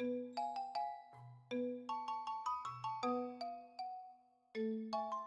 thank you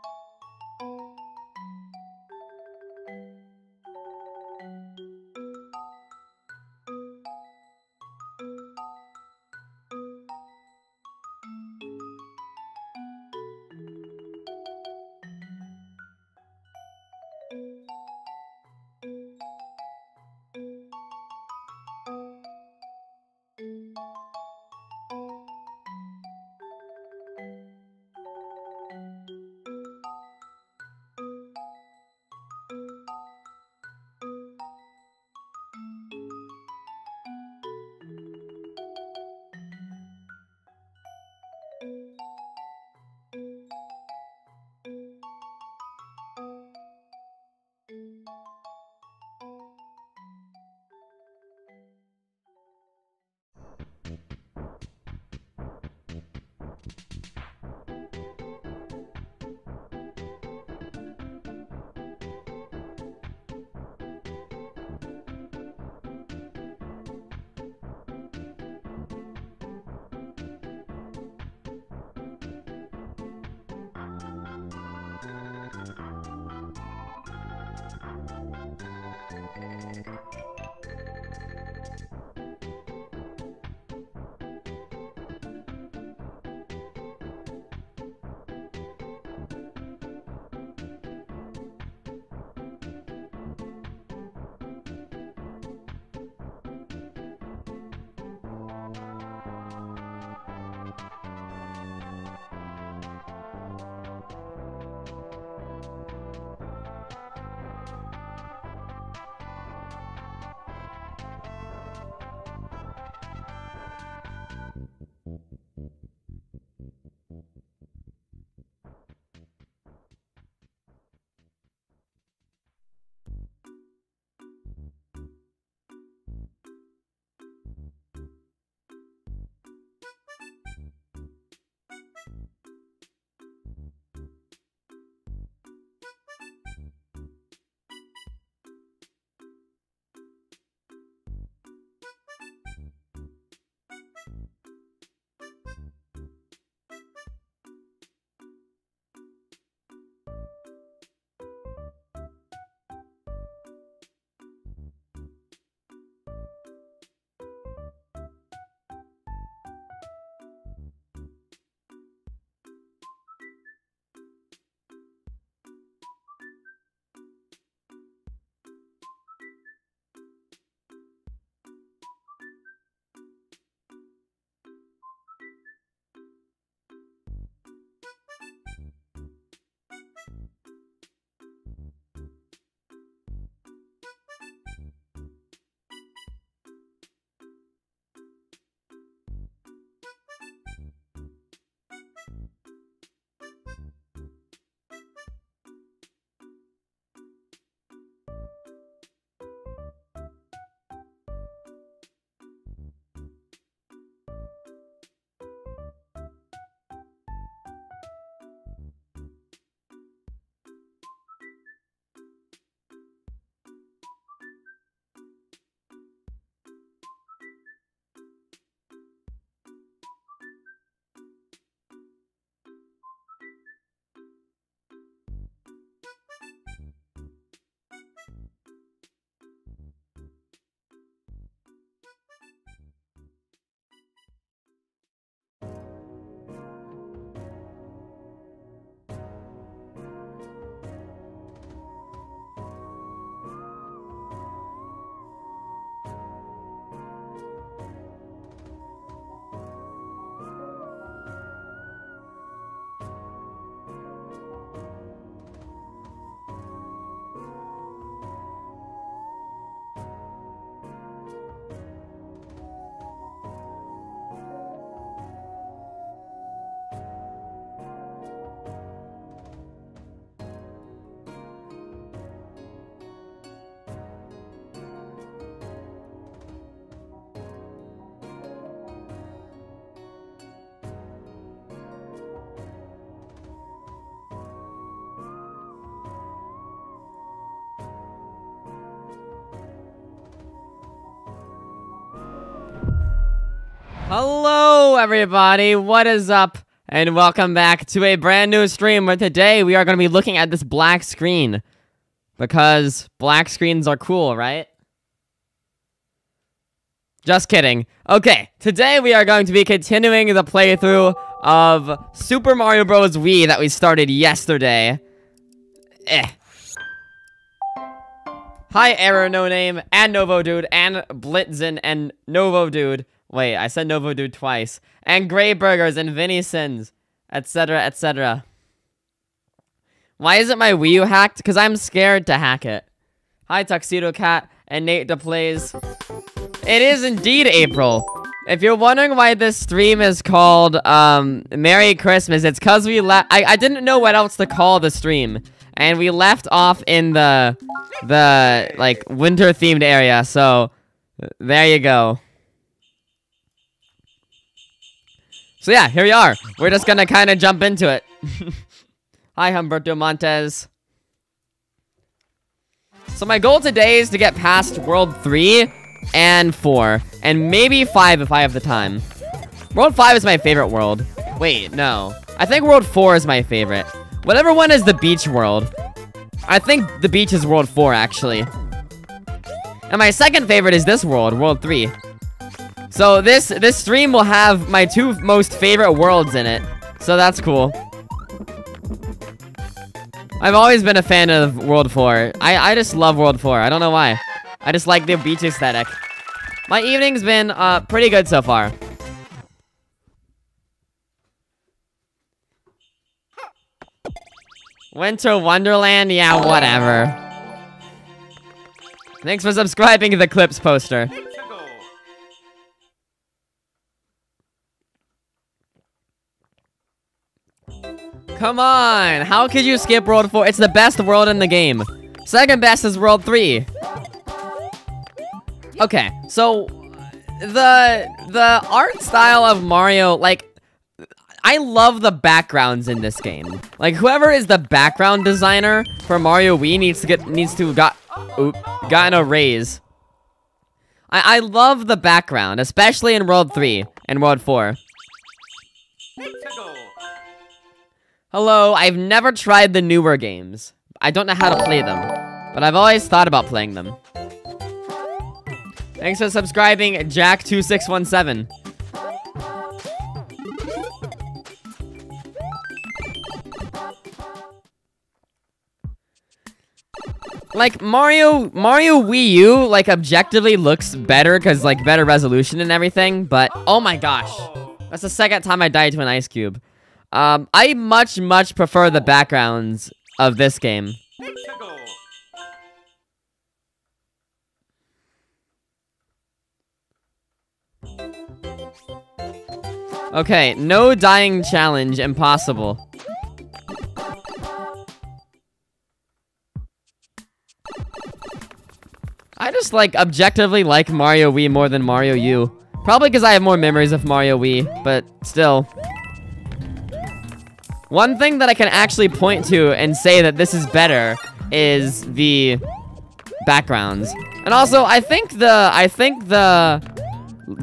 Hello, everybody. What is up? And welcome back to a brand new stream where today we are going to be looking at this black screen. Because black screens are cool, right? Just kidding. Okay, today we are going to be continuing the playthrough of Super Mario Bros. Wii that we started yesterday. Eh. Hi, Error No Name, and Novo Dude, and Blitzen, and Novo Dude. Wait, I said Novo Dude twice. And Gray Burgers, and Vinny Sins, etc., etc. Why isn't my Wii U hacked? Because I'm scared to hack it. Hi, Tuxedo Cat, and Nate DePlays. It is indeed April. If you're wondering why this stream is called, um, Merry Christmas, it's because we left- I, I didn't know what else to call the stream. And we left off in the, the, like, winter-themed area, so, there you go. So yeah, here we are. We're just gonna kind of jump into it. Hi, Humberto Montes. So my goal today is to get past World 3 and 4, and maybe 5 if I have the time. World 5 is my favorite world. Wait, no. I think World 4 is my favorite. Whatever one is the beach world. I think the beach is World 4, actually. And my second favorite is this world, World 3. So this this stream will have my two most favorite worlds in it. So that's cool. I've always been a fan of World 4. I, I just love World 4. I don't know why. I just like the beach aesthetic. My evening's been uh, pretty good so far. Winter Wonderland? Yeah, whatever. Thanks for subscribing to the Clips poster. Come on! How could you skip World 4? It's the best world in the game. Second best is World 3. Okay, so the the art style of Mario, like I love the backgrounds in this game. Like whoever is the background designer for Mario Wii needs to get needs to got oop, gotten a raise. I I love the background, especially in World 3 and World 4. Hello, I've never tried the newer games. I don't know how to play them, but I've always thought about playing them. Thanks for subscribing, Jack2617. Like, Mario, Mario Wii U, like, objectively looks better because, like, better resolution and everything, but, oh my gosh. That's the second time I died to an ice cube. Um, I much, much prefer the backgrounds of this game. Okay, no dying challenge, impossible. I just, like, objectively like Mario Wii more than Mario U. Probably because I have more memories of Mario Wii, but still. One thing that I can actually point to and say that this is better is the backgrounds. And also, I think the I think the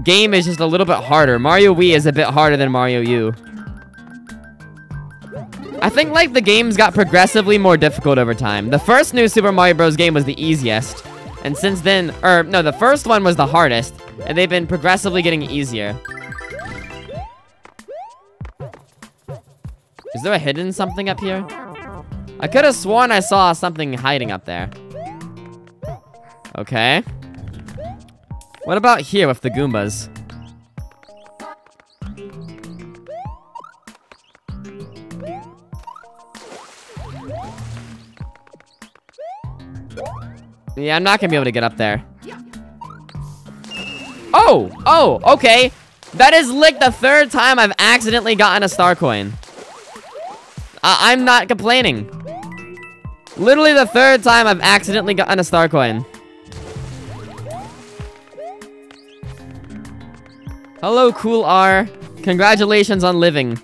game is just a little bit harder. Mario Wii is a bit harder than Mario U. I think like the games got progressively more difficult over time. The first new Super Mario Bros. game was the easiest. And since then, or no, the first one was the hardest. And they've been progressively getting easier. Is there a hidden something up here? I could have sworn I saw something hiding up there. Okay. What about here with the Goombas? Yeah, I'm not gonna be able to get up there. Oh! Oh, okay. That is like the third time I've accidentally gotten a star coin. I I'm not complaining. Literally the third time I've accidentally gotten a star coin. Hello, Cool R. Congratulations on living.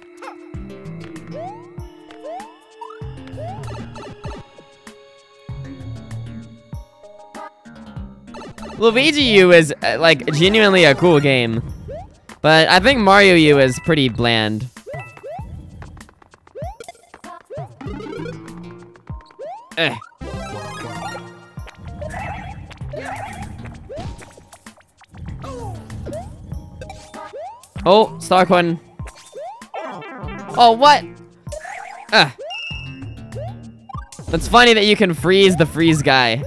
Luigi U is, uh, like, genuinely a cool game. But I think Mario U is pretty bland. Eh. Oh, Star Coin. Oh, what? Ah. It's funny that you can freeze the freeze guy.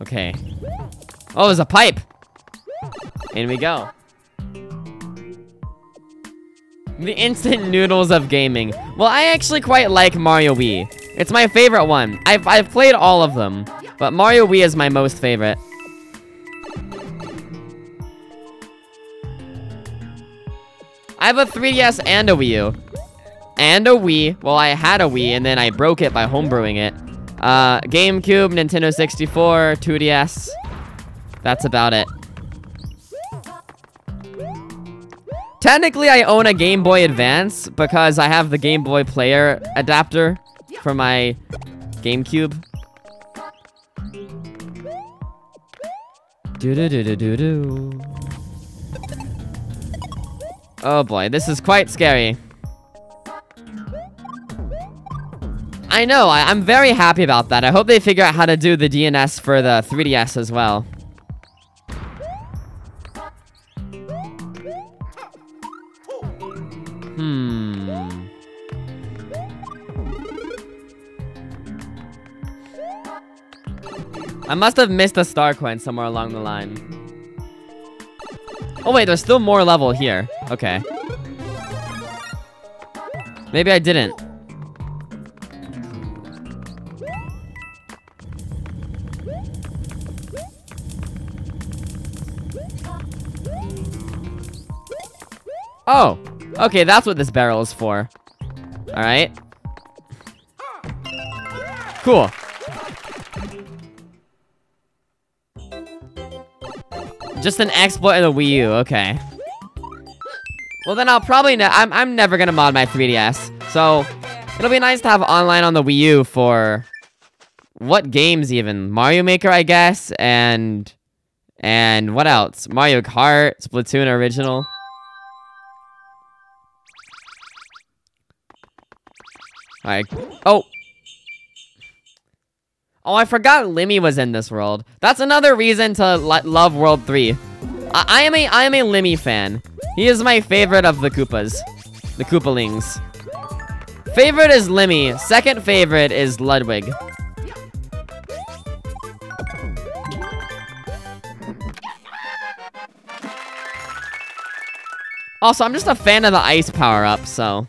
Okay. Oh, there's a pipe. In we go. The instant noodles of gaming. Well, I actually quite like Mario Wii. It's my favorite one. I've, I've played all of them, but Mario Wii is my most favorite. I have a 3DS and a Wii U. And a Wii. Well, I had a Wii, and then I broke it by homebrewing it. Uh, GameCube, Nintendo 64, 2DS. That's about it. Technically, I own a Game Boy Advance because I have the Game Boy Player adapter for my GameCube. Do do do do do do. Oh boy, this is quite scary. I know, I am very happy about that. I hope they figure out how to do the DNS for the 3DS as well. I must have missed a star coin somewhere along the line. Oh wait, there's still more level here. Okay. Maybe I didn't. Oh, okay, that's what this barrel is for. Alright. Cool. Just an exploit in the Wii U, okay. Well then I'll probably, ne I'm, I'm never gonna mod my 3DS. So, it'll be nice to have online on the Wii U for... What games even? Mario Maker, I guess, and... And what else? Mario Kart, Splatoon original. Alright. Oh! Oh, I forgot Lemmy was in this world. That's another reason to love World 3. I, I am a I am a Lemmy fan. He is my favorite of the Koopas. The Koopalings. Favorite is Lemmy. Second favorite is Ludwig. Also, I'm just a fan of the ice power-up, so...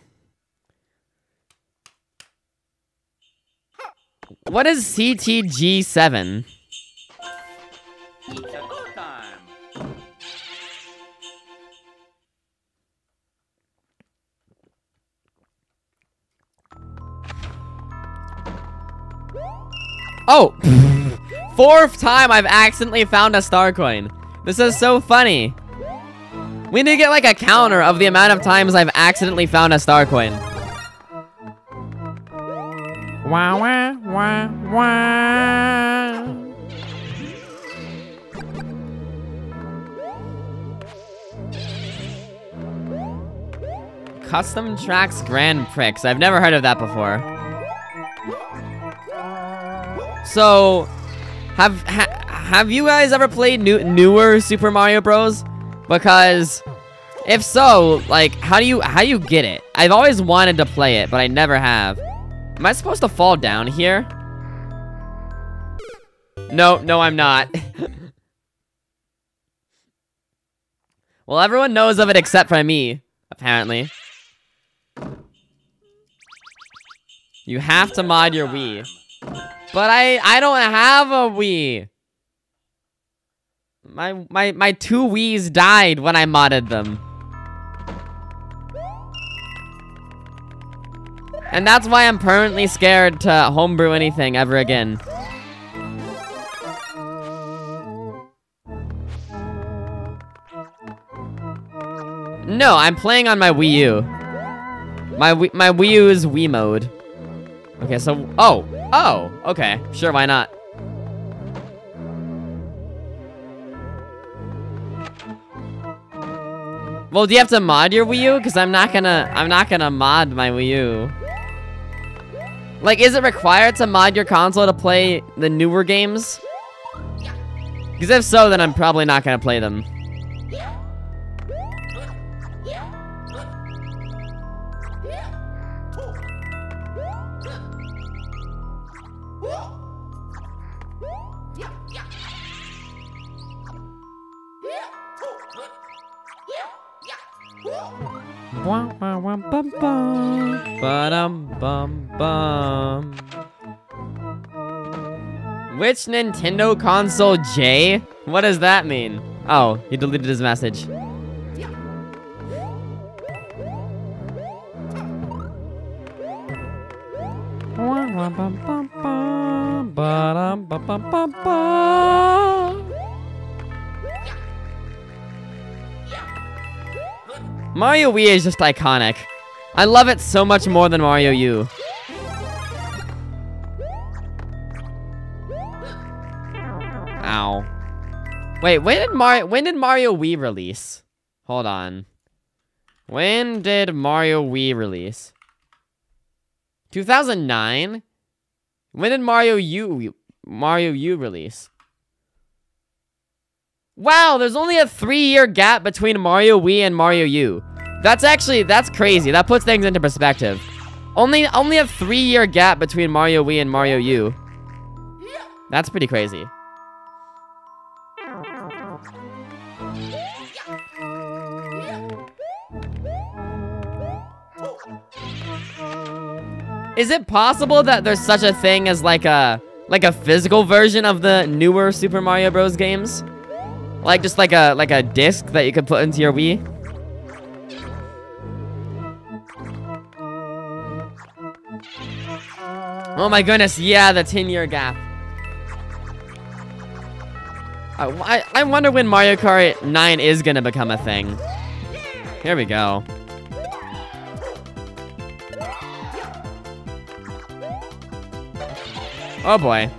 What is CTG7? Oh! Fourth time I've accidentally found a star coin. This is so funny. We need to get like a counter of the amount of times I've accidentally found a star coin. Wah, wah, wah, wah. Custom Tracks Grand Prix. I've never heard of that before. So, have ha have you guys ever played new newer Super Mario Bros? Because if so, like, how do you how do you get it? I've always wanted to play it, but I never have. Am I supposed to fall down here? No, no, I'm not. well, everyone knows of it except for me, apparently. You have to mod your Wii. But I, I don't have a Wii. My, my, my two Wii's died when I modded them. And that's why I'm permanently scared to homebrew anything ever again. No, I'm playing on my Wii U. My Wii, my Wii U is Wii mode. Okay, so, oh, oh, okay. Sure, why not? Well, do you have to mod your Wii U? Cause I'm not gonna, I'm not gonna mod my Wii U. Like, is it required to mod your console to play the newer games? Because if so, then I'm probably not gonna play them. Wah, wah, wah, bum, bum. Ba-dum, bum, bum. Which Nintendo console J? What does that mean? Oh, he deleted his message. Ba-dum, bum, bum, Mario Wii is just iconic. I love it so much more than Mario U. Ow. Wait, when did Mario when did Mario Wii release? Hold on. When did Mario Wii release? 2009? When did Mario U Mario U release? Wow, there's only a three-year gap between Mario Wii and Mario U. That's actually, that's crazy. That puts things into perspective. Only, only a three-year gap between Mario Wii and Mario U. That's pretty crazy. Is it possible that there's such a thing as like a like a physical version of the newer Super Mario Bros games? Like just like a like a disc that you could put into your Wii? Oh my goodness, yeah, the 10 year gap. Uh, I, I, I wonder when Mario Kart 9 is gonna become a thing. Here we go. Oh boy.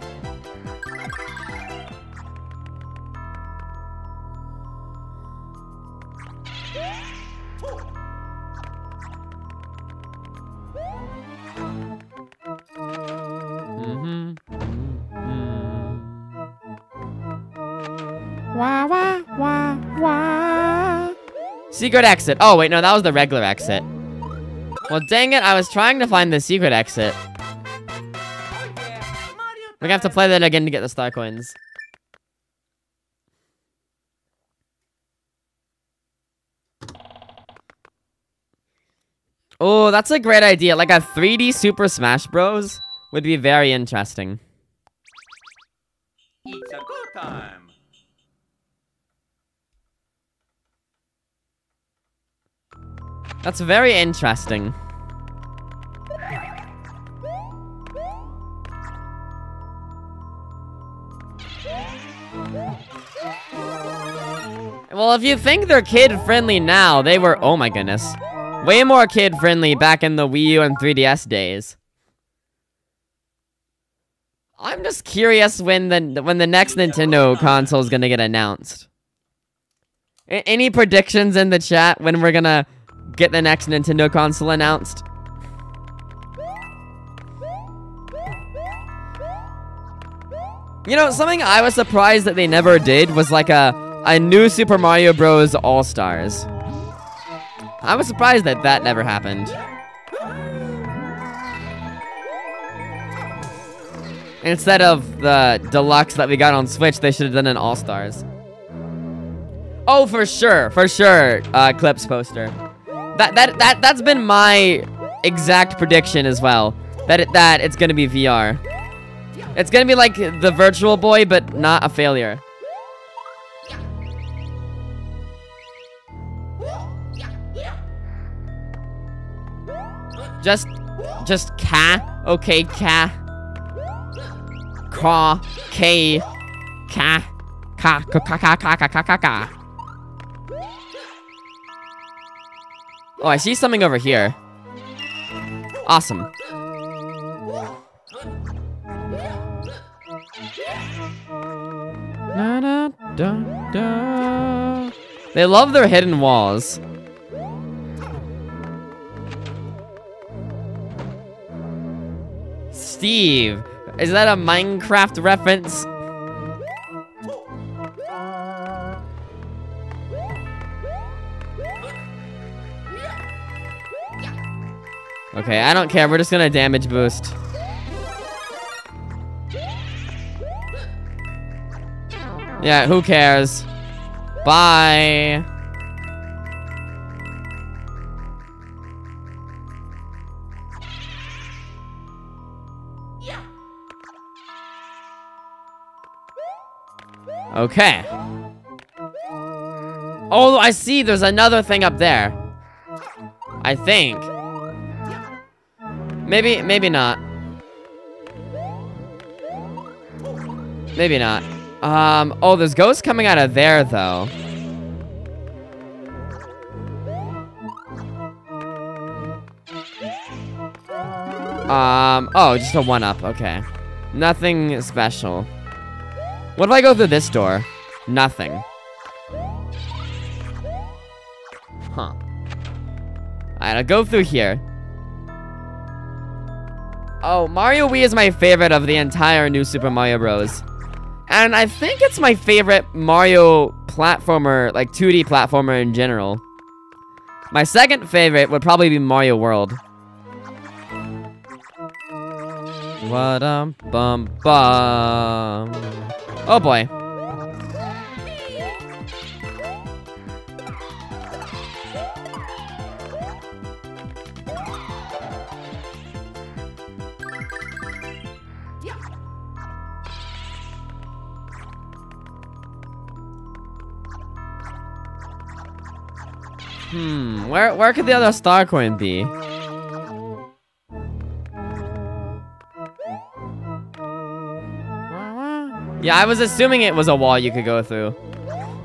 Secret exit. Oh wait, no, that was the regular exit. Well, dang it, I was trying to find the secret exit. We're gonna have to play that again to get the star coins. Oh, that's a great idea. Like a 3D Super Smash Bros. would be very interesting. It's a go time. That's very interesting. Well, if you think they're kid-friendly now, they were- oh my goodness. Way more kid-friendly back in the Wii U and 3DS days. I'm just curious when the when the next Nintendo console is gonna get announced. A- any predictions in the chat when we're gonna get the next Nintendo console announced? You know, something I was surprised that they never did was like a a new Super Mario Bros. All Stars. I was surprised that that never happened. Instead of the deluxe that we got on Switch, they should have done an All Stars. Oh, for sure, for sure, uh, Clips poster. That that that that's been my exact prediction as well. That it, that it's gonna be VR. It's gonna be like the Virtual Boy, but not a failure. Just, just ka, okay, ka, ka, k, ka, ka, ka, ka, ka, ka, ka, ka, ka, Oh, I see something over here. Awesome. Da, da, da, they love their hidden walls. Steve, is that a Minecraft reference? Okay, I don't care. We're just gonna damage boost. Yeah, who cares? Bye. Okay. Oh, I see. There's another thing up there. I think. Maybe, maybe not. Maybe not. Um, oh, there's ghosts coming out of there, though. Um, oh, just a one-up, okay. Nothing special. What if I go through this door? Nothing. Huh. Alright, I'll go through here. Oh, Mario Wii is my favorite of the entire new Super Mario Bros. And I think it's my favorite Mario platformer, like 2D platformer in general. My second favorite would probably be Mario World. What um bum bum. Oh boy. Hmm, where where could the other star coin be? Yeah, I was assuming it was a wall you could go through.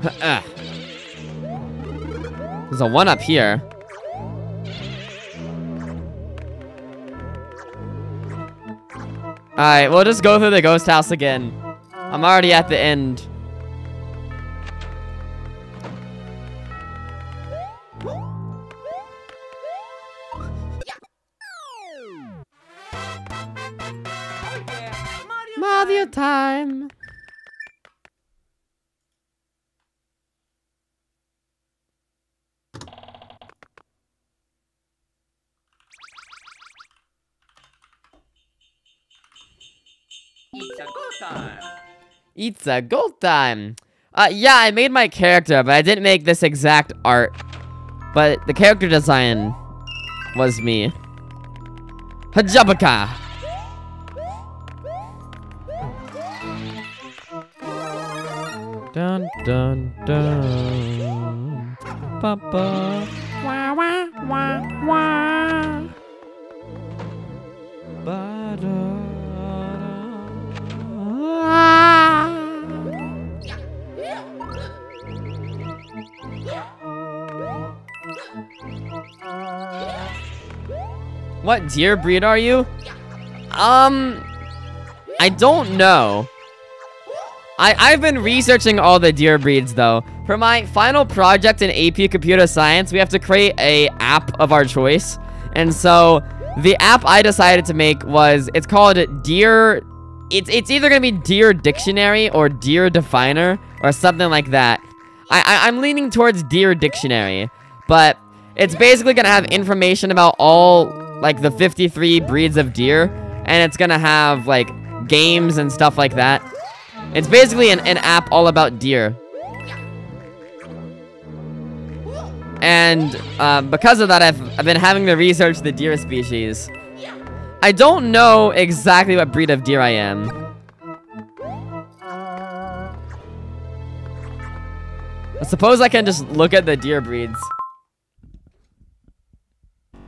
There's a one up here. Alright, we'll just go through the ghost house again. I'm already at the end. Mario time! It's a go time. It's a go time! Uh, yeah, I made my character, but I didn't make this exact art. But the character design was me. Hajabaka! Dun dun dun. Papa. Wah wah wah wah. What deer breed are you? Um, I don't know. I, I've been researching all the deer breeds though. For my final project in AP Computer Science, we have to create a app of our choice. And so the app I decided to make was, it's called Deer, it's, it's either gonna be Deer Dictionary or Deer Definer or something like that. I, I, I'm leaning towards Deer Dictionary, but it's basically gonna have information about all, like, the 53 breeds of deer, and it's gonna have, like, games and stuff like that. It's basically an, an app all about deer. And um, because of that, I've, I've been having to research the deer species. I don't know exactly what breed of deer I am. I suppose I can just look at the deer breeds.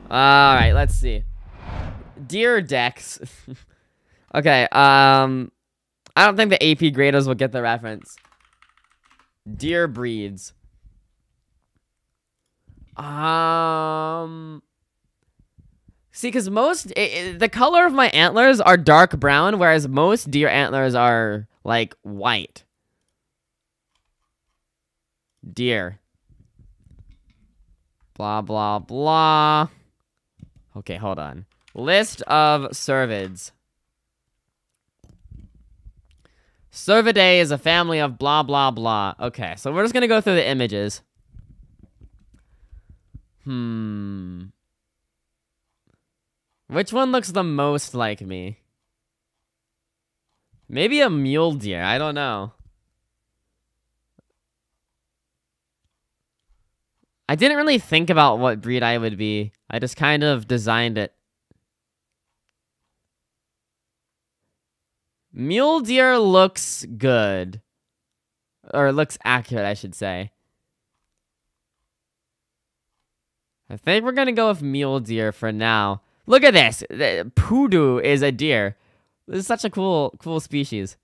Alright, let's see. Deer Dex. okay, um... I don't think the AP graders will get the reference. Deer breeds. Um... See, because most... i i the color of my antlers are dark brown, whereas most deer antlers are, like, white. Deer. Blah, blah, blah. Okay, hold on. List of cervids. Cervidae is a family of blah blah blah. Okay, so we're just gonna go through the images. Hmm. Which one looks the most like me? Maybe a mule deer. I don't know. I didn't really think about what breed I would be. I just kind of designed it. Mule deer looks good. Or looks accurate, I should say. I think we're gonna go with mule deer for now. Look at this! Pudu is a deer. This is such a cool, cool species.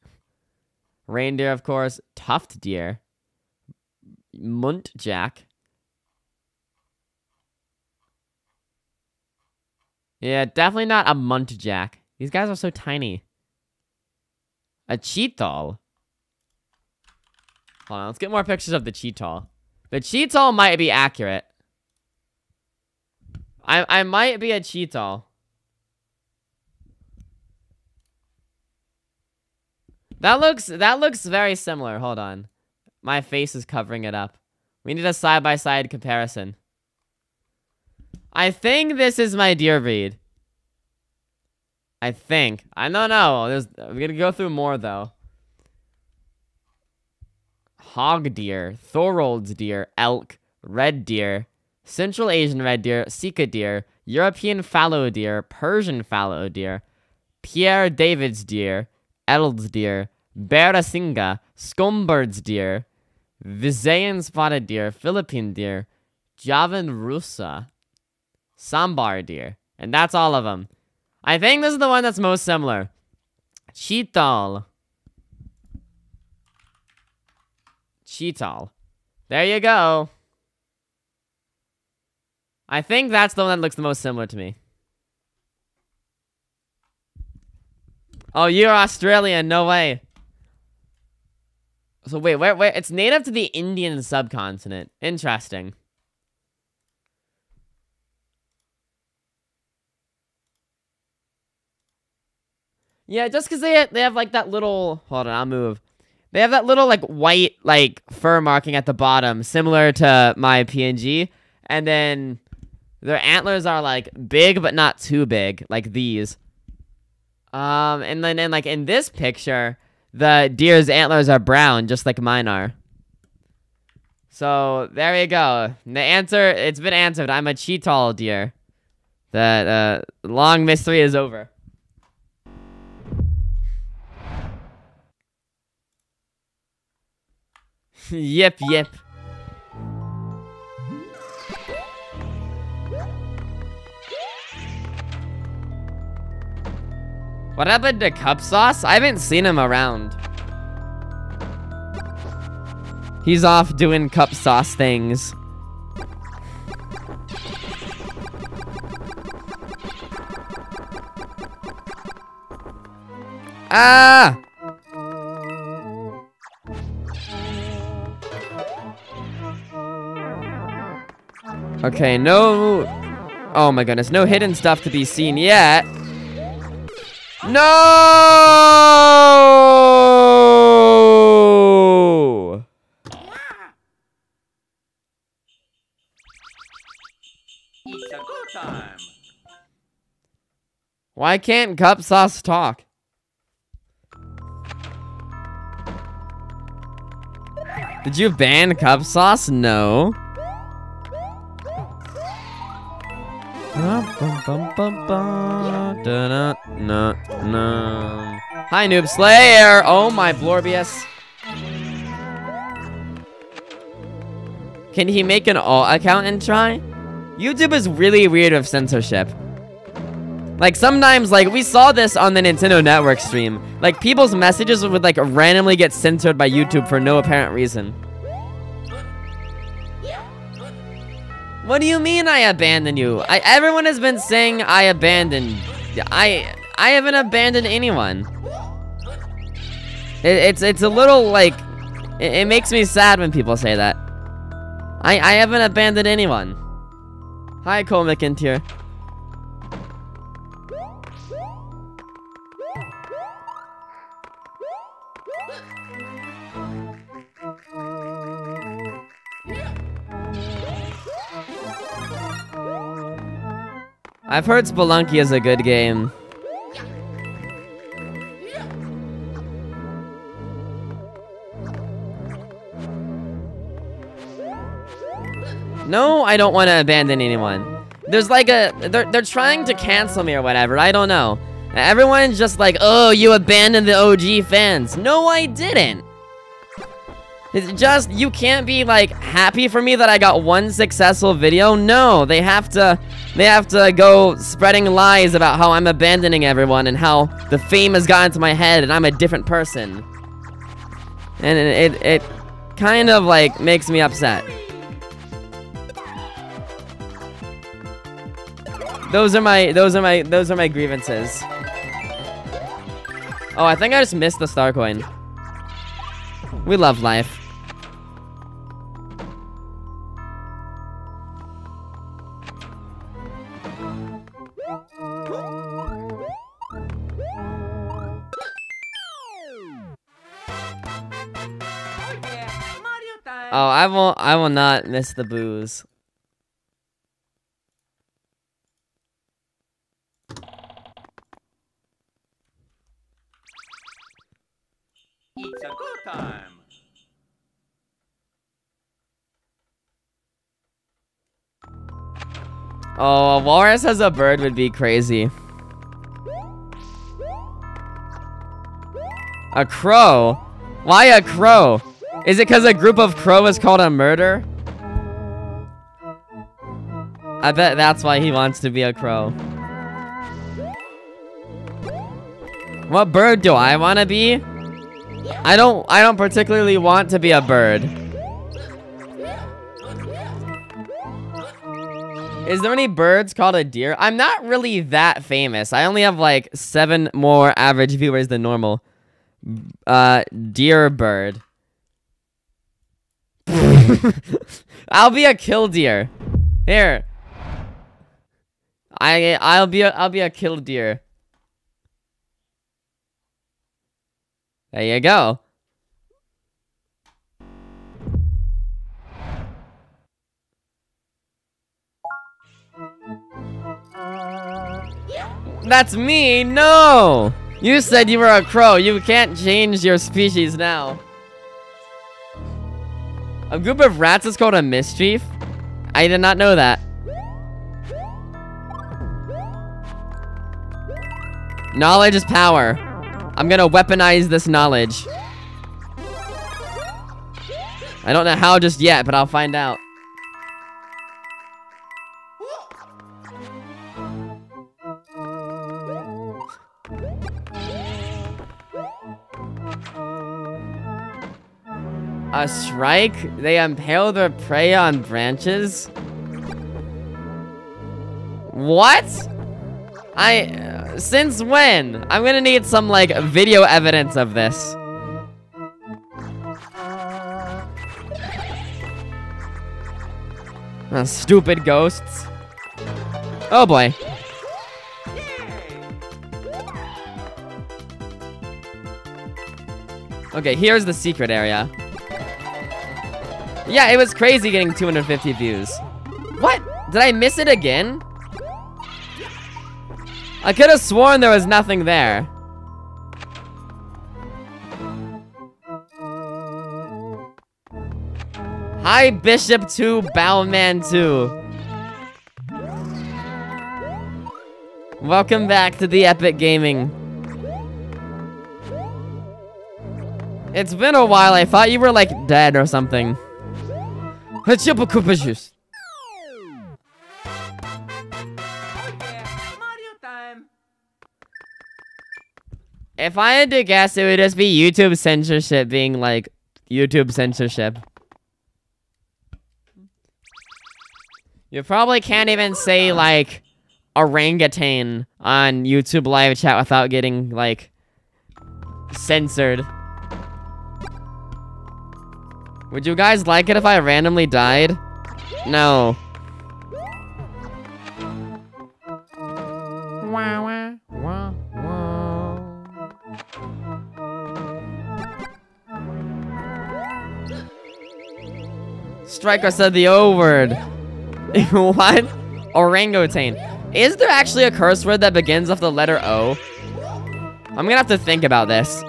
Reindeer, of course. Tuft deer. Muntjac. Yeah, definitely not a muntjac. These guys are so tiny. A cheetal. Hold on, let's get more pictures of the cheetal. The cheetal might be accurate. I I might be a cheetal. That looks that looks very similar. Hold on. My face is covering it up. We need a side-by-side -side comparison. I think this is my deer breed. I think. I don't know. There's, I'm gonna go through more though. Hog deer, Thorold's deer, elk, red deer, Central Asian red deer, Sika deer, European fallow deer, Persian fallow deer, Pierre David's deer, Eld's deer, Barasinga, Schomburgk's deer, Visayan spotted deer, Philippine deer, Javan rusa, Sambar deer. And that's all of them. I think this is the one that's most similar. Cheetal. Cheetal. There you go. I think that's the one that looks the most similar to me. Oh, you're Australian. No way. So wait, where, where? It's native to the Indian subcontinent. Interesting. Yeah, just because they they have like that little. Hold on, I'll move. They have that little like white like fur marking at the bottom, similar to my PNG, and then their antlers are like big but not too big, like these. Um, and then and like in this picture, the deer's antlers are brown, just like mine are. So there you go. The answer, it's been answered. I'm a cheetal deer. The uh, long mystery is over. Yep, yep. What happened to Cup Sauce? I haven't seen him around. He's off doing Cup Sauce things. Ah! Okay, no... Oh my goodness, no hidden stuff to be seen yet. No! Why can't Cup Sauce talk? Did you ban Cup Sauce? No. Hi, Noob Slayer! Oh my Blorbius. Can he make an alt account and try? YouTube is really weird with censorship. Like, sometimes, like, we saw this on the Nintendo Network stream. Like, people's messages would, like, randomly get censored by YouTube for no apparent reason. What do you mean I abandon you? I everyone has been saying I abandoned. I I haven't abandoned anyone. It, it's it's a little like it, it, makes me sad when people say that. I I haven't abandoned anyone. Hi, Cole McIntyre. I've heard Spelunky is a good game. No, I don't want to abandon anyone. There's like a, they're, they're trying to cancel me or whatever, I don't know. Everyone's just like, oh, you abandoned the OG fans. No, I didn't. It's just, you can't be like happy for me that I got one successful video. No, they have to, they have to go spreading lies about how I'm abandoning everyone and how the fame has gotten to my head and I'm a different person. And it, it, it kind of like makes me upset. Those are my, those are my, those are my grievances. Oh, I think I just missed the star coin. We love life. Oh yeah, Mario time. Oh, I won't. I will not miss the booze. It's a good time. Oh, a walrus as a bird would be crazy. A crow? Why a crow? Is it because a group of crow is called a murder? I bet that's why he wants to be a crow. What bird do I want to be? I don't I don't particularly want to be a bird. Is there any birds called a deer? I'm not really that famous. I only have like seven more average viewers than normal. Uh, deer bird. I'll be a killdeer. Here. I I'll be a I'll be a killdeer. There you go. That's me! No! You said you were a crow. You can't change your species now. A group of rats is called a mischief? I did not know that. Knowledge is power. I'm gonna weaponize this knowledge. I don't know how just yet, but I'll find out. A shrike? They impale their prey on branches? What? I... uh, since when? I'm gonna need some, like, video evidence of this. Uh, stupid ghosts. Oh boy. Okay, here's the secret area. Yeah, it was crazy getting 250 views. What? Did I miss it again? I could have sworn there was nothing there. Hi, Bishop 2, Bowman 2. Welcome back to the Epic Gaming. It's been a while. I thought you were like dead or something. Hachipakupashus. Oh If I had to guess, it would just be YouTube censorship being like YouTube censorship. You probably can't even say like orangutan on YouTube live chat without getting like censored. Would you guys like it if I randomly died? No. Striker said the O word. what? Orangutan. Is there actually a curse word that begins with the letter O? I'm gonna have to think about this.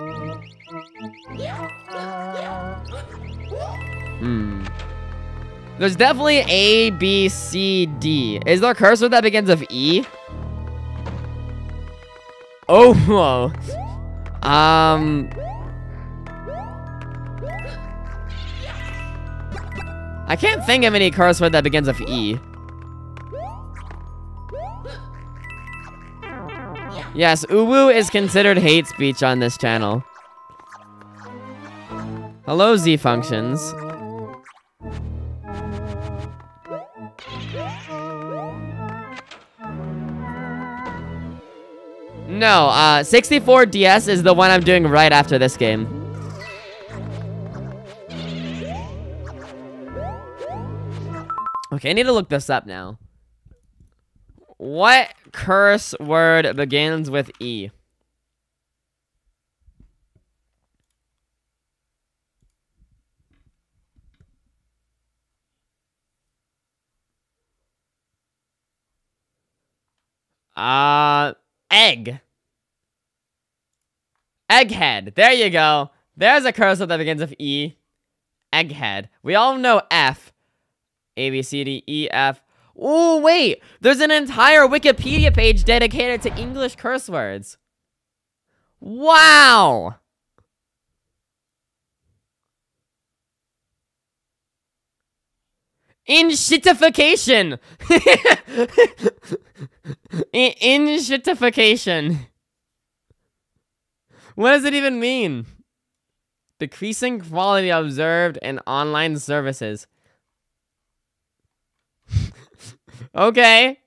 Hmm. There's definitely A, B, C, D. Is there a curse word that begins with E? Oh, whoa. Um. I can't think of any curse word that begins with E. Yes, uwu is considered hate speech on this channel. Hello, Z functions. No, uh, 64 DS is the one I'm doing right after this game. Okay, I need to look this up now. What curse word begins with E? Uh, egg. Egghead. There you go. There's a curse word that begins with E. Egghead. We all know F. A, B, C, D, E, F. Oh, wait. There's an entire Wikipedia page dedicated to English curse words. Wow. Enshittification. Enshittification. What does it even mean? Decreasing quality observed in online services. Okay.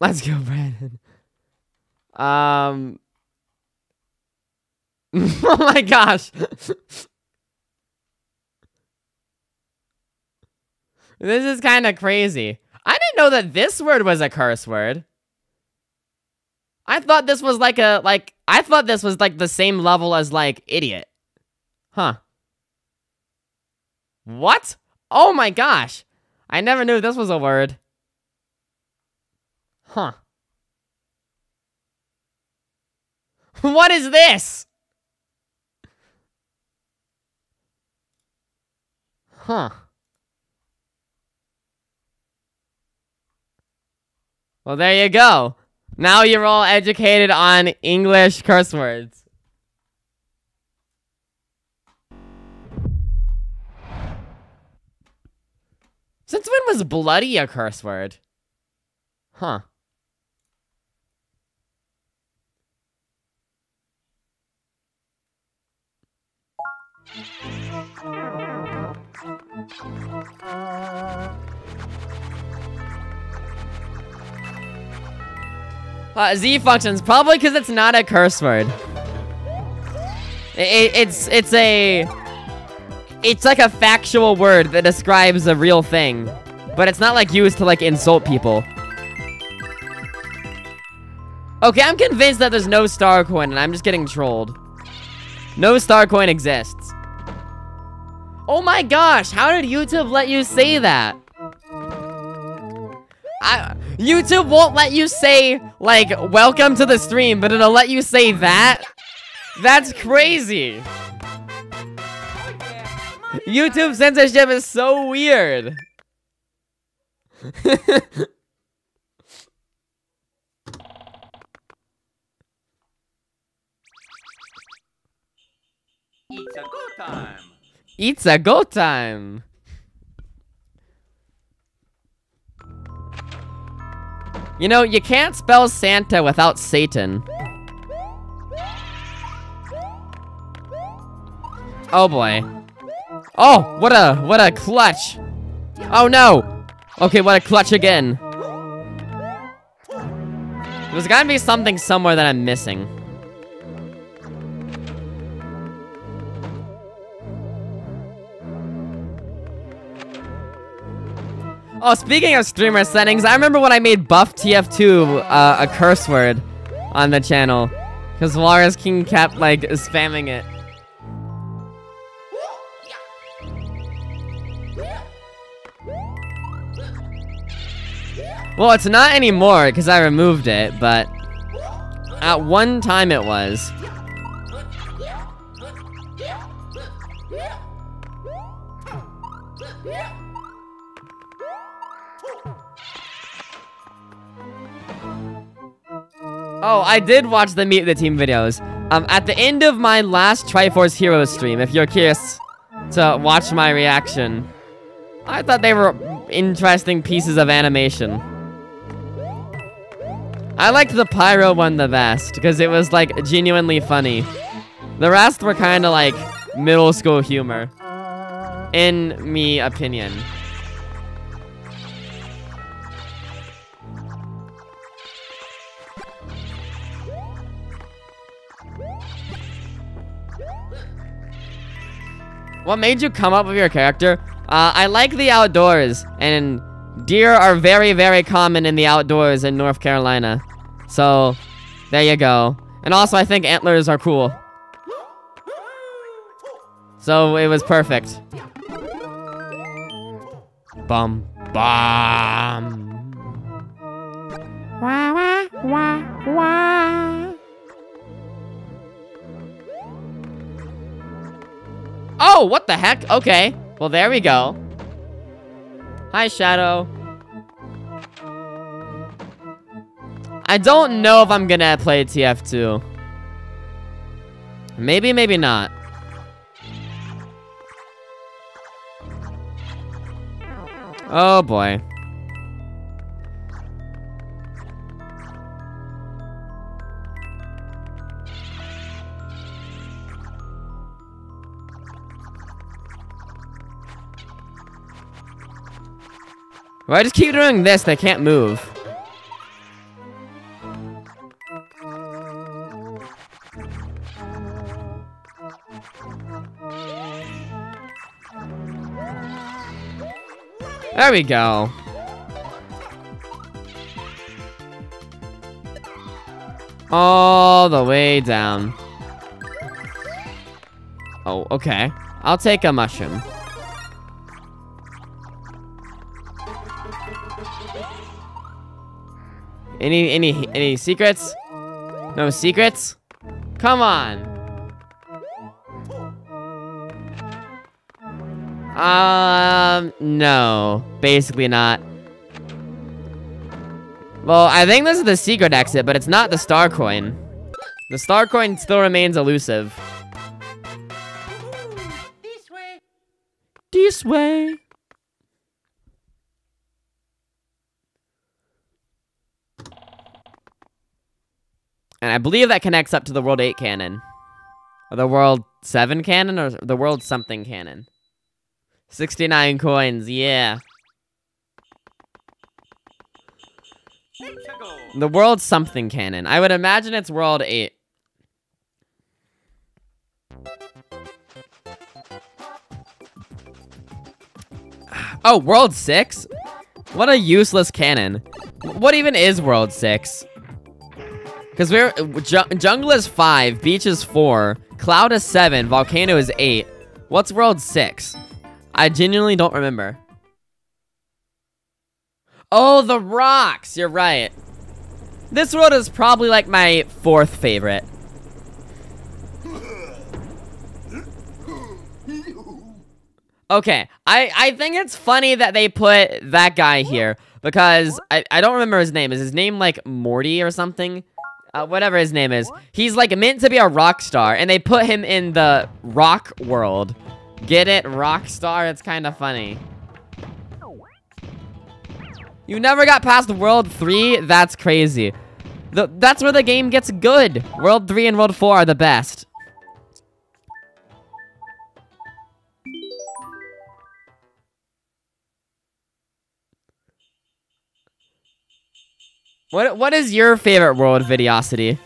Let's go, Brandon. Um. oh my gosh. this is kind of crazy. I didn't know that this word was a curse word. I thought this was like a, like, I thought this was like the same level as like idiot. Huh. What? Oh my gosh. I never knew this was a word. Huh. what is this? Huh. Well, there you go. Now you're all educated on English curse words. Since when was bloody a curse word? Huh. Uh, Z functions, probably because it's not a curse word. It, it's it's a it's like a factual word that describes a real thing, but it's not like used to like insult people. Okay, I'm convinced that there's no star coin and I'm just getting trolled. No star coin exists. Oh my gosh, how did YouTube let you say that? I, YouTube won't let you say, like, welcome to the stream, but it'll let you say that? That's crazy. YouTube censorship is so weird. It's a go time. it's a go time. You know, you can't spell Santa without Satan. Oh boy. Oh, what a what a clutch. Oh no. Okay, what a clutch again. There's gotta be something somewhere that I'm missing. Oh, speaking of streamer settings, I remember when I made buff TF2 uh, a curse word on the channel. Because Walrus King kept, like, spamming it. Well, it's not anymore because I removed it, but at one time it was. Oh, I did watch the Meet the Team videos. Um, at the end of my last Triforce Heroes stream, if you're curious to watch my reaction, I thought they were interesting pieces of animation. I liked the Pyro one the best, because it was, like, genuinely funny. The rest were kind of like middle school humor, in me opinion. What made you come up with your character? Uh, I like the outdoors, and deer are very, very common in the outdoors in North Carolina. So, there you go. And also, I think antlers are cool. So, it was perfect. Bum, bum. Wah, wah, wah, wah. Oh, what the heck? Okay. Well, there we go. Hi, Shadow. I don't know if I'm gonna play TF2. Maybe, maybe not. Oh boy. If I just keep doing this, they can't move. There we go. All the way down. Oh, okay. I'll take a mushroom. Any, any, any secrets? No secrets? Come on. Um, no. Basically not. Well, I think this is the secret exit, but it's not the star coin. The star coin still remains elusive. This way. This way. And I believe that connects up to the World 8 cannon. Or the World 7 cannon, or the World something cannon. 69 coins, yeah. The World something cannon. I would imagine it's World 8. Oh, World 6? What a useless cannon. What even is World 6? Because we're... Ju Jungle is 5, Beach is 4, Cloud is 7, Volcano is 8. What's World 6? I genuinely don't remember. Oh, the rocks! You're right. This world is probably like my fourth favorite. Okay, I, I think it's funny that they put that guy here because I, I don't remember his name. Is his name like Morty or something? Uh, whatever his name is. He's like meant to be a rock star and they put him in the rock world. Get it? Rock star? It's kind of funny. You never got past World 3? That's crazy. The, that's where the game gets good. World 3 and World 4 are the best. What What is your favorite world, Videosity?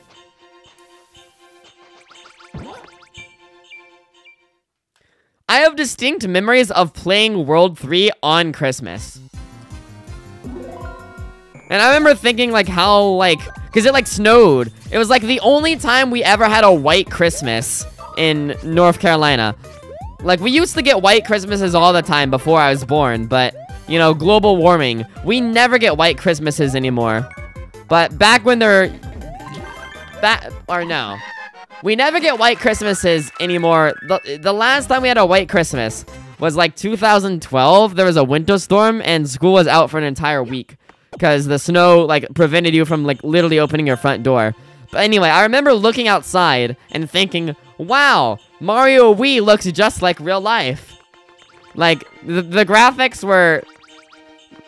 I have distinct memories of playing World 3 on Christmas. And I remember thinking like how like because it like snowed. It was like the only time we ever had a white Christmas in North Carolina. Like we used to get white Christmases all the time before I was born, but you know, global warming, we never get white Christmases anymore. But back when they're that or no. We never get white Christmases anymore. The, the last time we had a white Christmas was like 2012. There was a winter storm and school was out for an entire week because the snow like prevented you from like literally opening your front door. But anyway, I remember looking outside and thinking, wow, Mario Wii looks just like real life. Like, the, the graphics were,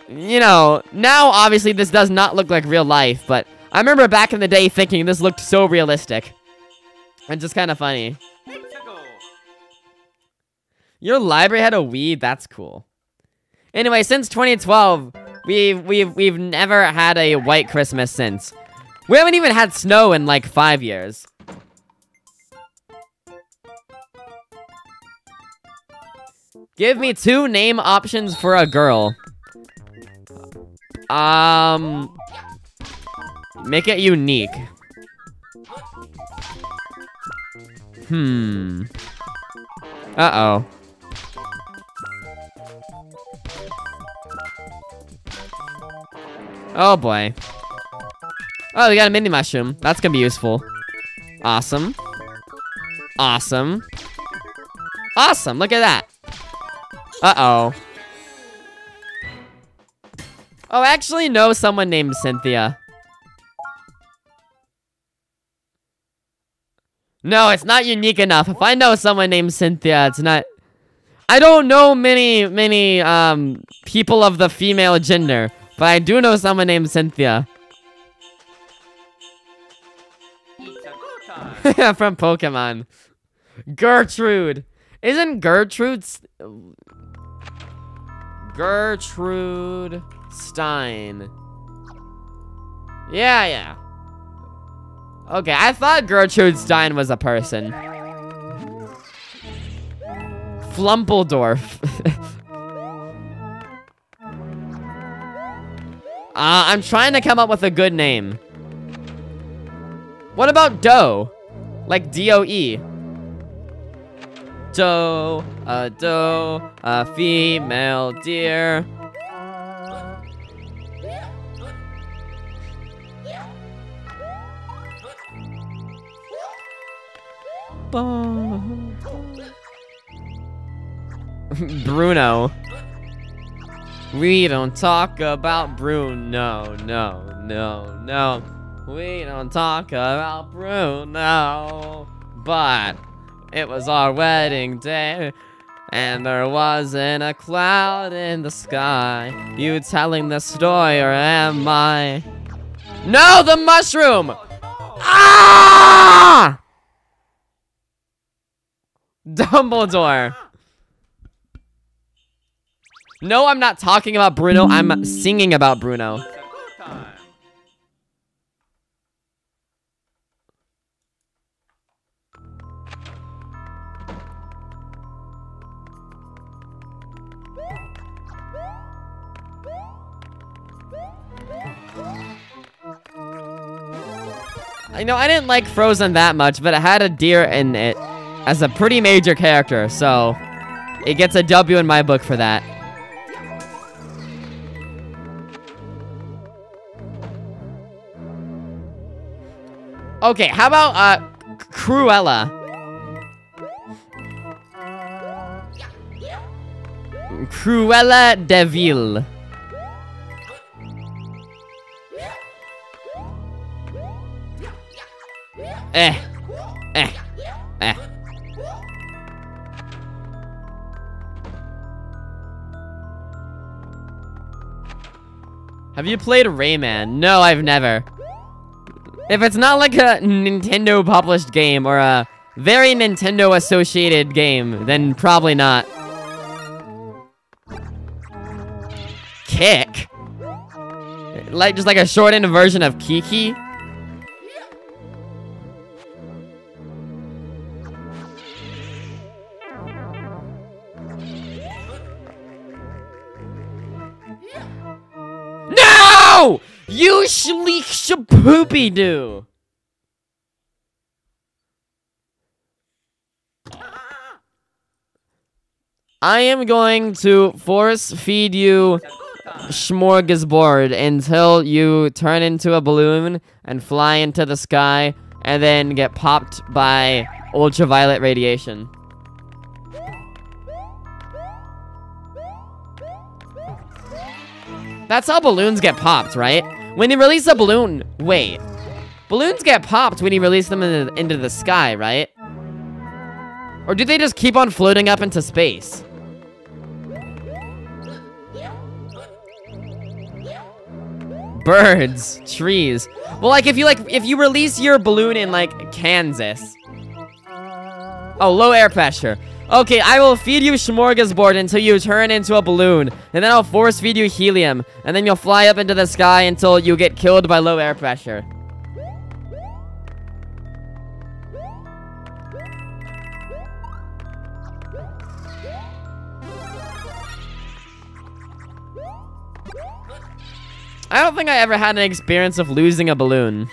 you know, now obviously this does not look like real life, but I remember back in the day thinking this looked so realistic. And just kind of funny. Your library had a Wii? That's cool. Anyway, since 2012, we've, we've, we've never had a white Christmas since. We haven't even had snow in like five years. Give me two name options for a girl. Um... Make it unique. Hmm. Uh-oh. Oh boy. Oh, we got a mini mushroom. That's gonna be useful. Awesome. Awesome. Awesome, look at that. Uh-oh. Oh, I actually know someone named Cynthia. No, it's not unique enough. If I know someone named Cynthia, it's not... I don't know many, many, um, people of the female gender. But I do know someone named Cynthia. From Pokemon. Gertrude. Isn't Gertrude... Gertrude Stein. Yeah, yeah. Okay, I thought Gertrude Stein was a person. Flumpledorf. uh, I'm trying to come up with a good name. What about Doe? Like D-O-E. Doe, a doe, a female deer. Bruno. We don't talk about Bruno. No, no, no. no. We don't talk about Bruno. But it was our wedding day. And there wasn't a cloud in the sky. You telling the story or am I? No, the mushroom! Ah! Dumbledore. No, I'm not talking about Bruno. I'm singing about Bruno. I know I didn't like Frozen that much, but it had a deer in it as a pretty major character, so it gets a W in my book for that. Okay, how about uh Cruella? Cruella de Vil. Eh. Eh. Eh. Have you played Rayman? No, I've never. If it's not like a Nintendo published game or a very Nintendo associated game, then probably not. Kick? Like, just like a shortened version of Kiki? No! You shleek shapoopy doo! I am going to force feed you smorgasbord until you turn into a balloon and fly into the sky and then get popped by ultraviolet radiation. That's how balloons get popped, right? When you release a balloon, wait. Balloons get popped when you release them in the, into the sky, right? Or do they just keep on floating up into space? Birds, trees. Well, like if you like if you release your balloon in like Kansas. Oh, low air pressure. Okay, I will feed you smorgasbord until you turn into a balloon, and then I'll force feed you helium, and then you'll fly up into the sky until you get killed by low air pressure. I don't think I ever had an experience of losing a balloon.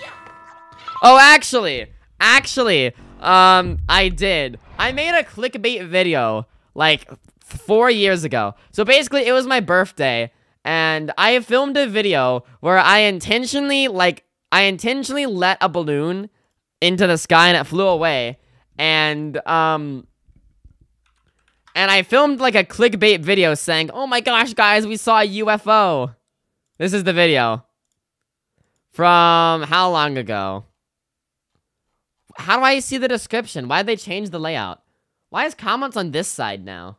Oh, actually, actually, um, I did. I made a clickbait video like four years ago. So basically, it was my birthday, and I filmed a video where I intentionally, like, I intentionally let a balloon into the sky and it flew away, and um. And I filmed like a clickbait video saying, "Oh my gosh, guys, we saw a UFO." This is the video. From how long ago? How do I see the description? Why did they change the layout? Why is comments on this side now?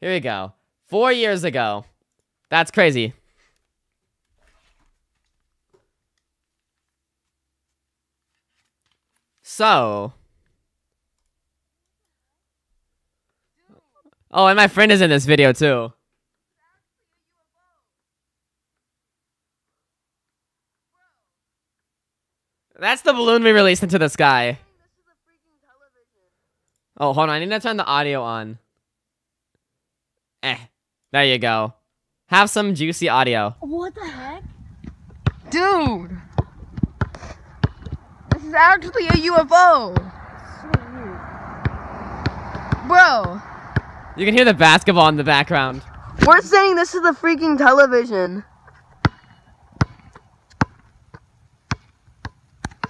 Here we go. Four years ago. That's crazy. So. Oh, and my friend is in this video too. That's the balloon we released into the sky. Oh, hold on. I need to turn the audio on. Eh. There you go. Have some juicy audio. What the heck? Dude! This is actually a UFO! Bro, You can hear the basketball in the background. we're saying this is the freaking television.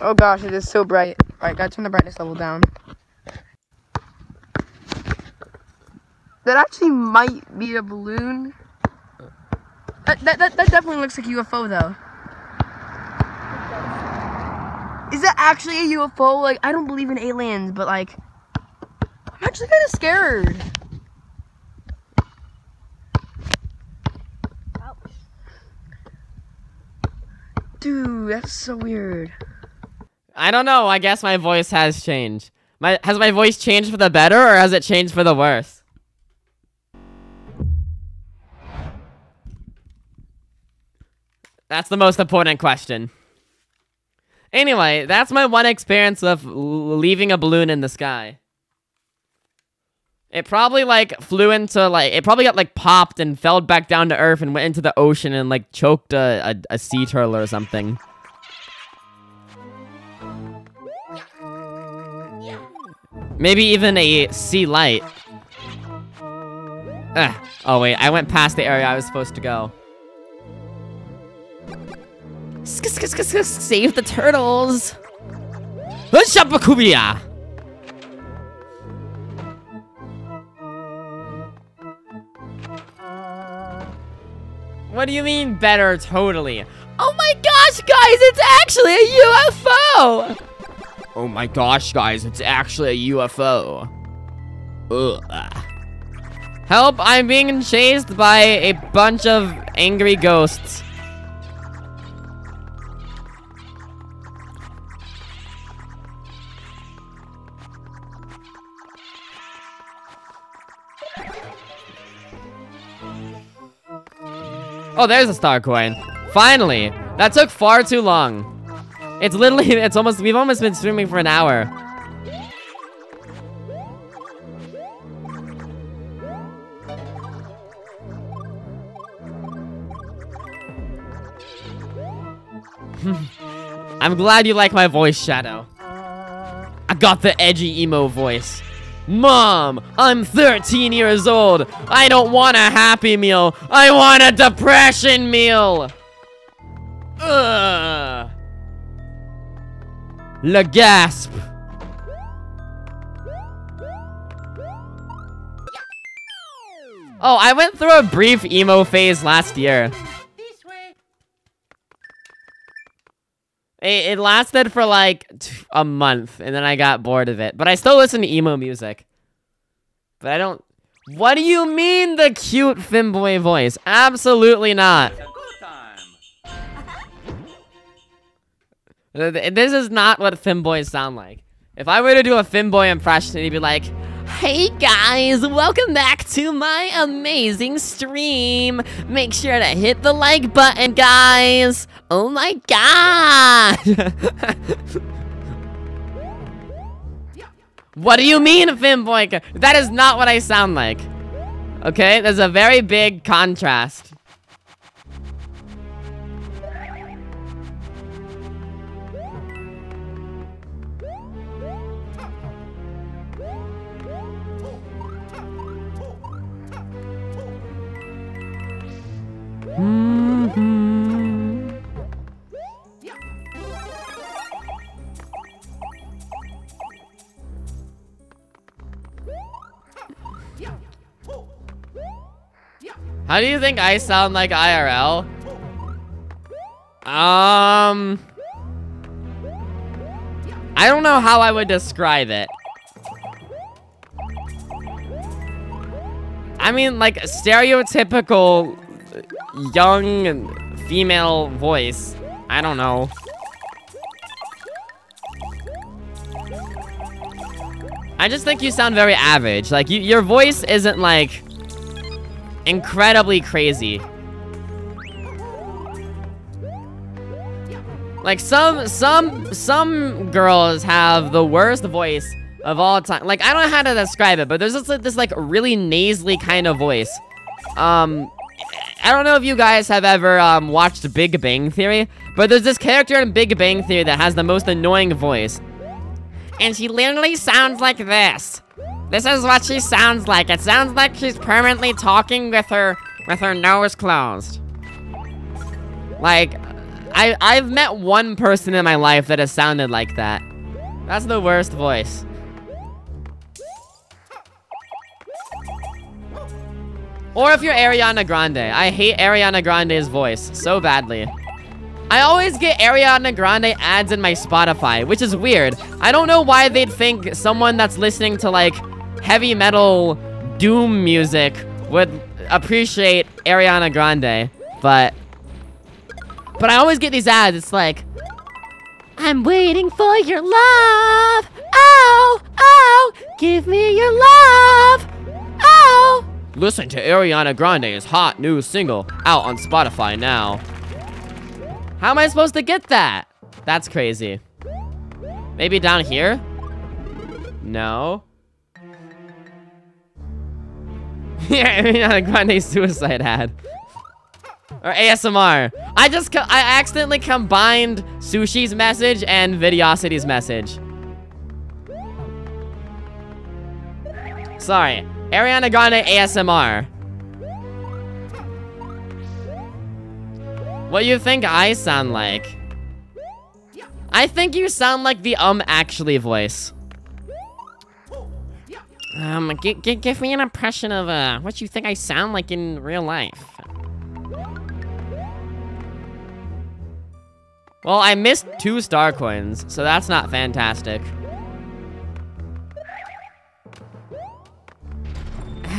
Oh gosh, it is so bright. Alright, gotta turn the brightness level down. That actually might be a balloon. That, that, that, that definitely looks like a UFO though. Is that actually a UFO? Like, I don't believe in aliens, but like, I'm actually kind of scared. Dude, that's so weird. I don't know. I guess my voice has changed. My has my voice changed for the better or has it changed for the worse? That's the most important question. Anyway, that's my one experience of leaving a balloon in the sky. It probably like flew into like it probably got like popped and fell back down to earth and went into the ocean and like choked a, a, a sea turtle or something. Maybe even a sea light. Ugh. Oh wait, I went past the area I was supposed to go. Sk- sk- sk- Save the turtles! Shapakubiya! What do you mean better totally? Oh my gosh, guys, it's actually a UFO! Oh my gosh, guys, it's actually a UFO. Ugh. Help, I'm being chased by a bunch of angry ghosts. Oh, there's a star coin. Finally! That took far too long. It's literally, it's almost, we've almost been swimming for an hour. I'm glad you like my voice, Shadow. I got the edgy emo voice. Mom, I'm 13 years old. I don't want a Happy Meal. I want a depression meal. Ugh. Le gasp. Oh, I went through a brief emo phase last year. It, it lasted for like a month, and then I got bored of it. But I still listen to emo music. But I don't. What do you mean the cute femboy voice? Absolutely not. This is not what femboys sound like. If I were to do a Finboy impression, he'd be like, Hey guys, welcome back to my amazing stream. Make sure to hit the like button, guys. Oh my god. what do you mean, Finboy? That is not what I sound like. Okay, there's a very big contrast. How do you think I sound like IRL? Um... I don't know how I would describe it. I mean, like, stereotypical young female voice. I don't know. I just think you sound very average. Like, you, your voice isn't, like, incredibly crazy. Like some some some girls have the worst voice of all time. Like I don't know how to describe it, but there's like, this like really nasally kind of voice. Um I don't know if you guys have ever um watched Big Bang Theory, but there's this character in Big Bang Theory that has the most annoying voice. And she literally sounds like this. This is what she sounds like. It sounds like she's permanently talking with her with her nose closed. Like I I've met one person in my life that has sounded like that. That's the worst voice. Or if you're Ariana Grande. I hate Ariana Grande's voice so badly. I always get Ariana Grande ads in my Spotify, which is weird. I don't know why they'd think someone that's listening to like heavy metal doom music would appreciate Ariana Grande, but but I always get these ads. It's like I'm waiting for your love. Oh, oh, give me your love. Oh. Listen to Ariana Grande's hot new single out on Spotify now. How am I supposed to get that? That's crazy. Maybe down here? No. yeah, Ariana Grande suicide ad. Or ASMR. I just, I accidentally combined Sushi's message and Videosity's message. Sorry. Ariana Grande ASMR. What do you think I sound like? I think you sound like the um actually voice. Um, give me an impression of uh what you think I sound like in real life. Well, I missed two star coins, so that's not fantastic.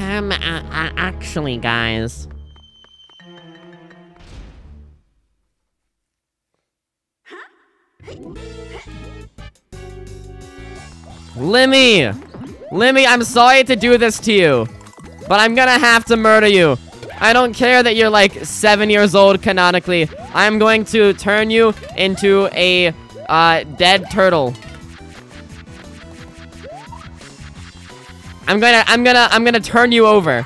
Um, uh, uh, actually, guys. Lemmy! Lemmy, I'm sorry to do this to you, but I'm gonna have to murder you. I don't care that you're like seven years old canonically. I'm going to turn you into a uh, dead turtle. I'm gonna, I'm gonna, I'm gonna turn you over.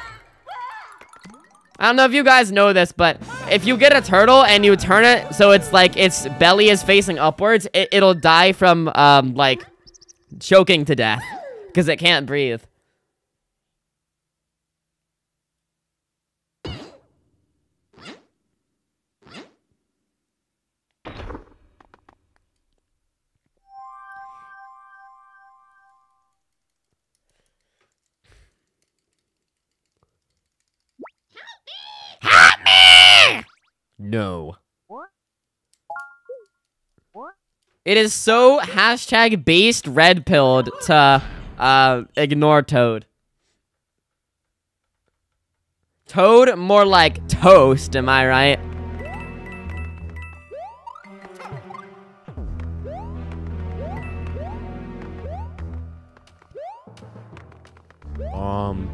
I don't know if you guys know this, but if you get a turtle and you turn it so it's like its belly is facing upwards, it, it'll die from um like choking to death because it can't breathe. No. It is so hashtag based red pilled to uh, ignore Toad. Toad, more like toast, am I right? Um,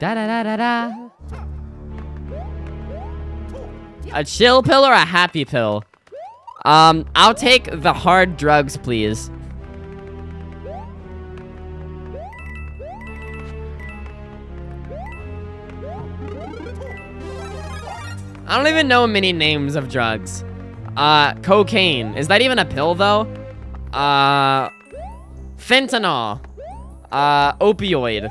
Da da da da da. A chill pill or a happy pill? Um, I'll take the hard drugs, please. I don't even know many names of drugs. Uh, cocaine. Is that even a pill, though? Uh, fentanyl. Uh, opioid.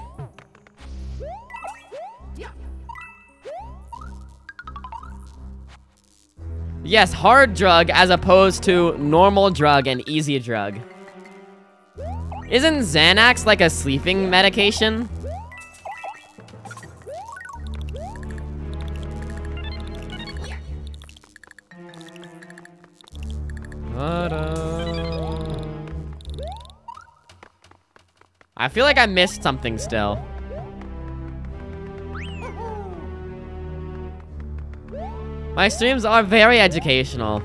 Yes, hard drug as opposed to normal drug and easy drug. Isn't Xanax like a sleeping medication? I feel like I missed something still. My streams are very educational.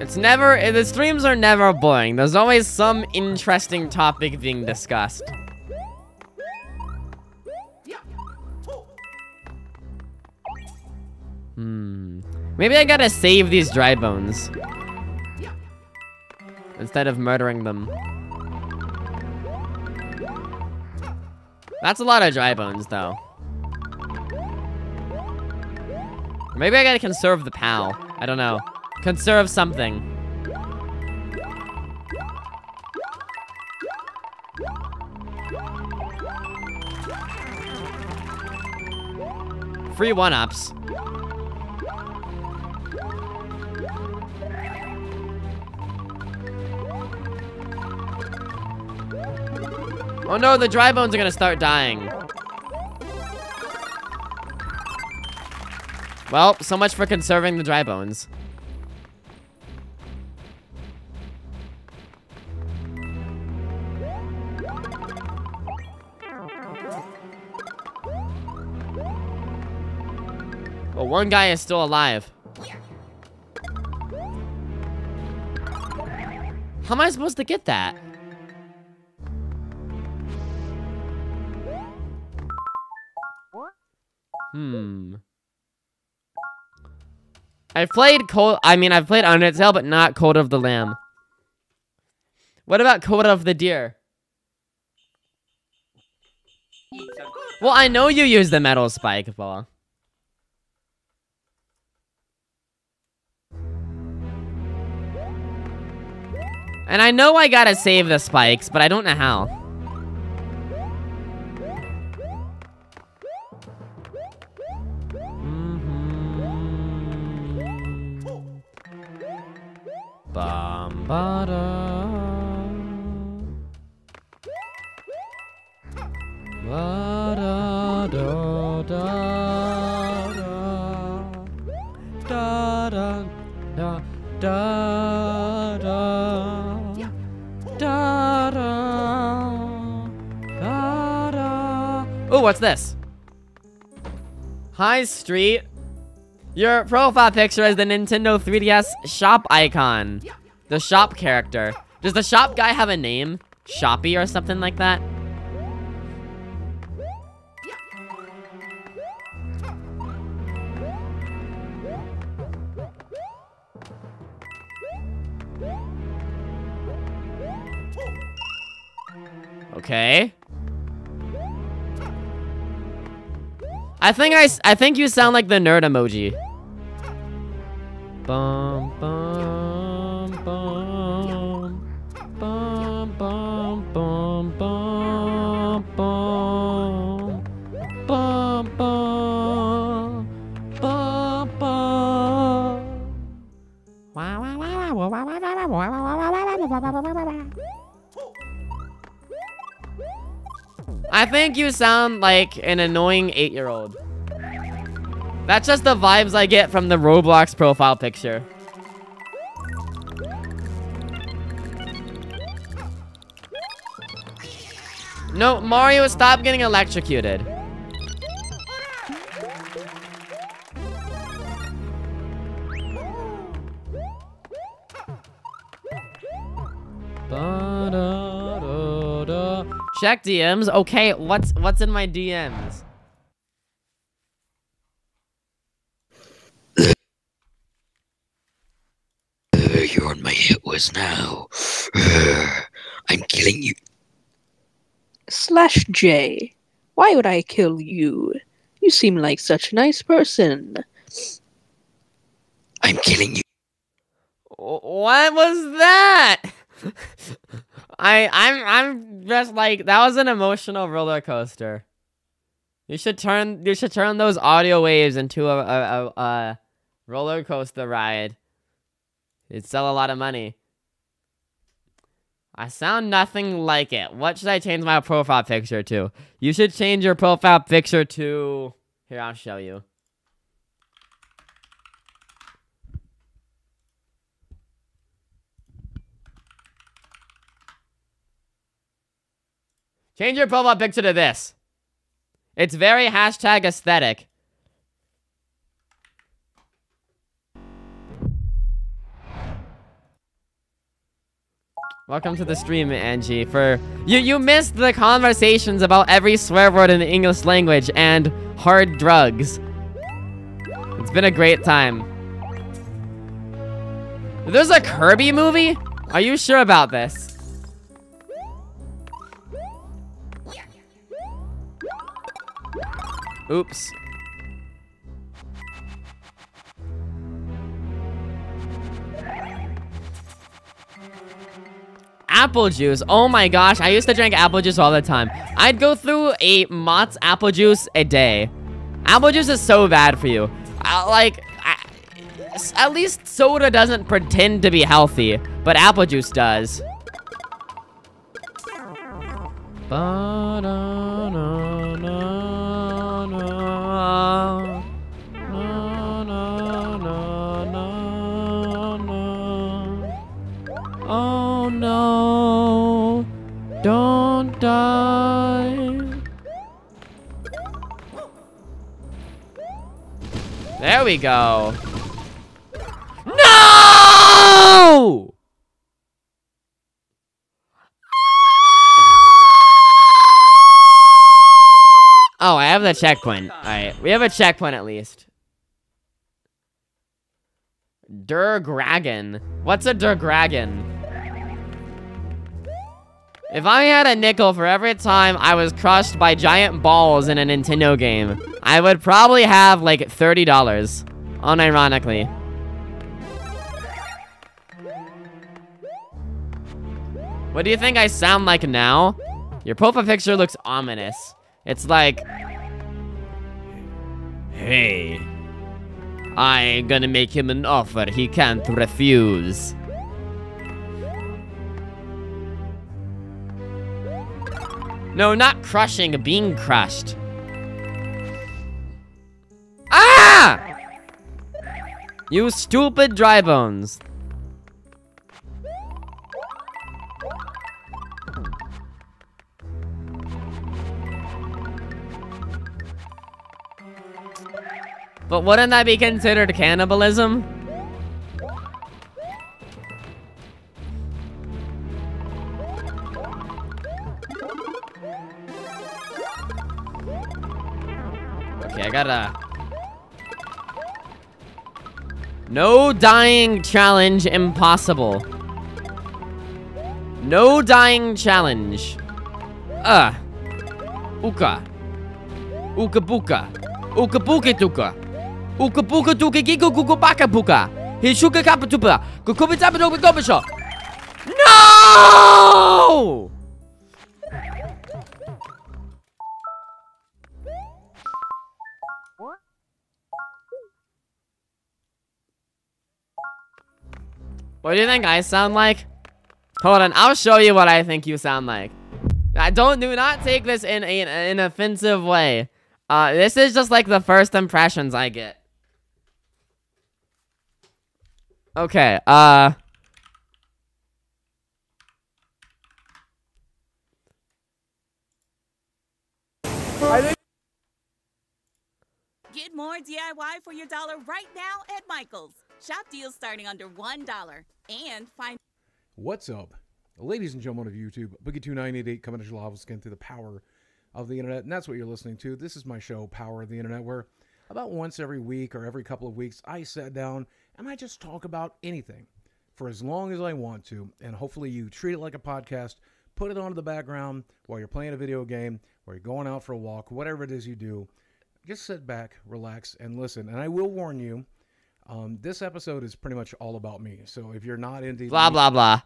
It's never, the streams are never boring. There's always some interesting topic being discussed. Hmm. Maybe I gotta save these dry bones. Instead of murdering them. That's a lot of dry bones, though. Maybe I gotta conserve the PAL. I don't know. Conserve something. Free one-ups. Oh no, the dry bones are gonna start dying. Well, so much for conserving the dry bones. Well, one guy is still alive. How am I supposed to get that? Hmm. I've played Cold. I mean, I've played Undertale, but not Cult of the Lamb. What about Code of the Deer? Well, I know you use the metal spike ball. And I know I gotta save the spikes, but I don't know how. Ba da. Ba da da da da da da da da da da da da Oh, what's this? High Street your profile picture is the Nintendo 3DS shop icon. The shop character. Does the shop guy have a name? Shoppy or something like that? Okay. I think I, I think you sound like the nerd emoji. Bum, bum, bum. Bum, bum, bum, bum, bum. Bum, bum. Bum, bum. I think you sound like an annoying eight-year-old. That's just the vibes I get from the Roblox profile picture. No, Mario, stop getting electrocuted. Check DMs. Okay, what's what's in my DMs? Uh, you're on my hit list now. I'm killing you. Slash J. Why would I kill you? You seem like such a nice person. I'm killing you. Wh- What was that? I I'm I'm just like that was an emotional roller coaster. You should turn you should turn those audio waves into a a, a, a roller coaster ride. It'd sell a lot of money. I sound nothing like it. What should I change my profile picture to? You should change your profile picture to Here, I'll show you. Change your profile picture to this. It's very hashtag aesthetic. Welcome to the stream, Angie. For you, you missed the conversations about every swear word in the English language and hard drugs. It's been a great time. There's a Kirby movie? Are you sure about this? Oops. Apple juice. Oh my gosh, I used to drink apple juice all the time. I'd go through a Mott's apple juice a day. Apple juice is so bad for you. I, like, I, at least soda doesn't pretend to be healthy, but apple juice does. Ba-da-na-na-na. Na-na-na-na-na. Don't die. There we go. No! Oh, I have the checkpoint. Alright, we have a checkpoint at least. Durgragon. What's a Durgragon? If I had a nickel for every time I was crushed by giant balls in a Nintendo game, I would probably have like $30. Unironically. What do you think I sound like now? Your profile picture looks ominous. It's like... Hey. I'm gonna make him an offer he can't refuse. No, not crushing, a being crushed. Ah! You stupid dry bones. But wouldn't that be considered cannibalism? Gotta... No dying challenge impossible. No dying challenge. Uh. Uka. Uka buka. Uka puka tuka. Uka puka tuka giku kuku baka puka. Hishuka kapatupa. Kukubitapatopikobisho. No! What do you think I sound like? Hold on, I'll show you what I think you sound like. I don't do not take this in a, an offensive way. Uh, this is just like the first impressions I get. Okay, uh. Get more DIY for your dollar right now at Michael's. Shop deals starting under $1 and find What's up, ladies and gentlemen of YouTube? Boogie2988 coming at your lava skin through the power of the internet, and that's what you're listening to. This is my show, Power of the Internet, where about once every week or every couple of weeks, I sit down and I just talk about anything for as long as I want to, and hopefully you treat it like a podcast, put it onto the background while you're playing a video game, or you're going out for a walk, whatever it is you do. Just sit back, relax, and listen. And I will warn you, um, this episode is pretty much all about me. So if you're not into Blah, blah, blah.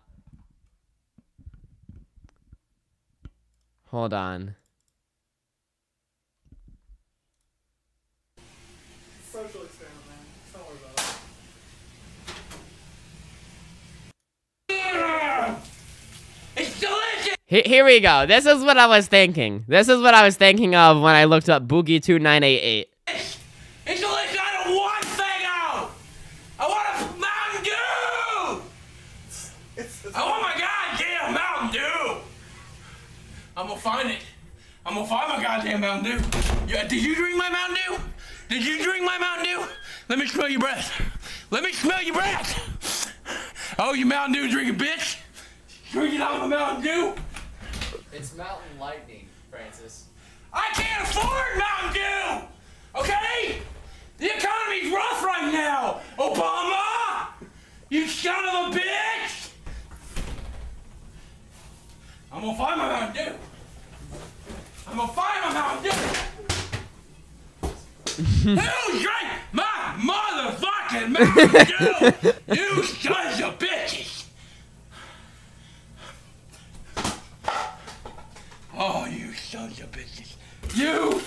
Hold on. Social experiment, man. Don't worry about it. He- here we go. This is what I was thinking. This is what I was thinking of when I looked up Boogie2988. It's delicious. I don't want Faygo. I want a Mountain Dew. I want my goddamn Mountain Dew. I'm gonna find it. I'm gonna find my goddamn Mountain Dew. Yeah, did you drink my Mountain Dew? Did you drink my Mountain Dew? Let me smell your breath. Let me smell your breath. Oh, you Mountain Dew drinking bitch. Drinking out of a Mountain Dew. It's Mountain Lightning, Francis. I can't afford Mountain Dew! Okay? The economy's rough right now! Obama! You son of a bitch! I'm gonna find my Mountain Dew! I'm gonna find my Mountain Dew! Who drank my motherfucking Mountain Dew? you sons of bitches! Oh, you sons of bitches. You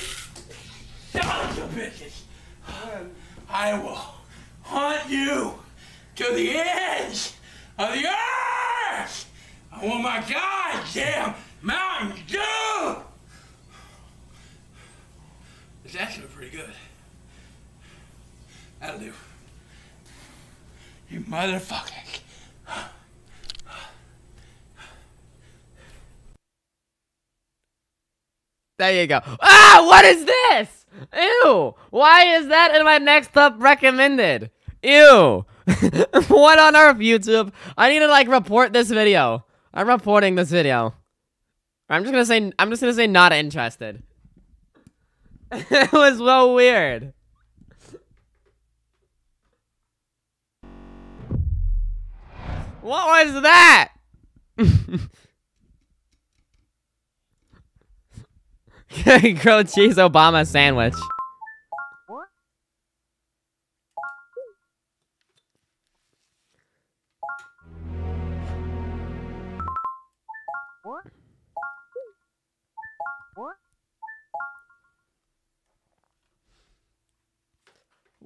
sons of bitches. I will hunt you to the ends of the earth. I want my goddamn Mountain Dew. It's actually pretty good. That'll do. You motherfuckers. There you go. Ah, what is this? Ew. Why is that in my next up recommended? Ew. what on earth, YouTube? I need to like report this video. I'm reporting this video. I'm just gonna say I'm just gonna say not interested. it was so weird. What was that? Grilled cheese Obama sandwich.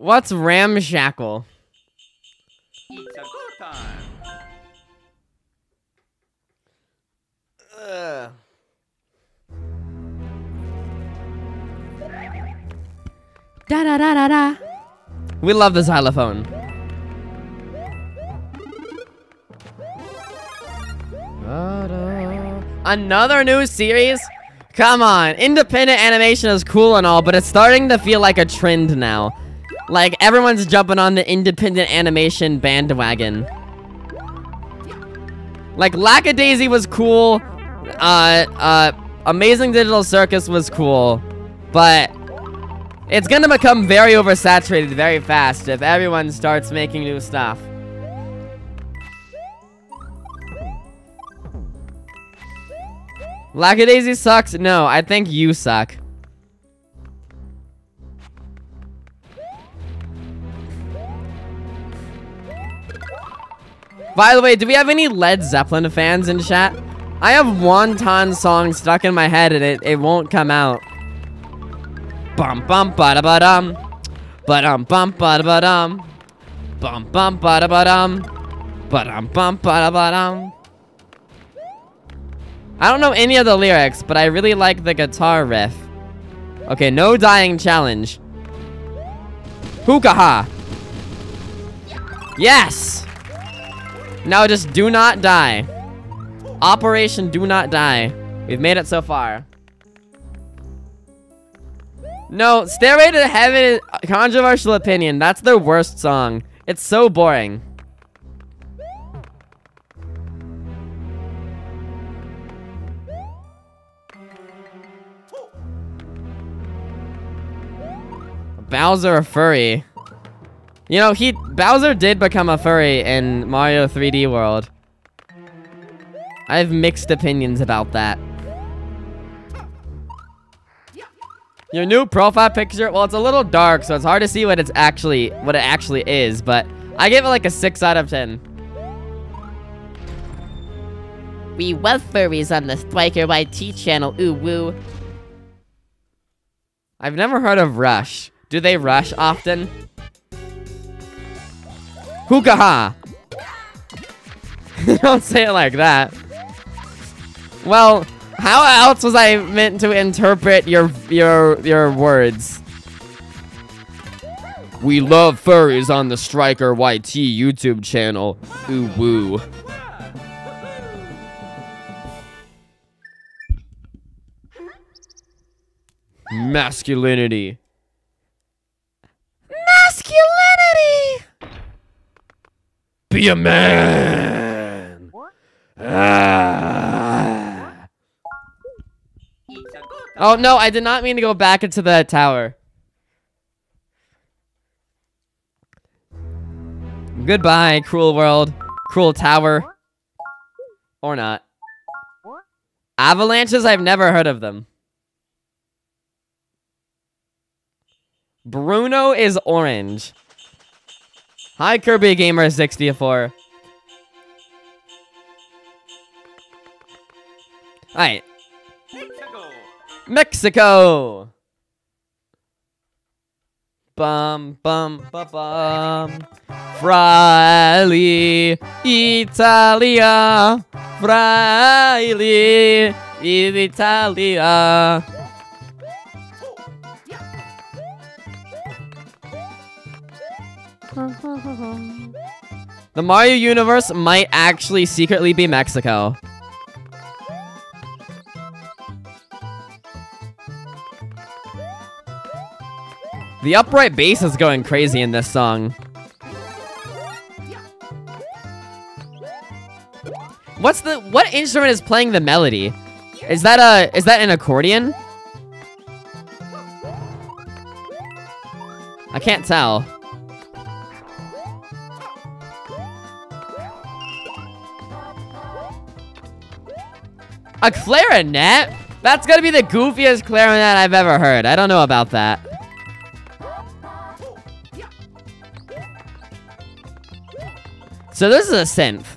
What's ramshackle? It's a good time. Ugh. Da da da da da. We love the xylophone. Another new series? Come on, independent animation is cool and all, but it's starting to feel like a trend now. Like, everyone's jumping on the independent animation bandwagon. Like, Lackadaisy was cool. Uh, uh, Amazing Digital Circus was cool. But it's gonna become very oversaturated very fast if everyone starts making new stuff. Lackadaisy sucks? No, I think you suck. By the way, do we have any Led Zeppelin fans in chat? I have Wanton song stuck in my head and it, it won't come out. Bum bum ba da ba dum. Ba dum bum ba da ba dum. Bum bum ba da ba dum. Ba dum bum ba da ba dum. I don't know any of the lyrics, but I really like the guitar riff. Okay, no dying challenge. Hookah! Yes! Now just do not die. Operation Do Not Die. We've made it so far. No, Stairway to Heaven is controversial opinion. That's their worst song. It's so boring. Bowser a furry. You know, he Bowser did become a furry in Mario 3D World. I have mixed opinions about that. Your new profile picture, well, it's a little dark, so it's hard to see what it's actually, what it actually is, but I give it like a 6 out of 10. We love furries on the Striker YT channel, ooh woo. I've never heard of Rush. Do they rush often? Hookah! Don't say it like that. Well, how else was I meant to interpret your your your words? We love furries on the Striker YT YouTube channel. Ooh woo. Masculinity. Masculinity! Be a man! Ah. It's a good Oh, no, I did not mean to go back into the tower. Goodbye, cruel world. Cruel tower. Or not. Avalanches, I've never heard of them. Bruno is orange. Hi, Kirby Gamer 64. Alright, Mexico. Mexico. Bum bum ba bum. Frili Italia. Frili Italia. The Mario universe might actually secretly be Mexico. The upright bass is going crazy in this song. What's the what instrument is playing the melody? Is that a is that an accordion? I can't tell. A clarinet? That's gonna be the goofiest clarinet I've ever heard. I don't know about that. So this is a synth.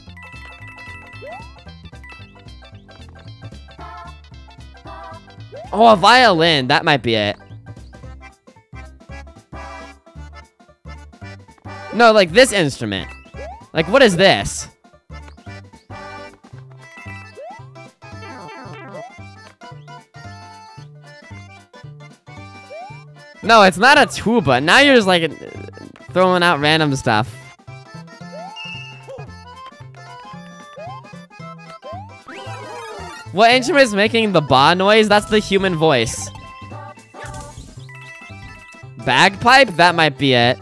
Oh, a violin. That might be it. No, like this instrument. Like, what is this? No, it's not a tuba. Now you're just like throwing out random stuff. What instrument is making the ba noise? That's the human voice. Bagpipe? That might be it.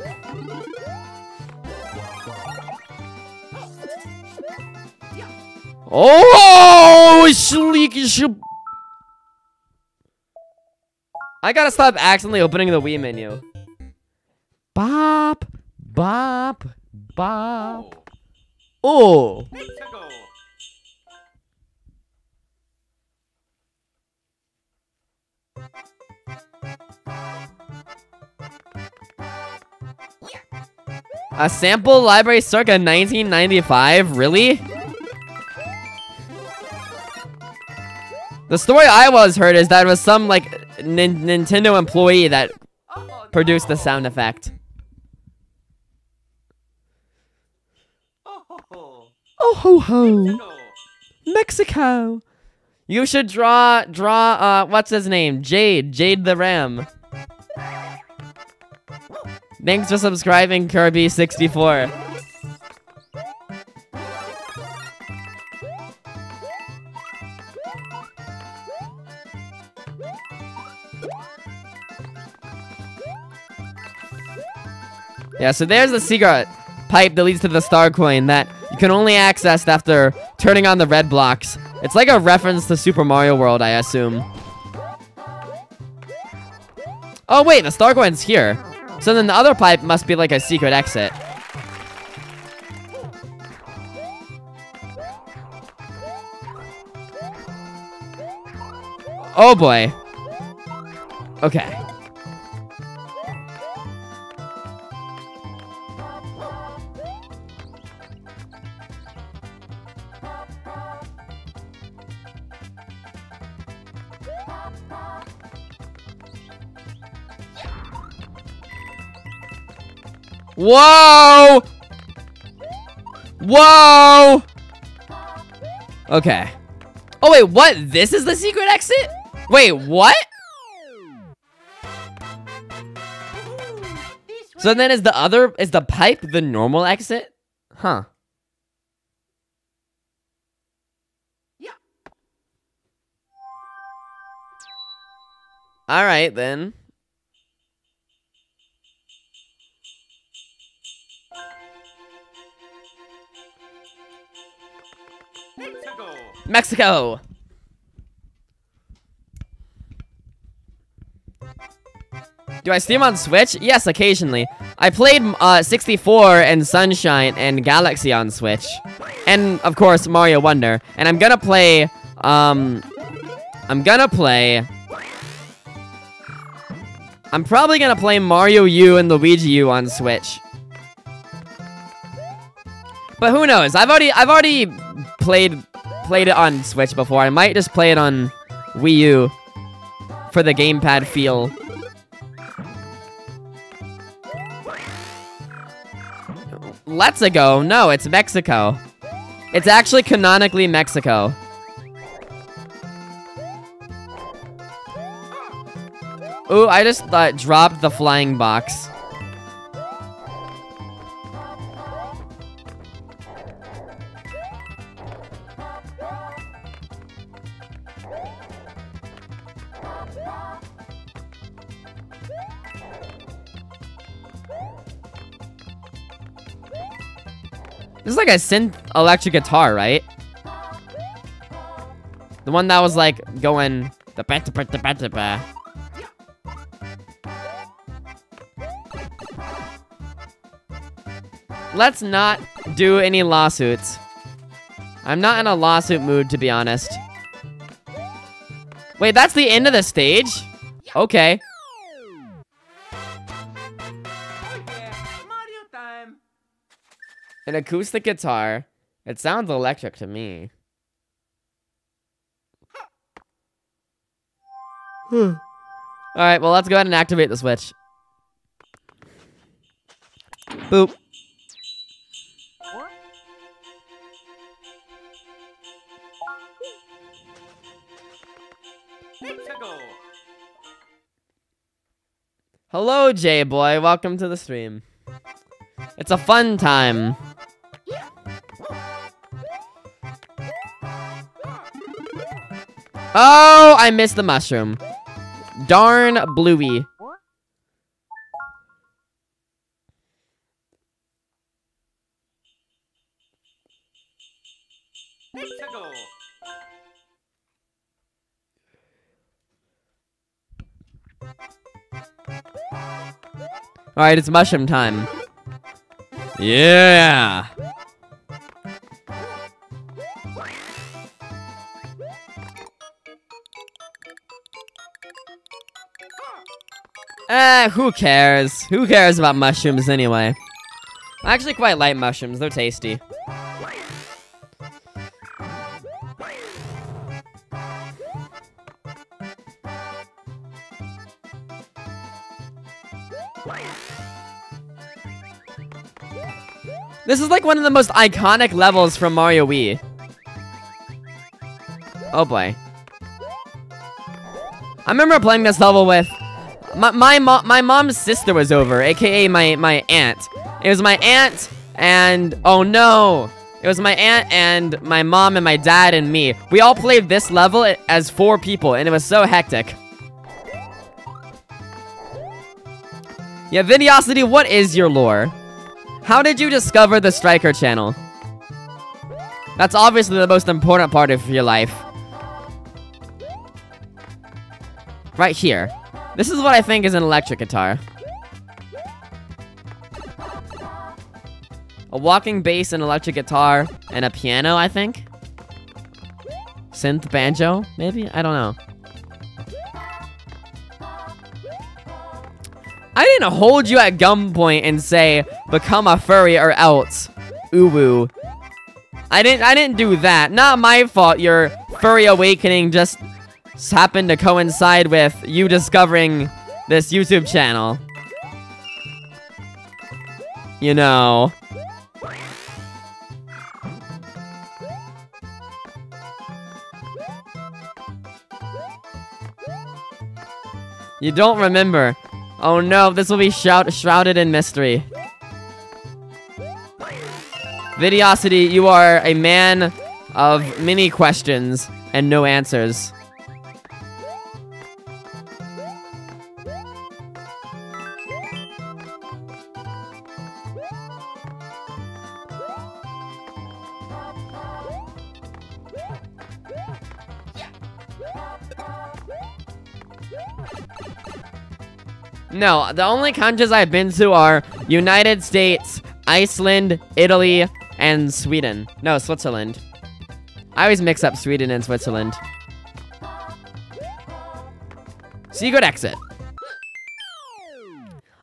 Oh, sleek I gotta stop accidentally opening the Wii menu. Bop, bop, bop. Oh. A sample library circa 1995? Really? The story I was heard is that it was some like Nin- Nintendo employee that produced the sound effect. Oh, ho ho, Mexico. Mexico. You should draw draw uh what's his name? Jade, Jade the Ram. Thanks for subscribing, Kirby64. Yeah, so there's the secret pipe that leads to the star coin that you can only access after turning on the red blocks. It's like a reference to Super Mario World, I assume. Oh wait, the star coin's here. So then the other pipe must be like a secret exit. Oh boy. Okay. Whoa! Whoa! Okay. Oh wait, what? This is the secret exit? Wait, what? So then is the other is the pipe the normal exit? Huh. Yeah. All right then. Mexico. Do I stream on Switch? Yes, occasionally. I played uh, 64 and Sunshine and Galaxy on Switch. And, of course, Mario Wonder. And I'm gonna play, um... I'm gonna play... I'm probably gonna play Mario U and Luigi U on Switch. But who knows? I've already, I've already played, played it on Switch before. I might just play it on Wii U for the gamepad feel. Let's go. No, it's Mexico. It's actually canonically Mexico. Ooh, I just uh, dropped the flying box. This is like a synth electric guitar, right? The one that was like going the ba ba ba ba. Let's not do any lawsuits. I'm not in a lawsuit mood, to be honest. Wait, that's the end of the stage? Okay. An acoustic guitar. It sounds electric to me. Alright, well, let's go ahead and activate the switch. Boop. Hello, J boy. Welcome to the stream. It's a fun time. Oh, I missed the mushroom. Darn Bluey. Alright, it's mushroom time. Yeah. Eh, who cares? Who cares about mushrooms anyway? I actually quite like mushrooms. They're tasty. This is like one of the most iconic levels from Mario Wii. Oh boy. I remember playing this level with my my, mo my mom's sister was over, aka my my aunt. It was my aunt and oh no, it was my aunt and my mom and my dad and me. We all played this level as four people, and it was so hectic. Yeah, Vidiosity, what is your lore? How did you discover the Striker channel? That's obviously the most important part of your life. Right here. This is what I think is an electric guitar. A walking bass, an electric guitar, and a piano, I think? Synth banjo, maybe? I don't know. I didn't hold you at gunpoint and say, become a furry or else. Uwu. I didn't I didn't do that. Not my fault your furry awakening just happened to coincide with you discovering this YouTube channel. You know. You don't remember. Oh no, this will be shroud shrouded in mystery. Vidiosity, you are a man of many questions and no answers. No, the only countries I've been to are United States, Iceland, Italy, and Sweden. No, Switzerland. I always mix up Sweden and Switzerland. Secret exit.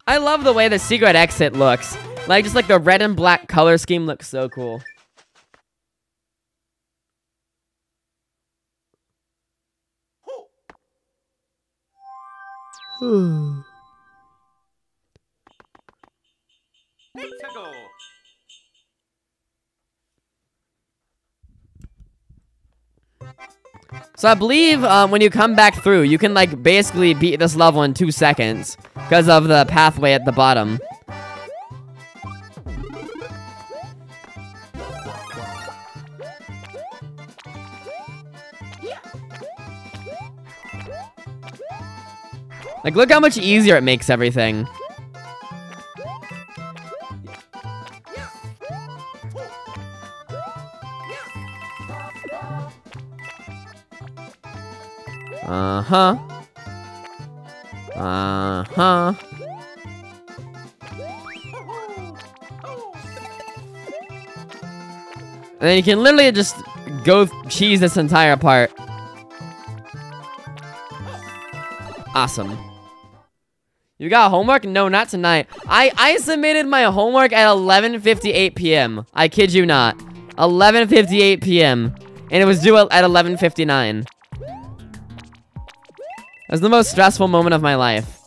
I love the way the secret exit looks. Like, just like the red and black color scheme looks so cool. Eight So I believe um, when you come back through, you can like basically beat this level in two seconds because of the pathway at the bottom. Like, look how much easier it makes everything. Uh-huh. Uh-huh. And then you can literally just go cheese this entire part. Awesome. You got homework? No, not tonight. I, I submitted my homework at 11.58 p.m. I kid you not. 11.58 p.m. And it was due at 11.59. It was the most stressful moment of my life.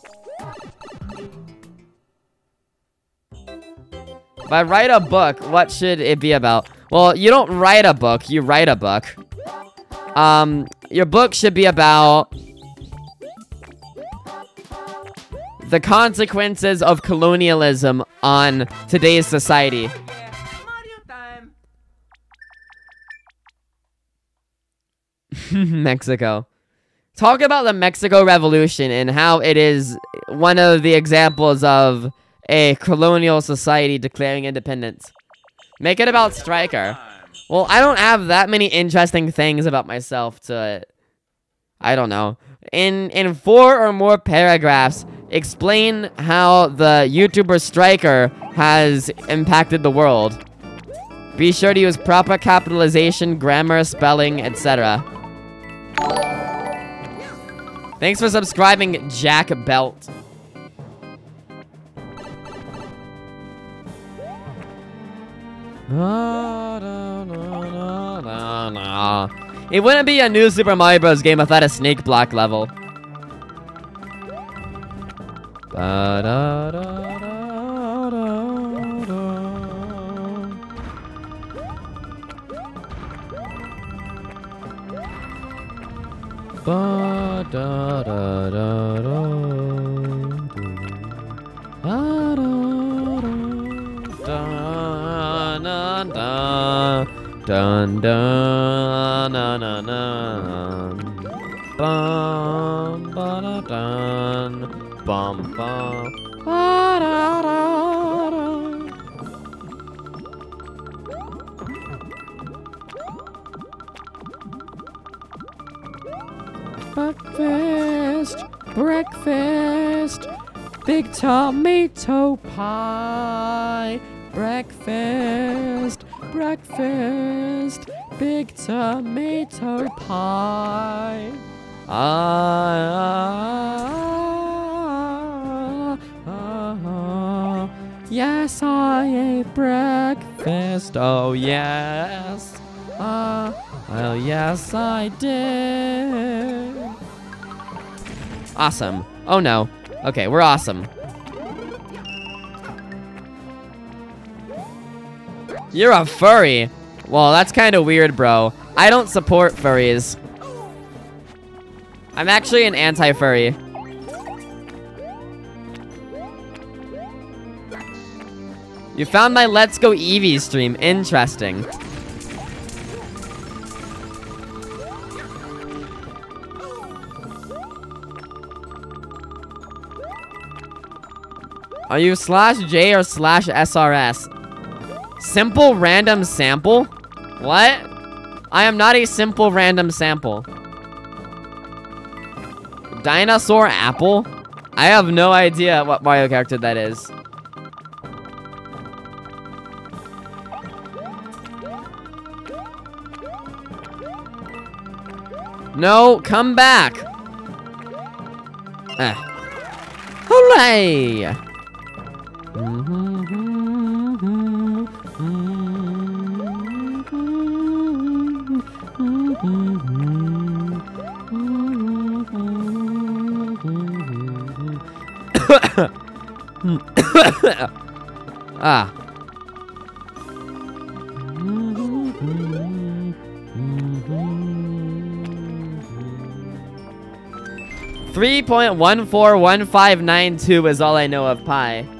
If I write a book, what should it be about? Well, you don't write a book, you write a book. Um, your book should be about the consequences of colonialism on today's society. Mexico. Talk about the Mexico Revolution and how it is one of the examples of a colonial society declaring independence. Make it about Striker. Well, I don't have that many interesting things about myself to I don't know. In in four or more paragraphs, explain how the YouTuber Striker has impacted the world. Be sure to use proper capitalization, grammar, spelling, etc. Thanks for subscribing, Jack Belt. It wouldn't be a new Super Mario Bros. game without a snake block level. Dun dun na na na bum ba da dun bum bum Breakfast, breakfast, big tomato pie. Breakfast, breakfast, big tomato pie. Ah, ah, ah, ah, yes, I ate breakfast. Oh, yes. Ah, well, yes, I did. Awesome. Oh, no. Okay, we're awesome. You're a furry. Well, that's kind of weird, bro. I don't support furries. I'm actually an anti-furry. You found my Let's Go Eevee stream. Interesting. Are you slash J or slash SRS? Simple random sample? What? I am not a simple random sample. Dinosaur apple? I have no idea what Mario character that is. No, come back. Ah. Hooray! Ah. Three point one four one five nine two is all I know of pi.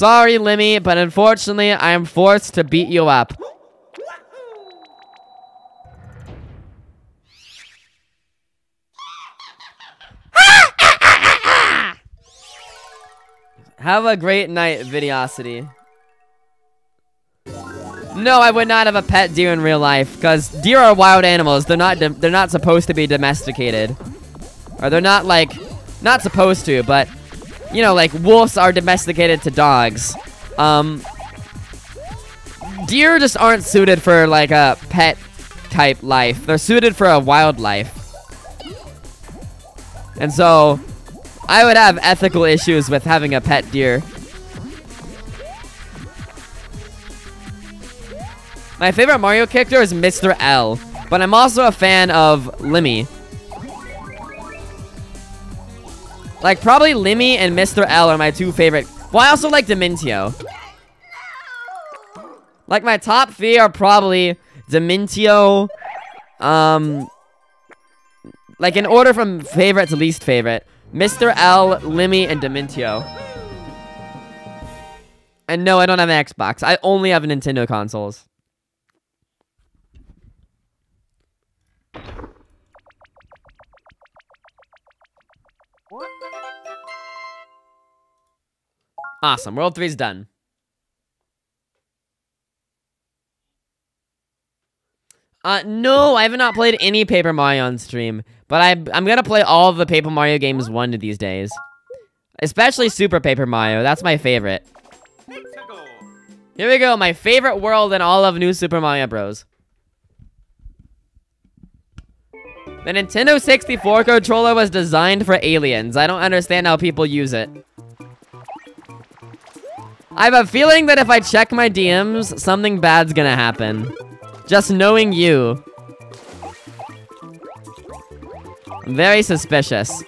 Sorry, Lemmy, but unfortunately, I am forced to beat you up. Have a great night, Videosity. No, I would not have a pet deer in real life, because deer are wild animals. They're not they're not supposed to be domesticated. Or they're not, like, not supposed to, but, you know, like, wolves are domesticated to dogs. Um, deer just aren't suited for, like, a pet type life. They're suited for a wildlife. And so, I would have ethical issues with having a pet deer. My favorite Mario character is Mr. L, but I'm also a fan of Lemmy. Like, probably Lemmy and Mr. L are my two favorite. Well, I also like Dimentio. Like, my top three are probably Dimentio, um... Like, in order from favorite to least favorite. Mr. L, Lemmy, and Dimentio. And no, I don't have an Xbox. I only have Nintendo consoles. Awesome. World 3 is done. Uh, no, I have not played any Paper Mario on stream. But I, I'm gonna play all the Paper Mario games one of these days. Especially Super Paper Mario. That's my favorite. Here we go. My favorite world in all of New Super Mario Bros. The Nintendo 64 controller was designed for aliens. I don't understand how people use it. I have a feeling that if I check my DMs, something bad's gonna happen. Just knowing you. Very suspicious.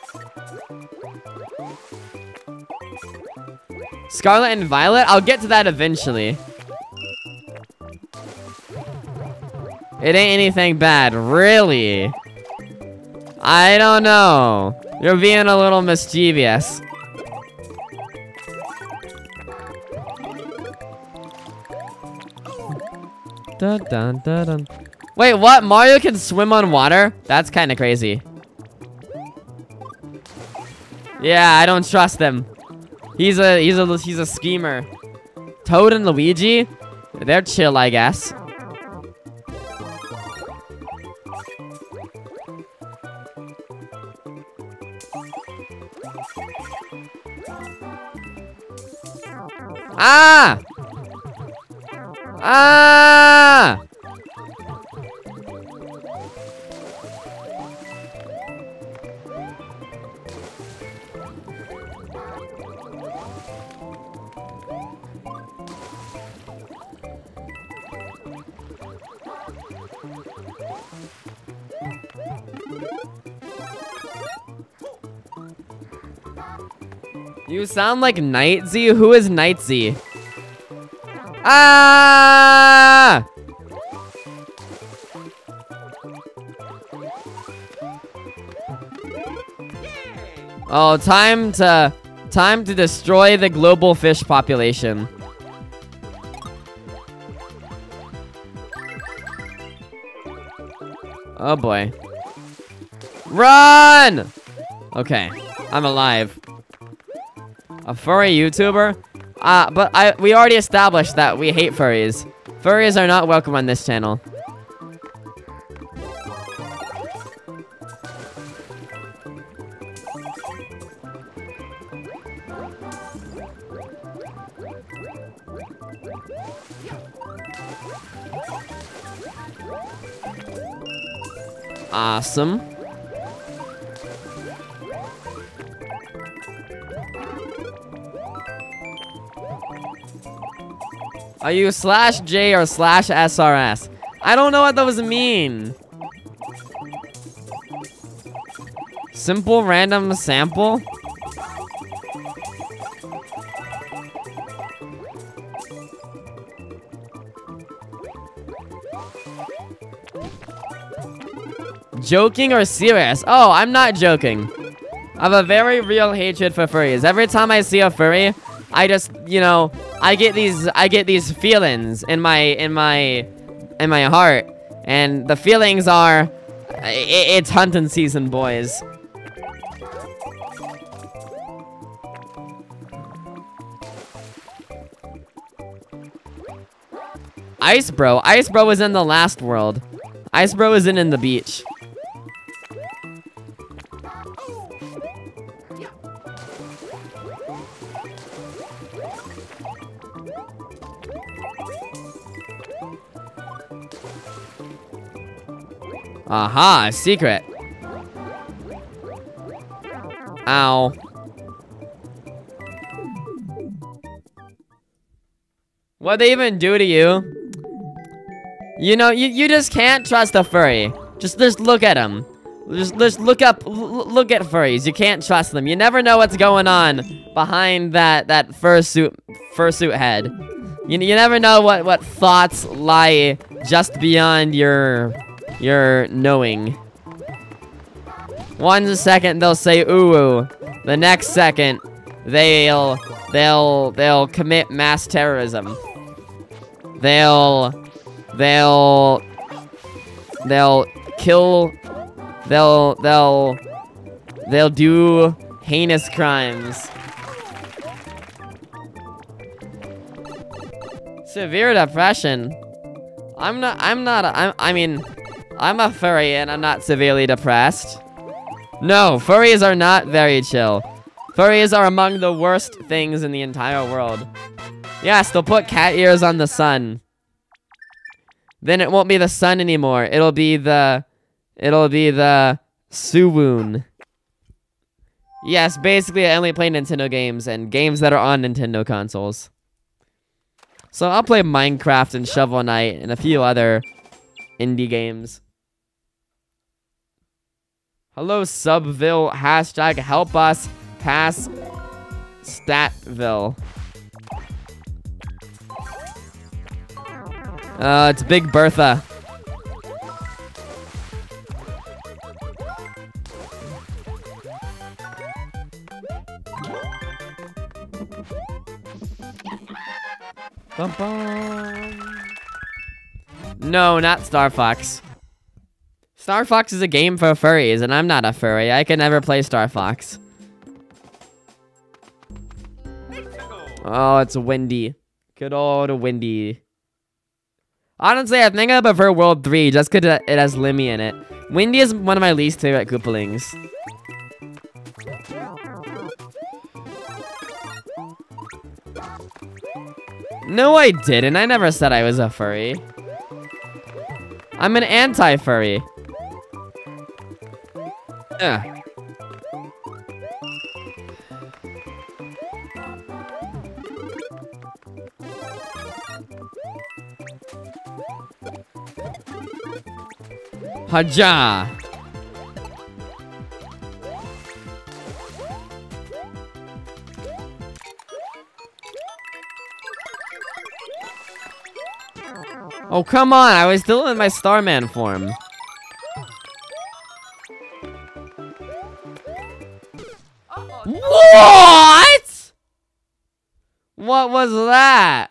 Scarlet and Violet? I'll get to that eventually. It ain't anything bad, really. I don't know. You're being a little mischievous. Dun, dun, dun. Wait, what? Mario can swim on water? That's kind of crazy. Yeah, I don't trust him. He's a he's a he's a schemer. Toad and Luigi, they're chill, I guess. Ah! Ah! You sound like Nightsy? Who is Nightsy? Ah! Oh, time to time to destroy the global fish population. Oh boy. Run! Okay, I'm alive. A furry YouTuber? Uh, but I we already established that we hate furries. Furries are not welcome on this channel. Awesome. Are you slash J or slash SRS? I don't know what those mean. Simple random sample? Joking or serious? Oh, I'm not joking. I have a very real hatred for furries. Every time I see a furry, I just, you know, I get these I get these feelings in my in my in my heart. And the feelings are i it's hunting season, boys. Ice Bro. Ice Bro is in the last world. Ice Bro isn't in the beach. Aha, a secret. Ow. What'd they even do to you? You know, you, you just can't trust a furry. Just, just look at them. Just, just look up, look at furries. You can't trust them. You never know what's going on behind that, that fursuit, fursuit head. You, you never know what, what thoughts lie just beyond your your knowing. One second they'll say ooh, ooh. The next second they'll they'll they'll commit mass terrorism. They'll they'll they'll kill they'll they'll they'll do heinous crimes. Severe depression. I'm not I'm not I'm I mean I'm a furry and I'm not severely depressed. No, furries are not very chill. Furries are among the worst things in the entire world. Yes, they'll put cat ears on the sun. Then it won't be the sun anymore. It'll be the it'll be the Suwoon. Yes, basically I only play Nintendo games and games that are on Nintendo consoles. So I'll play Minecraft and Shovel Knight and a few other indie games. Hello, Subville. Hashtag help us pass Statville. Uh, it's Big Bertha. Bum bum. No, not Star Fox. Star Fox is a game for furries, and I'm not a furry. I can never play Star Fox. Oh, it's Wendy. Good old Wendy. Honestly, I think I prefer World 3 just because it has Lemmy in it. Wendy is one of my least favorite Koopalings. No, I didn't. I never said I was a furry. I'm an anti-furry. Ugh. Haja. Oh, come on. I was still in my Starman form. What? What was that?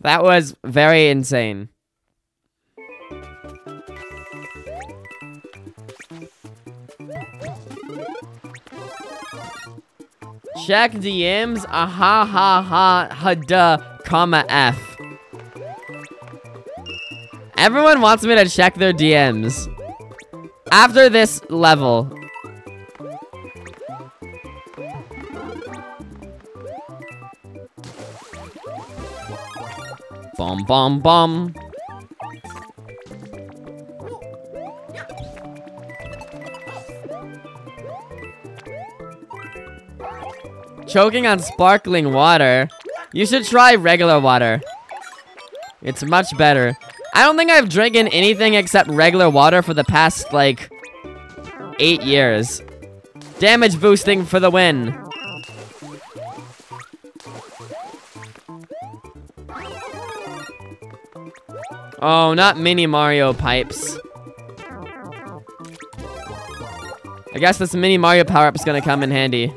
That was very insane. Check DMs, ah ha ha ha ha duh, comma F. Everyone wants me to check their DMs. After this level. Bum bum bum. Choking on sparkling water? You should try regular water. It's much better. I don't think I've drinking anything except regular water for the past, like, eight years. Damage boosting for the win. Oh, not mini Mario pipes. I guess this mini Mario power-up is gonna come in handy.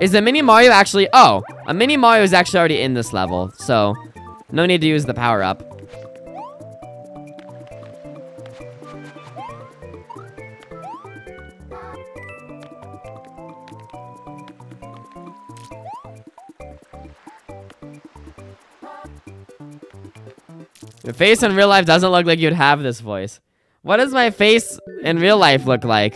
Is the mini Mario actually... Oh, a mini Mario is actually already in this level, so no need to use the power-up. Your face in real life doesn't look like you'd have this voice. What does my face in real life look like?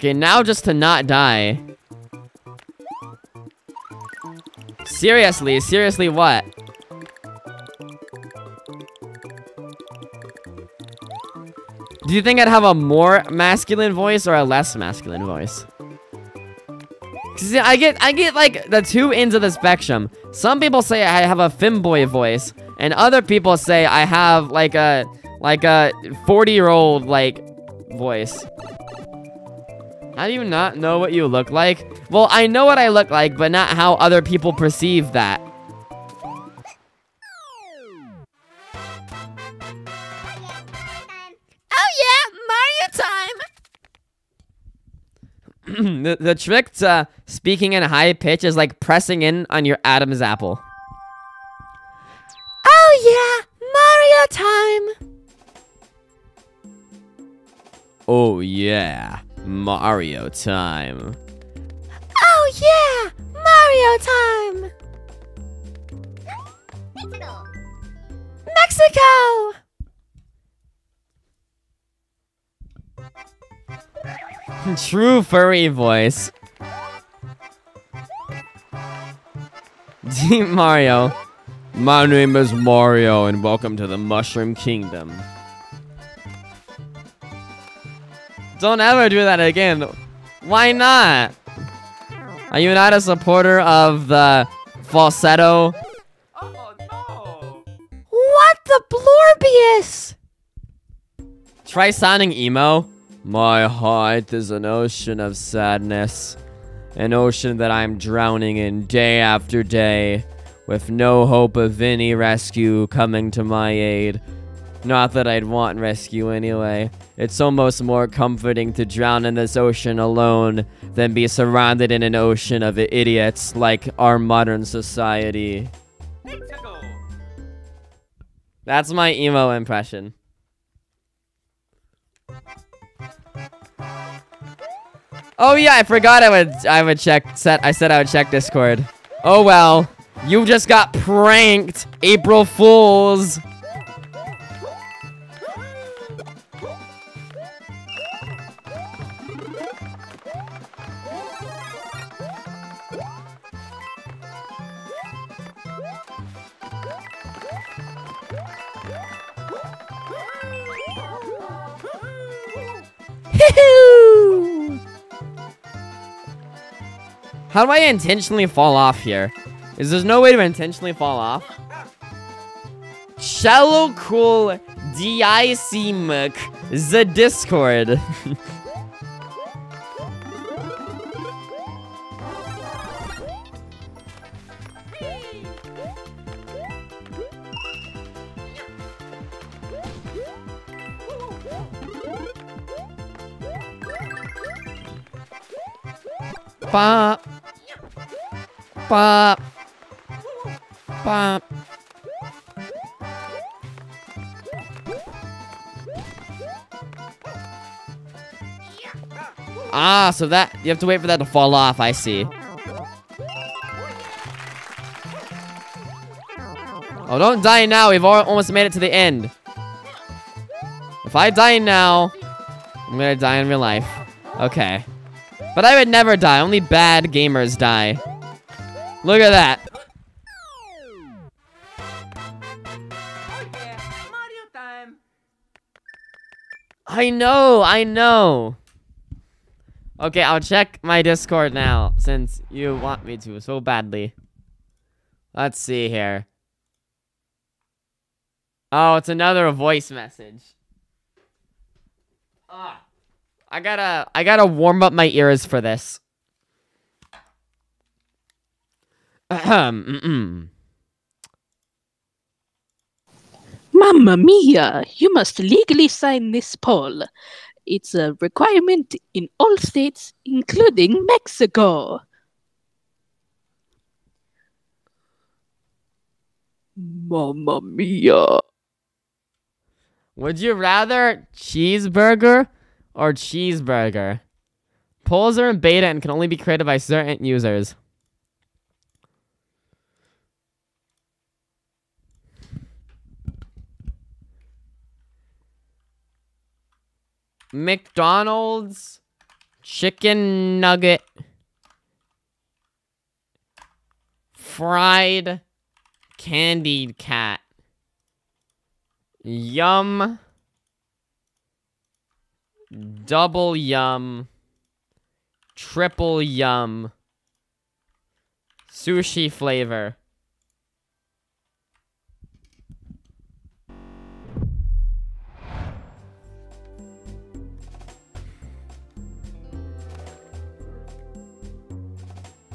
Okay, now just to not die. Seriously, seriously what? Do you think I'd have a more masculine voice or a less masculine voice? 'Cause, I get, I get like the two ends of the spectrum. Some people say I have a femboy voice, and other people say I have like a, like a 40 year old like voice. How do you not know what you look like? Well, I know what I look like, but not how other people perceive that. Oh yeah, Mario time! the, the trick to speaking in a high pitch is like pressing in on your Adam's apple. Oh yeah, Mario time! Oh yeah, Mario time. Oh yeah, Mario time! Mexico! True furry voice. Team Mario. My name is Mario, and welcome to the Mushroom Kingdom. Don't ever do that again. Why not? Are you not a supporter of the falsetto? Oh no! What the Blorbius? Try sounding emo. My heart is an ocean of sadness. An ocean that I'm drowning in day after day, with no hope of any rescue coming to my aid. Not that I'd want rescue anyway. It's almost more comforting to drown in this ocean alone than be surrounded in an ocean of idiots like our modern society. That's my emo impression. Oh yeah, I forgot I would I would check set I said I would check Discord. Oh well. You just got pranked, April Fools. How do I intentionally fall off here? Is there no way to intentionally fall off? Shallow cool DIC the Discord. Bop. Bop. Bop. Ah, so that you have to wait for that to fall off. I see. Oh, don't die now. We've almost made it to the end. If I die now, I'm gonna die in real life. Okay. But I would never die. Only bad gamers die. Look at that. I know, I know. Okay, I'll check my Discord now, since you want me to so badly. Let's see here. Oh, it's another voice message. Ah. I gotta, I gotta warm up my ears for this. Mamma mia! You must legally sign this poll. It's a requirement in all states, including Mexico. Mamma mia! Would you rather cheeseburger or cheeseburger? Polls are in beta and can only be created by certain users. McDonald's chicken nugget fried candied cat yum double yum triple yum sushi flavor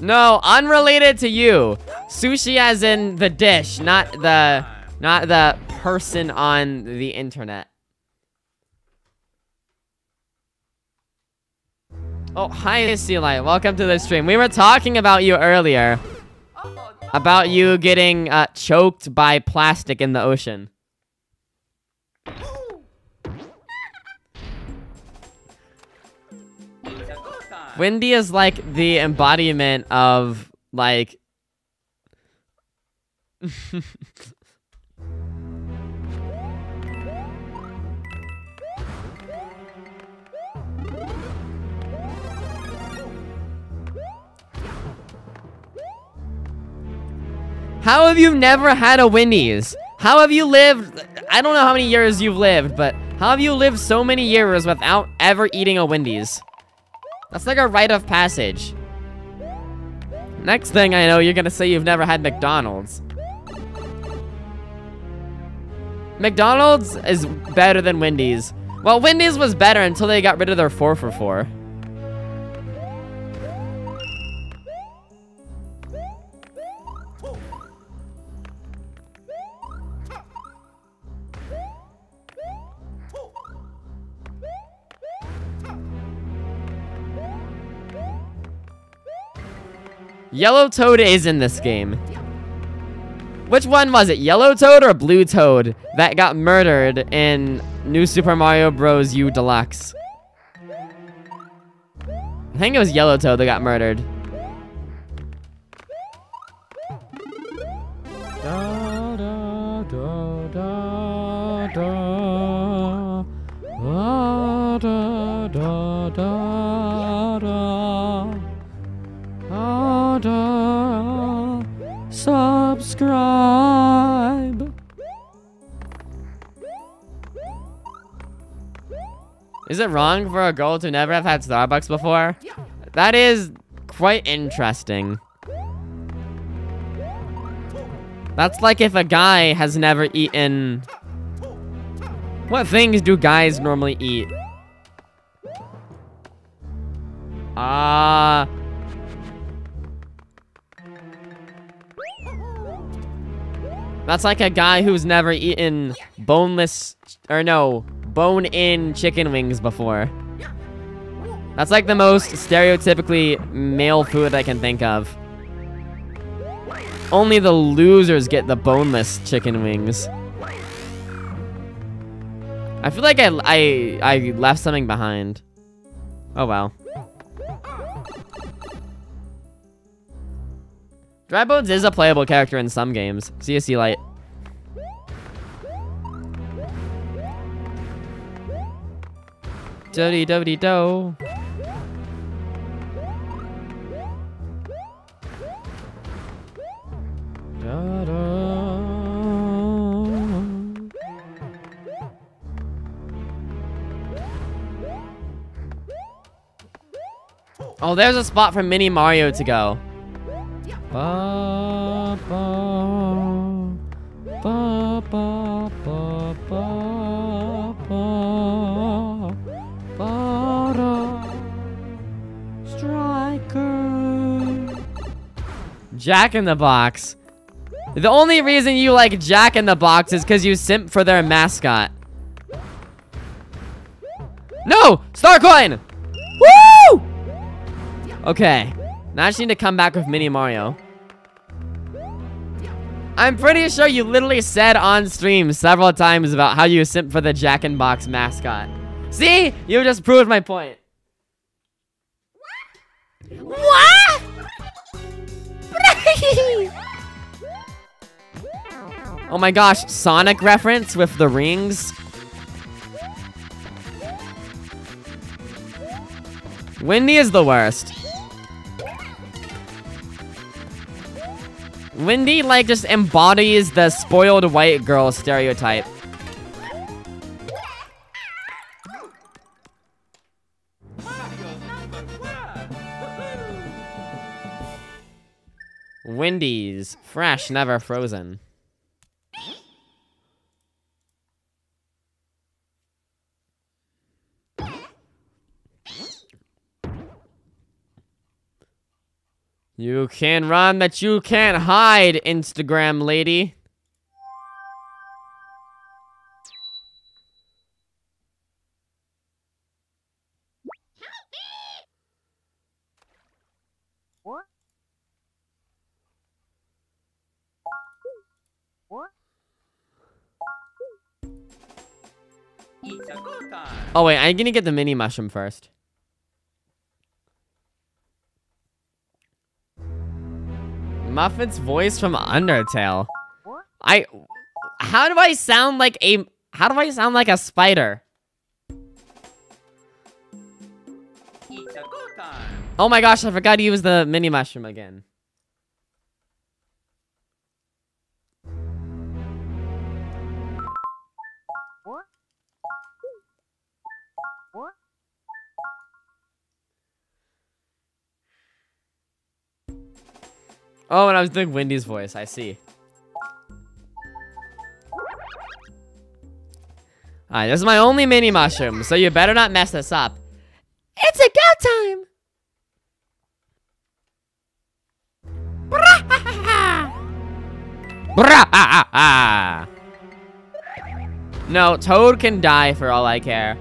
No, unrelated to you. Sushi as in the dish, not the not the person on the internet. Oh, hi, Sea Light. Welcome to the stream. We were talking about you earlier. About you getting uh, choked by plastic in the ocean. Wendy is like the embodiment of like How have you never had a Wendy's? How have you lived? I don't know how many years you've lived, but how have you lived so many years without ever eating a Wendy's? That's like a rite of passage. Next thing I know, you're gonna say you've never had McDonald's. McDonald's is better than Wendy's. Well, Wendy's was better until they got rid of their 4 for 4. Yellow Toad is in this game. Which one was it? Yellow Toad or Blue Toad that got murdered in New Super Mario Bros. U Deluxe? I think it was Yellow Toad that got murdered. Da, da, da, da, da. Da, da, da, da, Da. Subscribe. Is it wrong for a girl to never have had Starbucks before? That is quite interesting. That's like if a guy has never eaten... What things do guys normally eat? Ah... That's like a guy who's never eaten boneless, or no, bone-in chicken wings before. That's like the most stereotypically male food I can think of. Only the losers get the boneless chicken wings. I feel like I, I, I left something behind. Oh well. Dry Bones is a playable character in some games. CSC Light. Doddy doddy do. Da da. Oh, there's a spot for Mini Mario to go. Ba, ba, ba, ba, ba, ba, ba, ba. Striker. Jack in the Box. The only reason you like Jack in the Box is because you simp for their mascot. No! Star Coin! Woo! Okay. Now I just need to come back with Mini Mario. I'm pretty sure you literally said on stream several times about how you simp for the Jack in Box mascot. See? You just proved my point. What? Oh my gosh, Sonic reference with the rings. Wendy is the worst. Wendy, like, just embodies the spoiled white girl stereotype. Wendy's, fresh, never frozen. You can run that you can't hide, Instagram lady. Go time. Oh wait, I'm gonna get the mini mushroom first. Muffet's voice from Undertale. I How do I sound like a How do I sound like a spider? It's a go time. Oh my gosh, I forgot to use the mini mushroom again. Oh, and I was doing Wendy's voice. I see. Alright, this is my only mini mushroom, so you better not mess this up. It's a go time! No, Toad can die for all I care.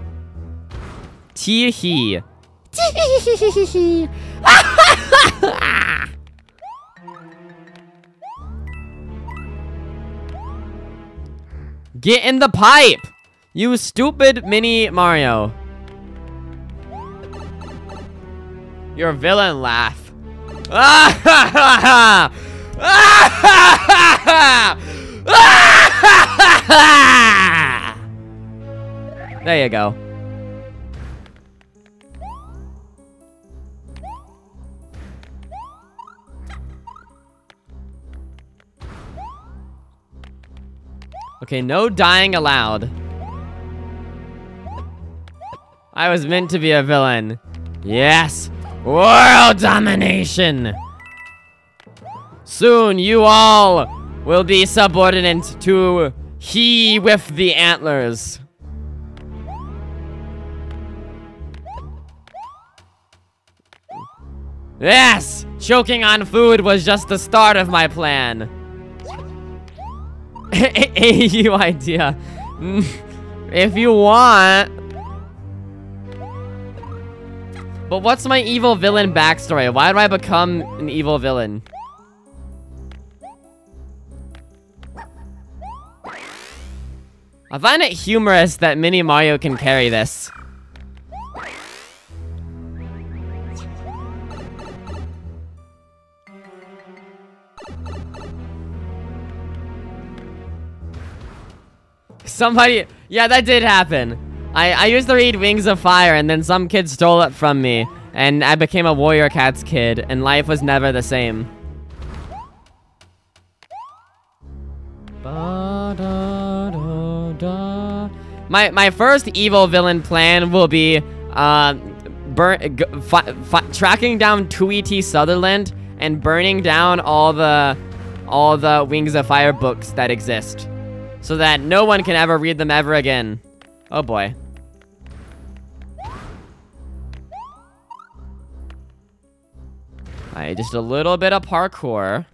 Tee hee. Get in the pipe! You stupid mini Mario. Your villain laugh. Ah ha ha Okay, no dying allowed. I was meant to be a villain. Yes! World domination! Soon you all will be subordinate to he with the antlers. Yes! Choking on food was just the start of my plan. AU idea. Mm, if you want. But what's my evil villain backstory? Why did I become an evil villain? I find it humorous that Mini Mario can carry this. Somebody, yeah, that did happen. I, I used to read Wings of Fire, and then some kid stole it from me, and I became a Warrior Cats kid, and life was never the same. My my first evil villain plan will be uh, burn tracking down Tui T. Sutherland and burning down all the all the Wings of Fire books that exist so that no one can ever read them ever again. Oh boy. Alright, just a little bit of parkour.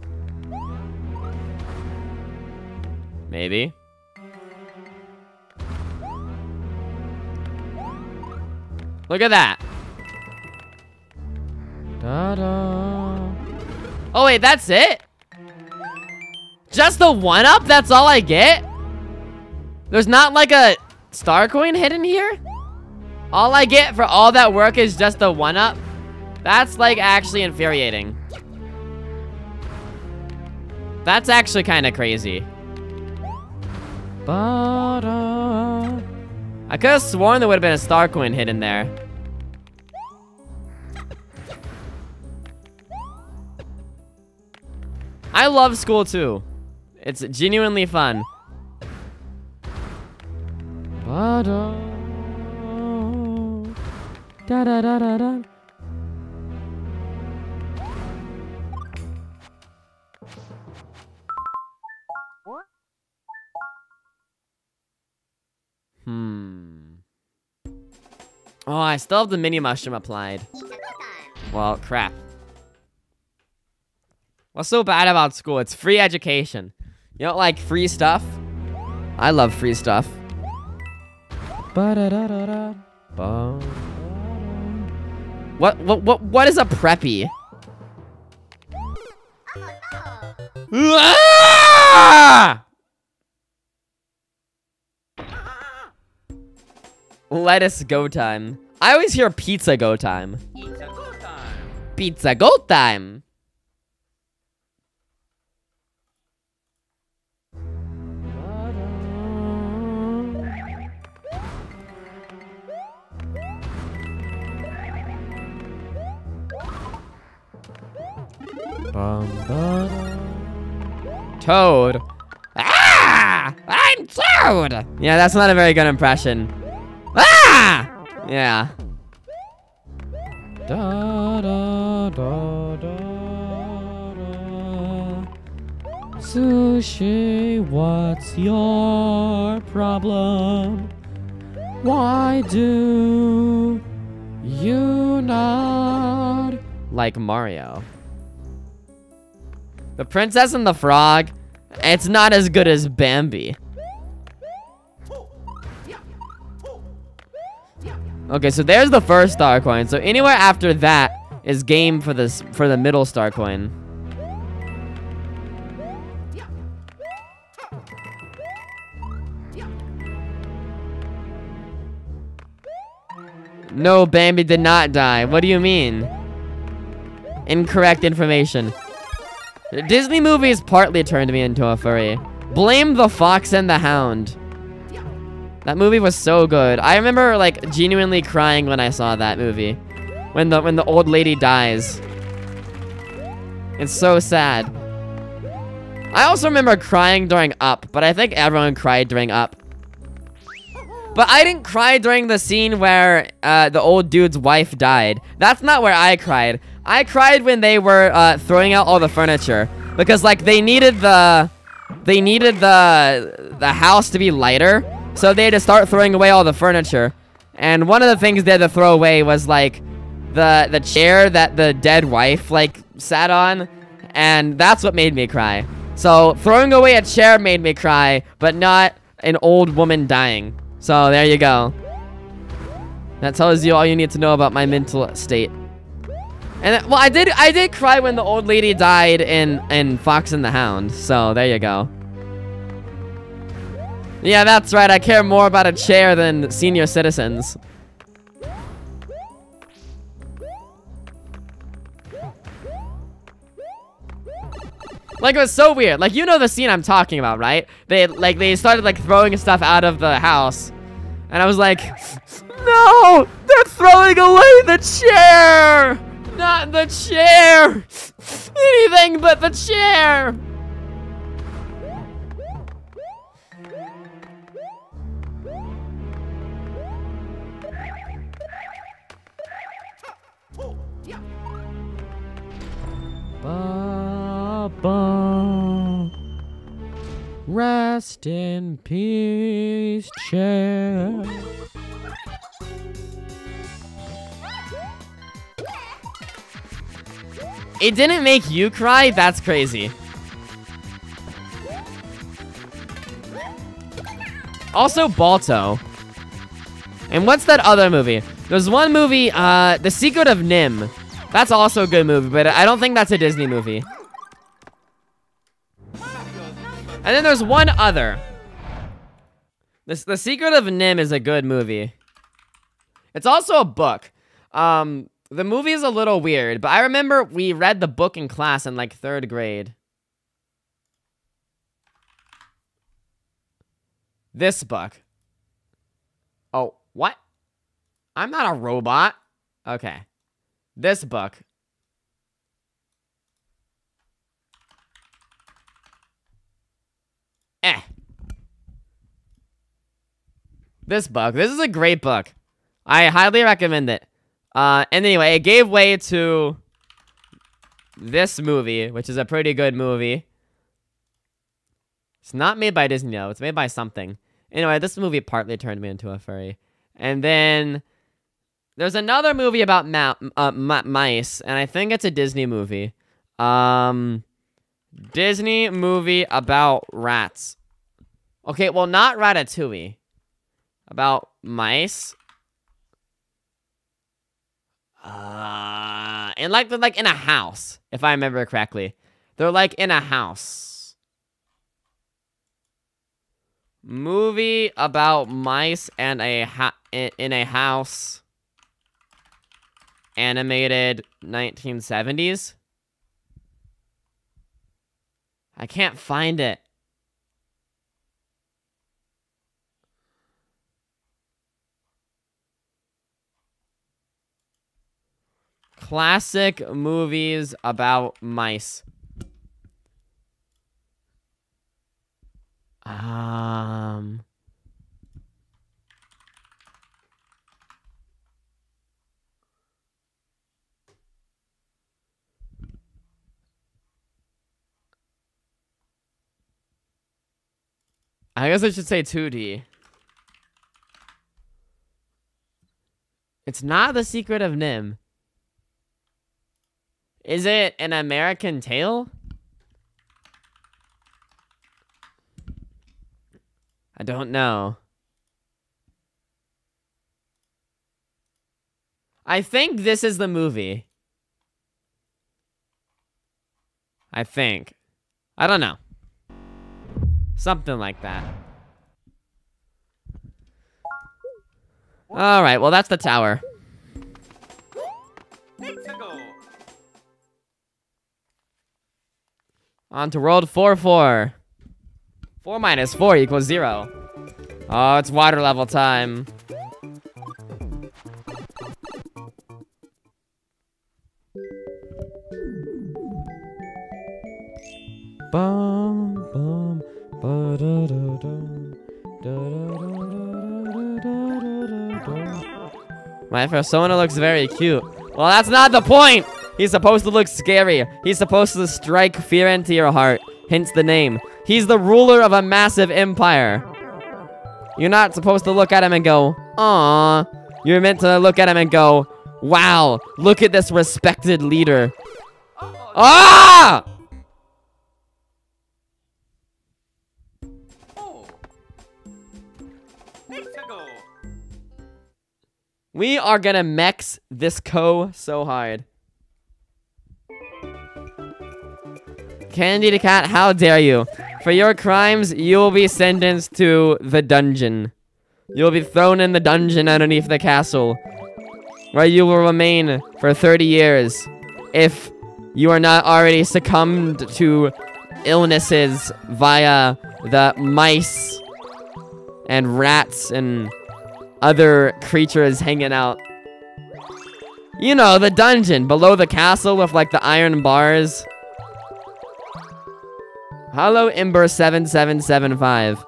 Maybe. Look at that. Da-da. Oh wait, that's it? Just the one up? That's all I get? There's not like a star coin hidden here? All I get for all that work is just the one up? That's like actually infuriating. That's actually kind of crazy. I could have sworn there would have been a star coin hidden there. I love school too. It's genuinely fun. Ba-da. Da-da-da-da-da. Hmm. Oh, I still have the mini mushroom applied. Well, crap. What's so bad about school? It's free education. You don't like free stuff? I love free stuff. What what what what is a preppy? Ah! Lettuce go time. I always hear pizza go time. Pizza go time. Pizza go time. Toad. Ah! I'm Toad! Yeah, that's not a very good impression. Ah! Yeah. Da, da, da. Sushi, what's your problem? Why do you not like Mario? The Princess and the Frog, it's not as good as Bambi. Okay, so there's the first star coin. So anywhere after that is game for this for the middle star coin. No, Bambi did not die. What do you mean? Incorrect information. Disney movies partly turned me into a furry. Blame the Fox and the Hound. That movie was so good. I remember like genuinely crying when I saw that movie. When the when the old lady dies. It's so sad. I also remember crying during Up, but I think everyone cried during Up. But I didn't cry during the scene where uh, the old dude's wife died. That's not where I cried. I cried when they were uh, throwing out all the furniture because like they needed the they needed the the house to be lighter, so they had to start throwing away all the furniture. And one of the things they had to throw away was like the the chair that the dead wife like sat on, and that's what made me cry. So throwing away a chair made me cry, but not an old woman dying. So there you go. That tells you all you need to know about my mental state. And uh, well, I did I did cry when the old lady died in in Fox and the Hound. So there you go. Yeah, that's right. I care more about a chair than senior citizens. Like it was so weird. Like you know the scene I'm talking about, right? They like they started like throwing stuff out of the house. And I was like, "No! They're throwing away the chair! Not the chair! Anything but the chair!" Ba, ba. Rest in peace, chair. It didn't make you cry? That's crazy. Also, Balto. And what's that other movie? There's one movie, uh, The Secret of NIMH. That's also a good movie, but I don't think that's a Disney movie. And then there's one other. This The Secret of NIMH is a good movie. It's also a book. Um, the movie is a little weird, but I remember we read the book in class in like third grade. This book. Oh, what? I'm not a robot. Okay. This book. Eh. This book. This is a great book. I highly recommend it. Uh, and anyway, it gave way to this movie, which is a pretty good movie. It's not made by Disney, though. It's made by something. Anyway, this movie partly turned me into a furry. And then there's another movie about uh, mice, and I think it's a Disney movie. Um, Disney movie about rats. Okay, well, not Ratatouille. About mice. Uh, and like they're like in a house, if I remember correctly. They're like in a house. Movie about mice and a ha- in, a house. Animated 1970s. I can't find it. Classic movies about mice. Um... I guess I should say 2D. It's not the secret of NIMH. Is it an American Tail? I don't know. I think this is the movie. I think. I don't know. Something like that. Alright, well, that's the tower. On to world 4 4. 4 minus 4 equals 0. Oh, it's water level time. Bum, bum, ba-da-da-dum, da-da-da-da-da-da-da-da. My for someone looks very cute. Well, that's not the point! He's supposed to look scary. He's supposed to strike fear into your heart. Hence the name. He's the ruler of a massive empire. You're not supposed to look at him and go, Aww. You're meant to look at him and go, Wow, look at this respected leader. Ah! We are gonna mex this co so hard. Candy the Cat, how dare you? For your crimes, you will be sentenced to the dungeon. You will be thrown in the dungeon underneath the castle, where you will remain for 30 years if you are not already succumbed to illnesses via the mice and rats and other creatures hanging out. You know, the dungeon below the castle with like the iron bars. Hello, Ember 7775.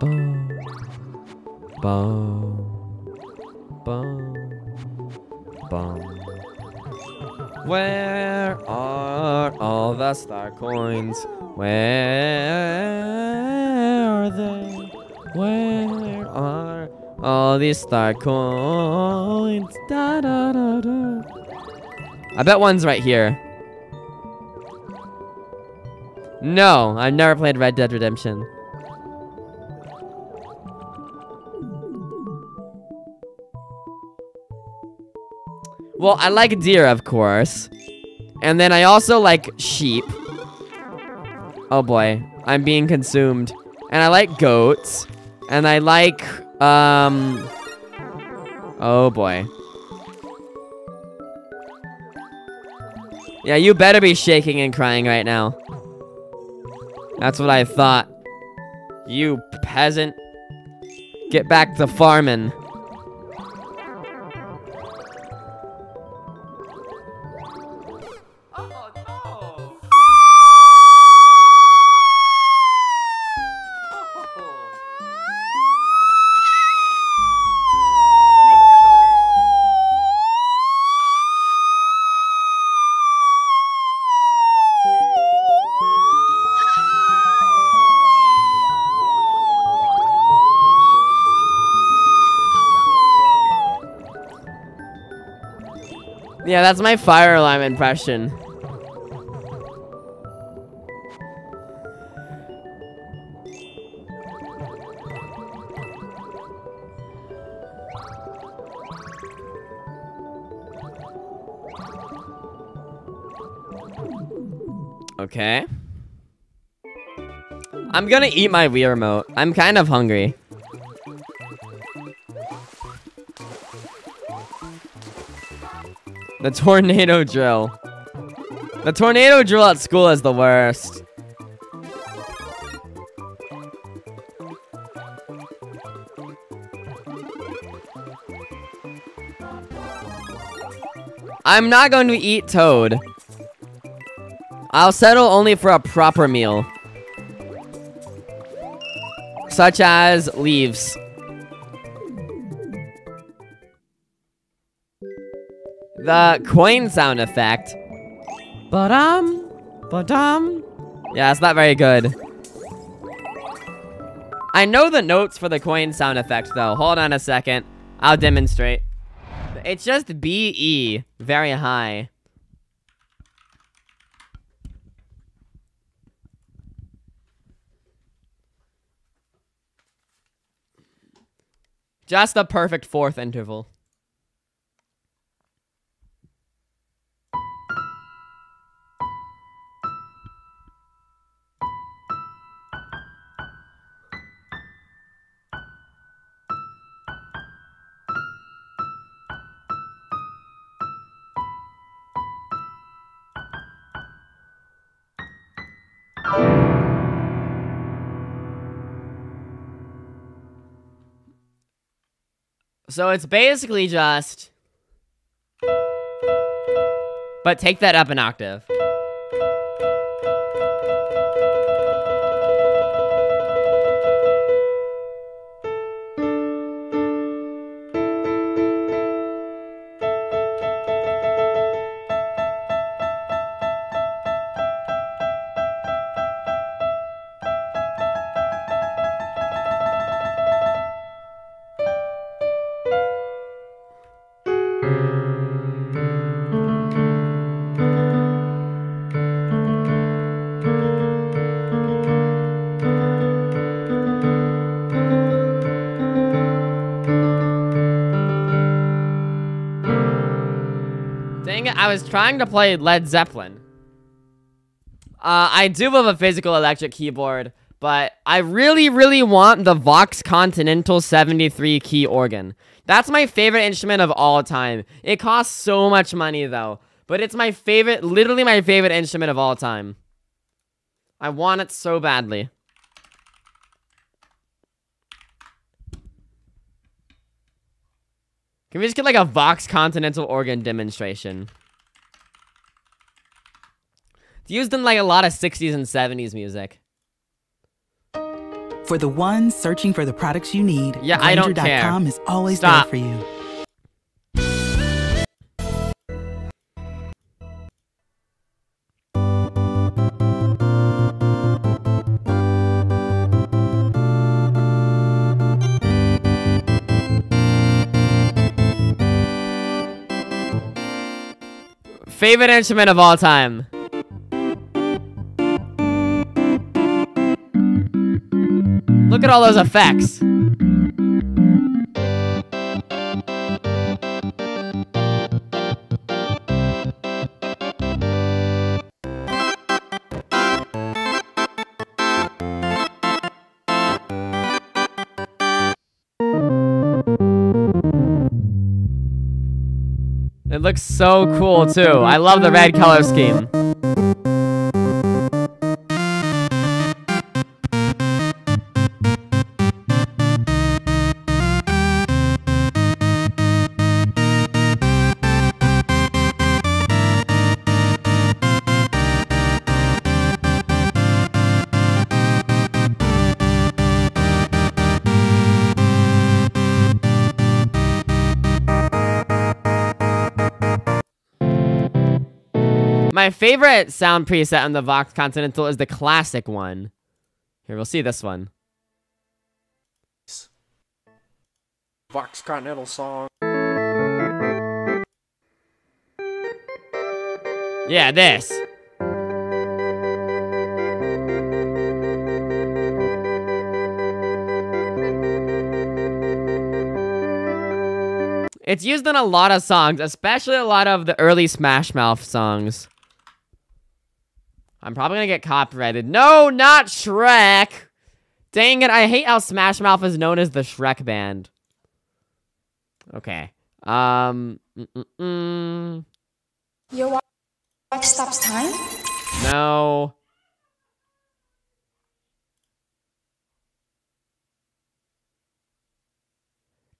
Bum, bum, bum, bum. Where are all the star coins? Where are they? Where are all these star coins? Da da da da. I bet one's right here. No, I've never played Red Dead Redemption. Well, I like deer, of course. And then I also like sheep. Oh boy, I'm being consumed. And I like goats. And I like, um... Oh boy. Yeah, you better be shaking and crying right now. That's what I thought. You peasant. Get back to farming. Yeah, that's my fire alarm impression. Okay. I'm gonna eat my Wii remote. I'm kind of hungry. The tornado drill. The tornado drill at school is the worst. I'm not going to eat toad. I'll settle only for a proper meal. Such as leaves. The coin sound effect But um, but um. Yeah, it's not very good. I know the notes for the coin sound effect though. Hold on a second. I'll demonstrate. It's just B E, very high. Just the perfect fourth interval. So it's basically just. But take that up an octave. Was trying to play Led Zeppelin. Uh, I do have a physical electric keyboard, but I really, really want the Vox Continental 73 key organ. That's my favorite instrument of all time. It costs so much money, though. But it's my favorite, literally my favorite instrument of all time. I want it so badly. Can we just get like a Vox Continental organ demonstration? Used in like a lot of 60s and 70s music. For the ones searching for the products you need, Yeah, I don't Grainger.com care. is always Stop. there for you. Favorite instrument of all time. Look at all those effects. It looks so cool too. I love the red color scheme. Favorite sound preset on the Vox Continental is the classic one. Here, we'll see this one. Vox Continental song. Yeah, this. It's used in a lot of songs, especially a lot of the early Smash Mouth songs. I'm probably gonna get copyrighted. No, not Shrek! Dang it, I hate how Smash Mouth is known as the Shrek band. Okay. Um. Mm-mm-mm. Your watch stops time? No.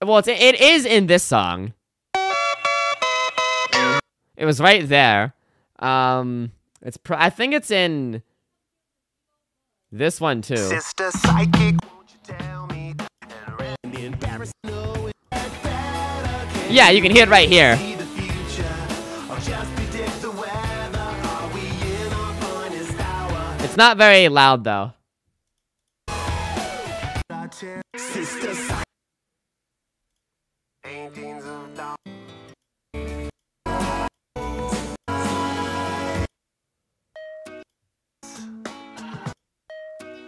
Well, it's, it is in this song. It was right there. Um, it's pr- I think it's in this one too. Sister Psychic. Yeah, you can hear it right here. It's not very loud though.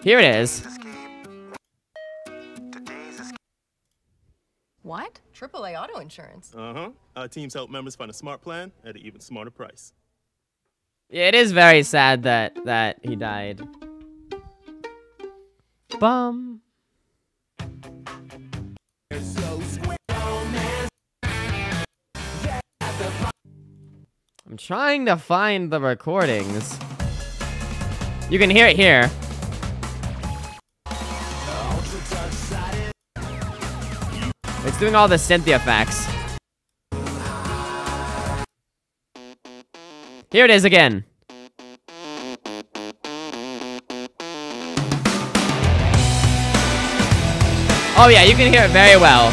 Here it is. What? AAA auto insurance. Uh huh. Our teams help members find a smart plan at an even smarter price. Yeah, it is very sad that that he died. Bum. I'm trying to find the recordings. You can hear it here. It's doing all the Cynthia effects. Here it is again. Oh yeah, you can hear it very well.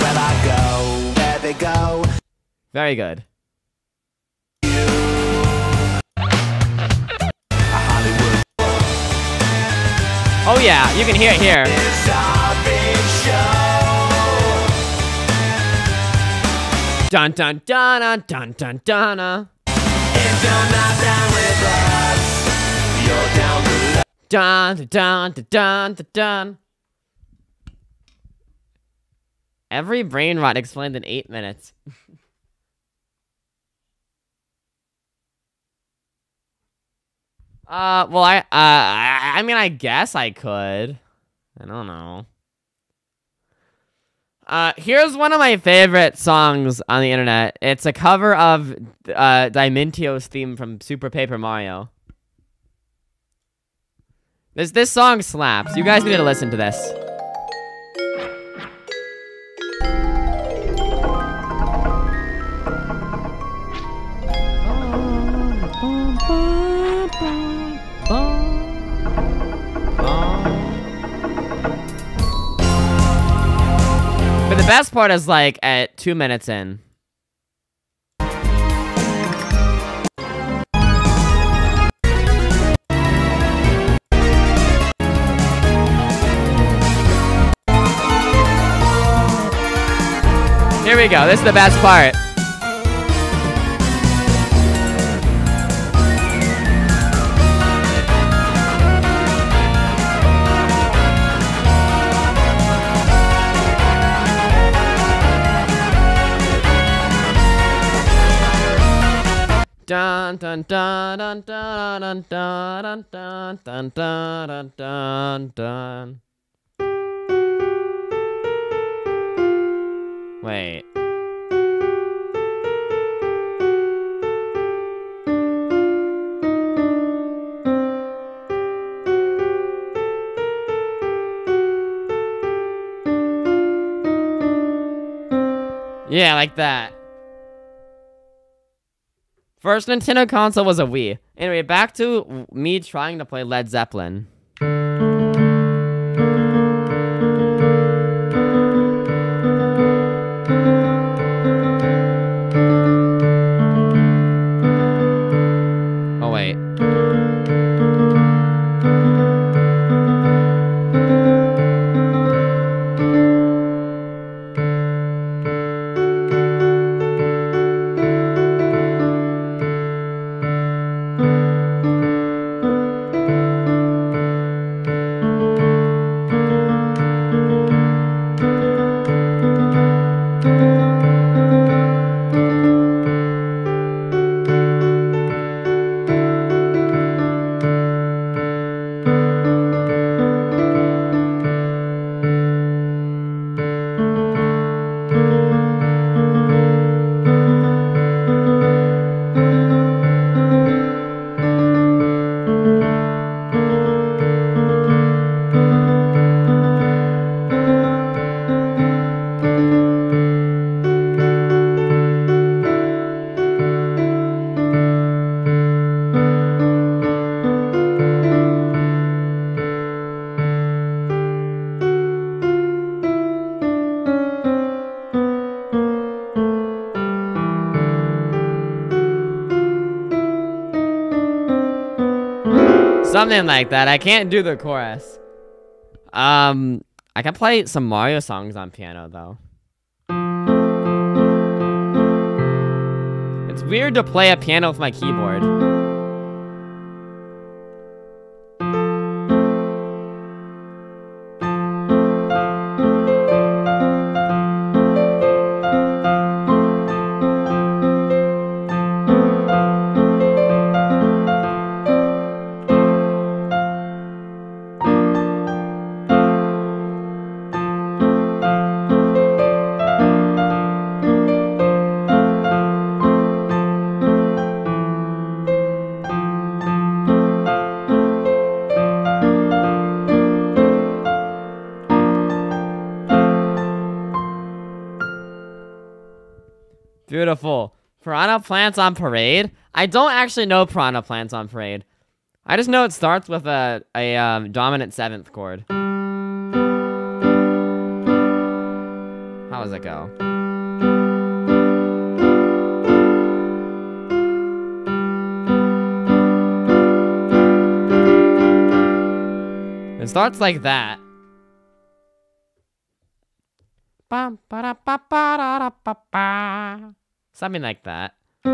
Where I go, there they go. Very good. Oh yeah, you can hear it here. Dun dun dun dun dun dun dun. Dun dun dun dun dun dun dun. Every brain rot explained in eight minutes. Uh, well, I, uh, I, mean, I guess I could. I don't know. Uh, here's one of my favorite songs on the internet. It's a cover of uh, Dimentio's theme from Super Paper Mario. This this song slaps. You guys need to listen to this. Best part is like at two minutes in. Here we go. This is the best part. Dun dun dun dun dun dun dun dun dun dun dun dun. Wait. Yeah, like that. First Nintendo console was a Wii. Anyway, back to me trying to play Led Zeppelin. Something like that. I can't do the chorus. Um, I can play some Mario songs on piano though. It's weird to play a piano with my keyboard. Plants on Parade? I don't actually know Piranha Plants on Parade. I just know it starts with a, a um, dominant seventh chord. How does it go? It starts like that. Something like that. Uh,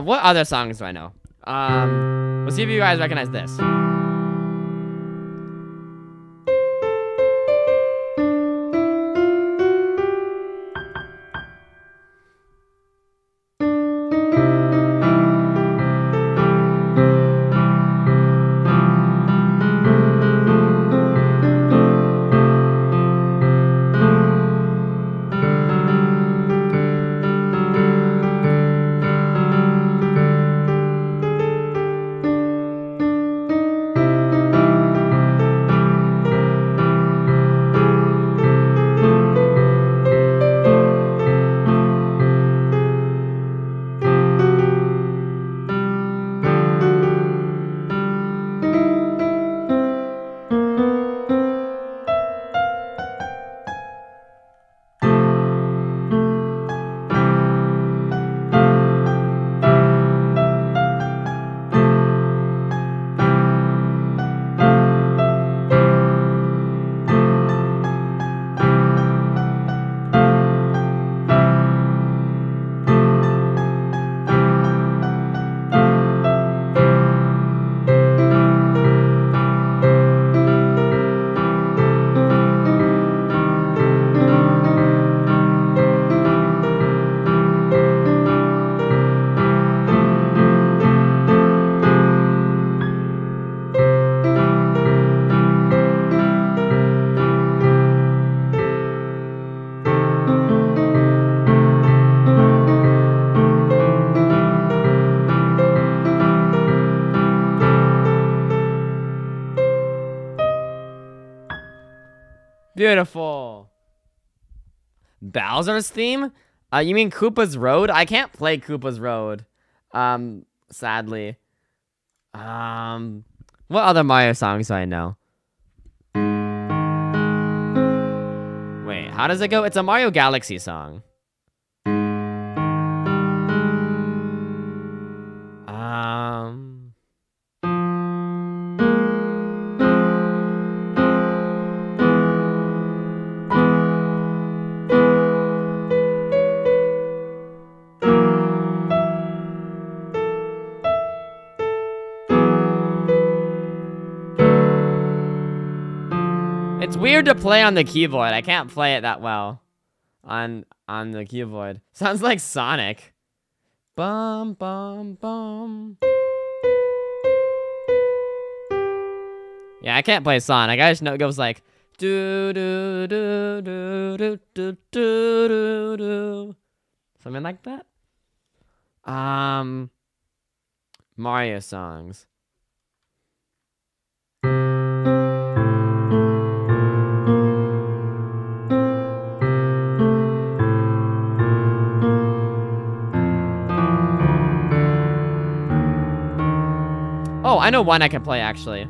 what other songs do I know? Um, let's see if you guys recognize this. Beautiful. Bowser's theme? Uh, you mean Koopa's Road? I can't play Koopa's Road. Um, sadly. Um, what other Mario songs do I know? Wait, how does it go? It's a Mario Galaxy song. It's weird to play on the keyboard. I can't play it that well on on the keyboard. Sounds like Sonic. Bum bum bum. Yeah, I can't play Sonic. I just know it goes like do do do do do do do do do something like that. Um, Mario songs. I know one I can play actually.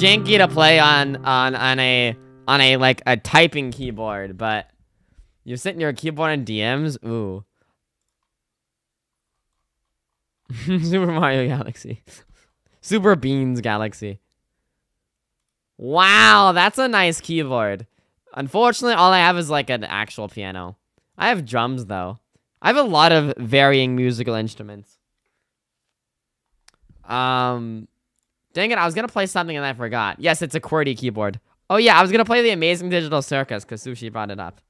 Janky to play on on on a on a like a typing keyboard, but you're sitting your keyboard in DMs. Ooh. Super Mario Galaxy. Super Beans Galaxy. Wow, that's a nice keyboard. Unfortunately, all I have is like an actual piano. I have drums though. I have a lot of varying musical instruments. Um, dang it, I was gonna play something and I forgot. Yes, it's a QWERTY keyboard. Oh yeah, I was gonna play the Amazing Digital Circus because Sushi brought it up.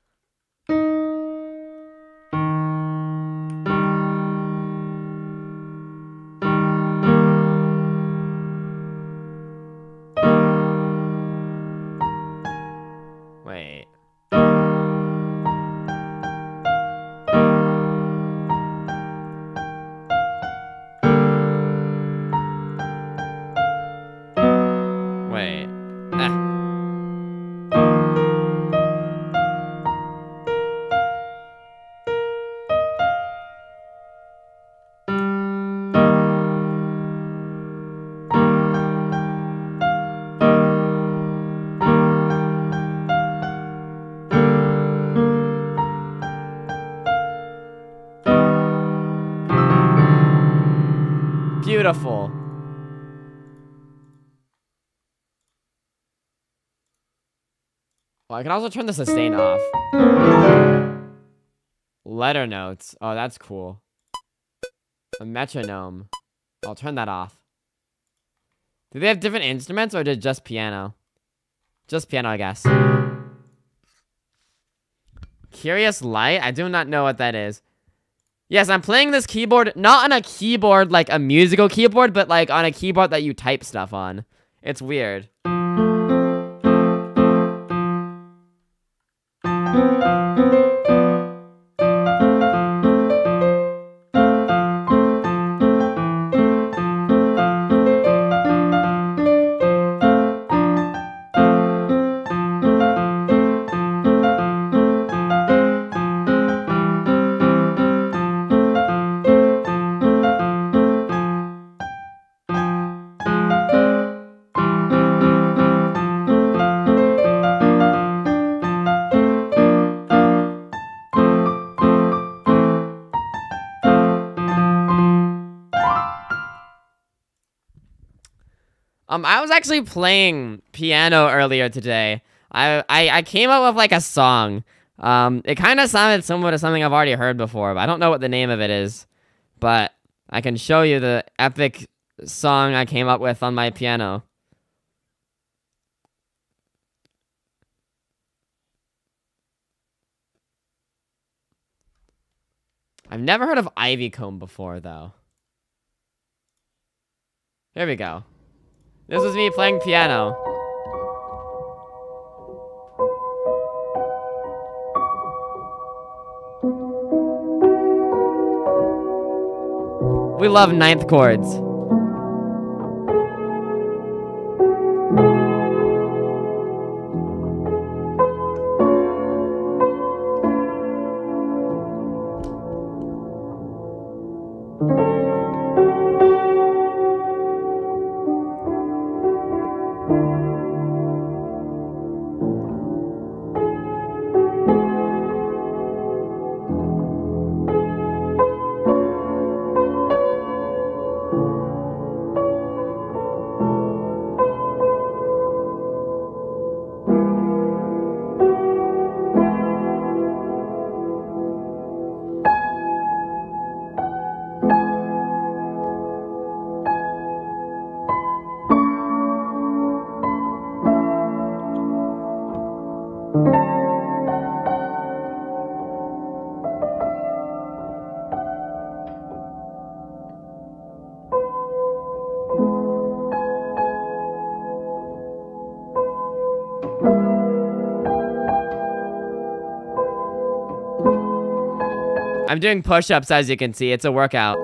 I can also turn the sustain off. Letter notes. Oh, that's cool. A metronome. I'll turn that off. Do they have different instruments or did just piano? Just piano, I guess. Curious Light? I do not know what that is. Yes, I'm playing this keyboard, not on a keyboard like a musical keyboard, but like on a keyboard that you type stuff on. It's weird. Actually playing piano earlier today. I I, I came up with like a song. Um, it kind of sounded similar to something I've already heard before, but I don't know what the name of it is. But I can show you the epic song I came up with on my piano. I've never heard of Ivy Comb before, though. Here we go. This is me playing piano. We love ninth chords. I'm doing push-ups as you can see. It's a workout.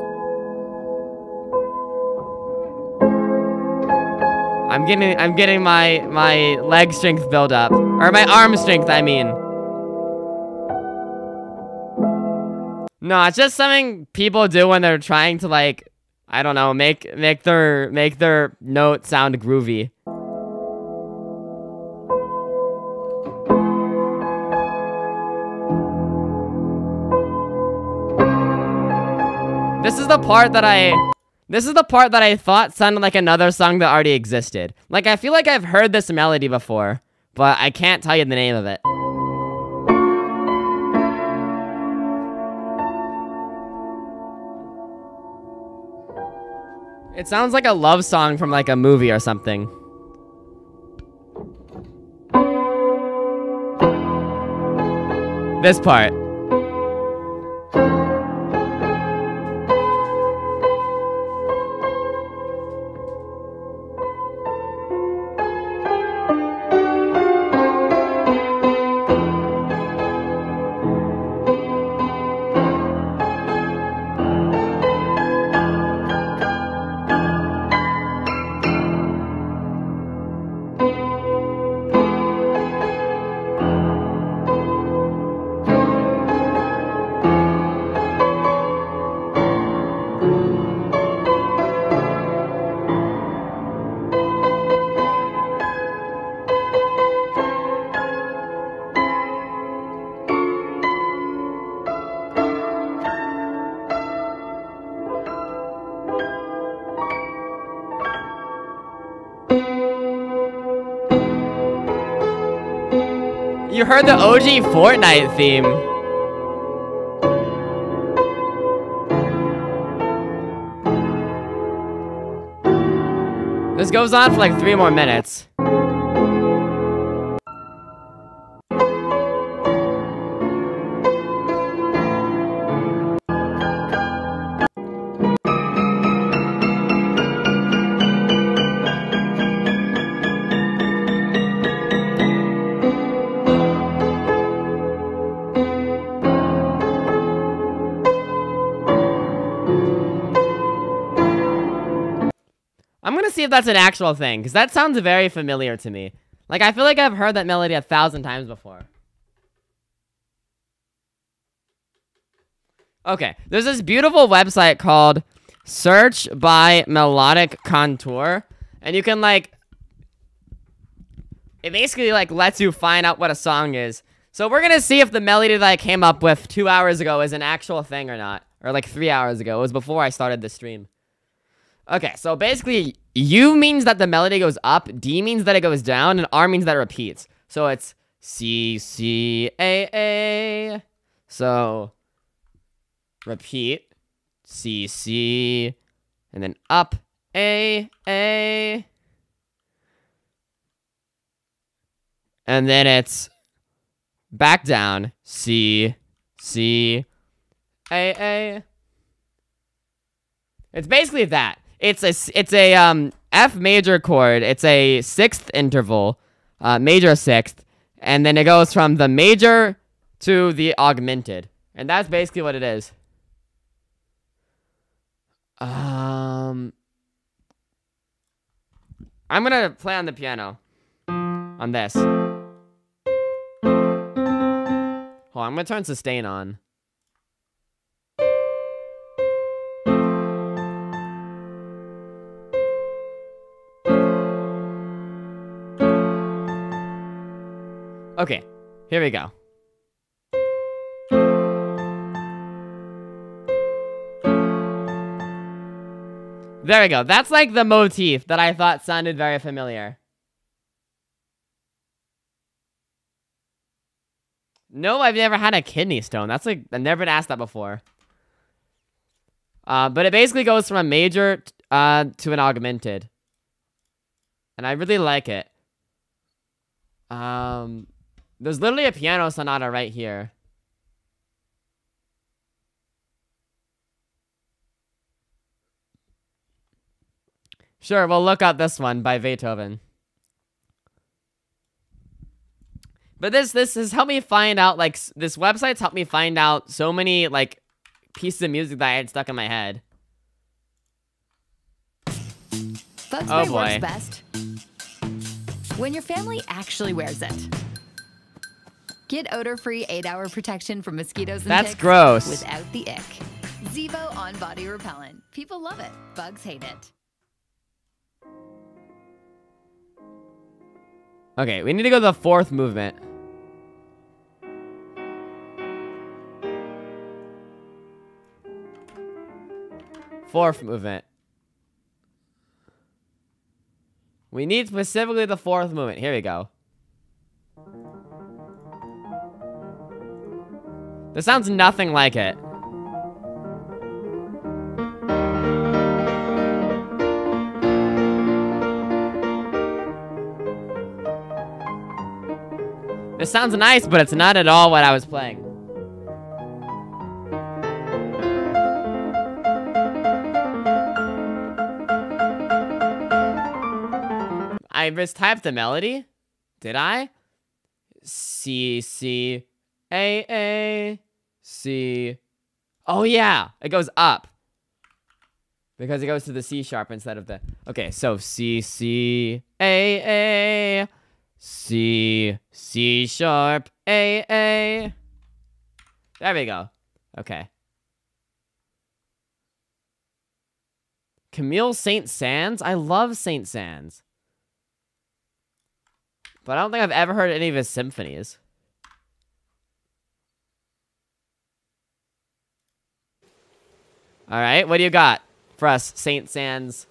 I'm getting I'm getting my my leg strength build up or my arm strength, I mean. No, it's just something people do when they're trying to like I don't know, make make their make their note sound groovy. Is the part that I This is the part that I thought sounded like another song that already existed. Like I feel like I've heard this melody before, but I can't tell you the name of it. It sounds like a love song from like a movie or something. This part. OG Fortnite theme. This goes on for like three more minutes. If that's an actual thing, because that sounds very familiar to me. Like, I feel like I've heard that melody a thousand times before. Okay, there's this beautiful website called Search by Melodic Contour, and you can, like, it basically, like, lets you find out what a song is. So we're gonna see if the melody that I came up with two hours ago is an actual thing or not. Or, like, three hours ago. It was before I started the stream. Okay, so basically, U means that the melody goes up, D means that it goes down, and R means that it repeats. So it's C, C, A, A. So, repeat, C, C, and then up, A, A. And then it's back down, C, C, A, A. It's basically that. It's a it's a um F major chord. It's a sixth interval, uh, major sixth, and then it goes from the major to the augmented, and that's basically what it is. Um, I'm gonna play on the piano on this. Hold on, I'm gonna turn sustain on. Okay, here we go. There we go. That's like the motif that I thought sounded very familiar. No, I've never had a kidney stone. That's like, I've never been asked that before. Uh, but it basically goes from a major uh, to an augmented. And I really like it. Um, there's literally a piano sonata right here. Sure, we'll look up this one by Beethoven. But this this has helped me find out like this website's helped me find out so many like pieces of music that I had stuck in my head. Bug Oh, boy. best when your family actually wears it. Get odor-free eight-hour protection from mosquitoes and That's ticks gross. without the ick. Zevo on body repellent. People love it. Bugs hate it. Okay, we need to go to the fourth movement. fourth movement. We need specifically the fourth movement. Here we go. This sounds nothing like it. This sounds nice, but it's not at all what I was playing. I mistyped the melody. Did I? C C A A C. Oh yeah, it goes up because it goes to the C sharp instead of the. Okay, so C C A A C C sharp A A. There we go. Okay. Camille Saint-Saëns. I love Saint-Saëns. But I don't think I've ever heard any of his symphonies. All right, what do you got for us, Saint-Saëns?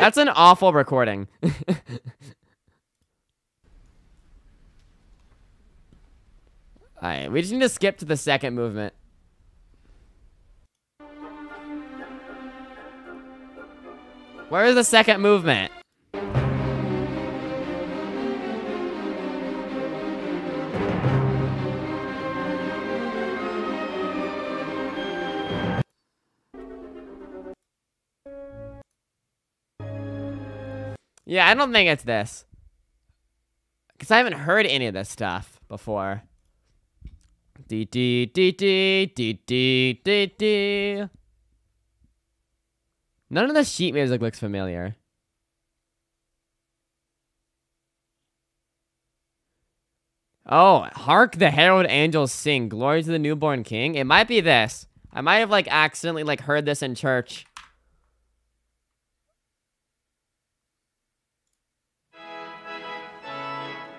That's an awful recording. Alright, we just need to skip to the second movement. Where is the second movement? Yeah, I don't think it's this. Because I haven't heard any of this stuff before. Dee dee dee dee dee dee dee dee. None of the sheet music looks familiar. Oh, hark the herald angels sing, glory to the newborn king. It might be this. I might have like accidentally like heard this in church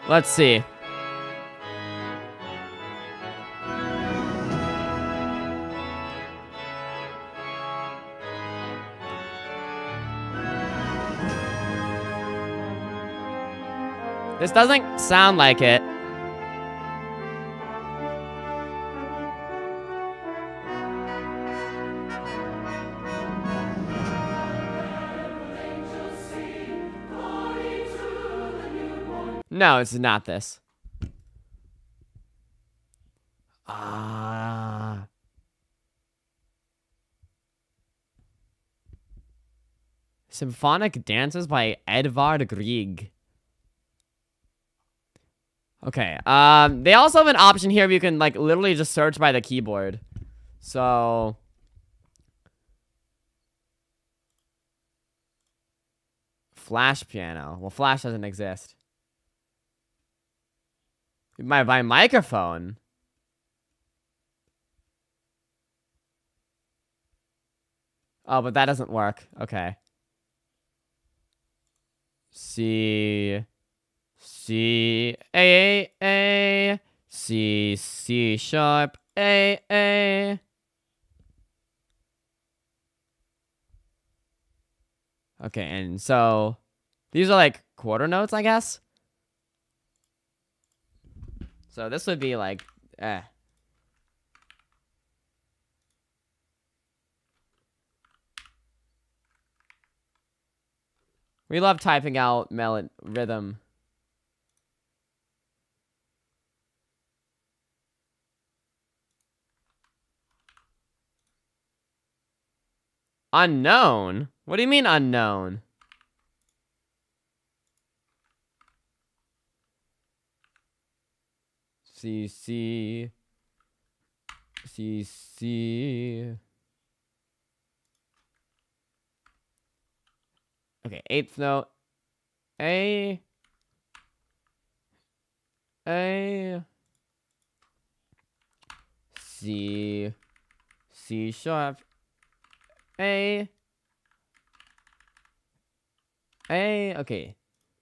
Let's see. This doesn't sound like it. No, it's not this. Ah. Symphonic Dances by Edvard Grieg. Okay. Um, they also have an option here where you can like literally just search by the keyboard. So Flash piano. Well, Flash doesn't exist. My my microphone. Oh, but that doesn't work. Okay. C C A A C C sharp A A. Okay, and so these are like quarter notes, I guess. So this would be like, eh. We love typing out melon rhythm. Unknown? What do you mean unknown? C C C C. Okay, eighth note. A A C C sharp A A okay.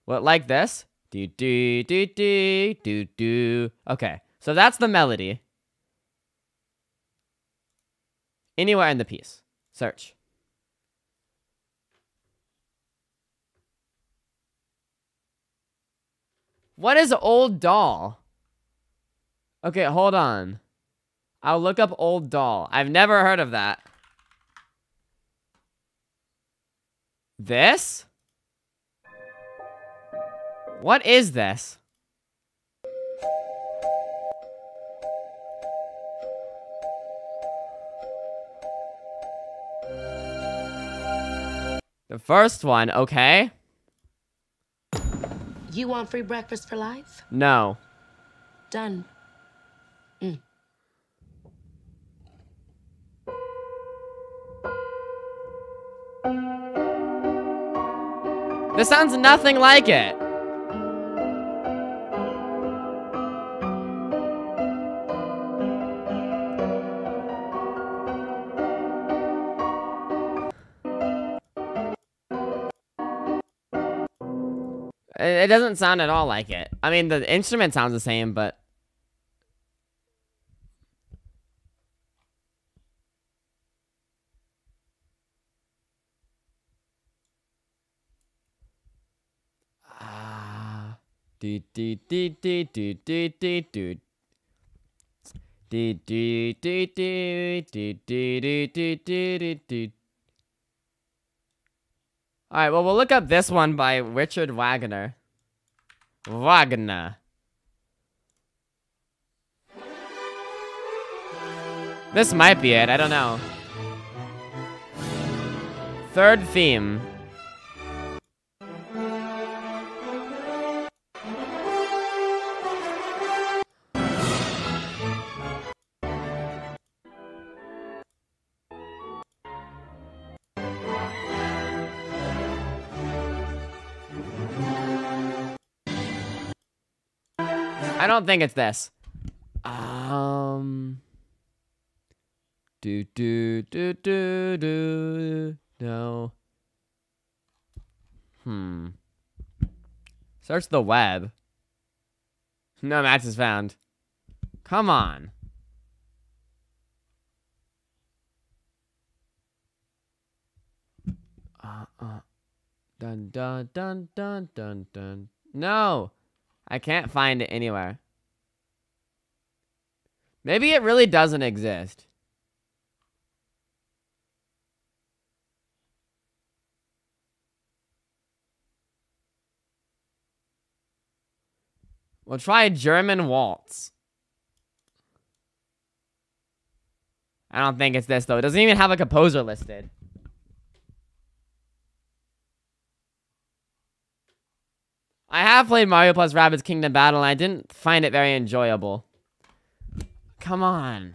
Well like this, Do do do do do do. Okay, so that's the melody. Anywhere in the piece. Search. What is old doll? Okay, hold on. I'll look up old doll. I've never heard of that. This? What is this? The first one, okay. You want free breakfast for life? No. Done. Mm. This sounds nothing like it. It doesn't sound at all like it. I mean, the instrument sounds the same, but Ah. Do do do do do do do. Do do do do do do do do do do do. All right, well, we'll look up this one by Richard Wagner. Wagner. This might be it. I don't know. Third theme. Don't think it's this. Um. Do do do do do. No. Hmm. Search the web. No match is found. Come on. Uh, uh. Dun dun dun dun dun dun. No. I can't find it anywhere. Maybe it really doesn't exist. We'll try German waltz. I don't think it's this though. It doesn't even have a composer listed. I have played Mario plus Rabbids Kingdom Battle and I didn't find it very enjoyable. Come on.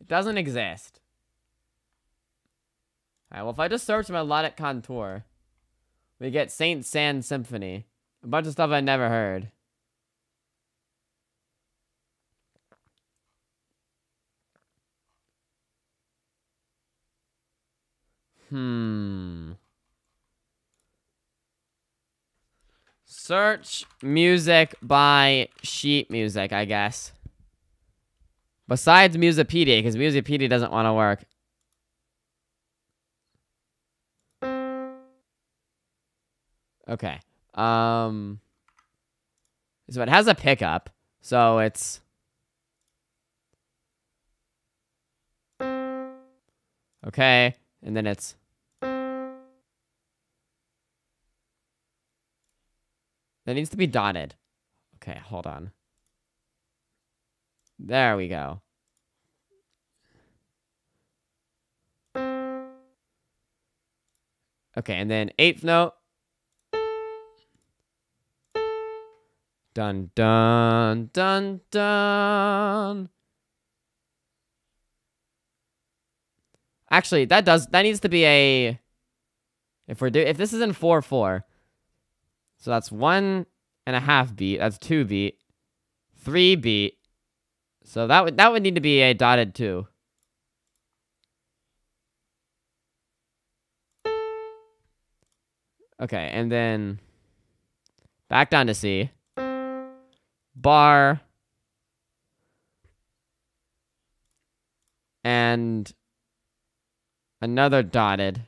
It doesn't exist. Alright, well if I just search Melodic Contour, we get Saint-Saëns Symphony. A bunch of stuff I never heard. Hmm. Search music by sheet music, I guess. Besides Musipedia, because Musipedia doesn't want to work. Okay. Um. So it has a pickup. So it's. Okay. And then it's. That needs to be dotted. Okay, hold on. There we go. Okay, and then eighth note. Dun dun dun dun. Actually, that does that needs to be a if we're do if this is in four four. So that's one and a half beat. That's two beat. Three beat. So that would that would need to be a dotted two. Okay, and then back down to C. Bar. And another dotted.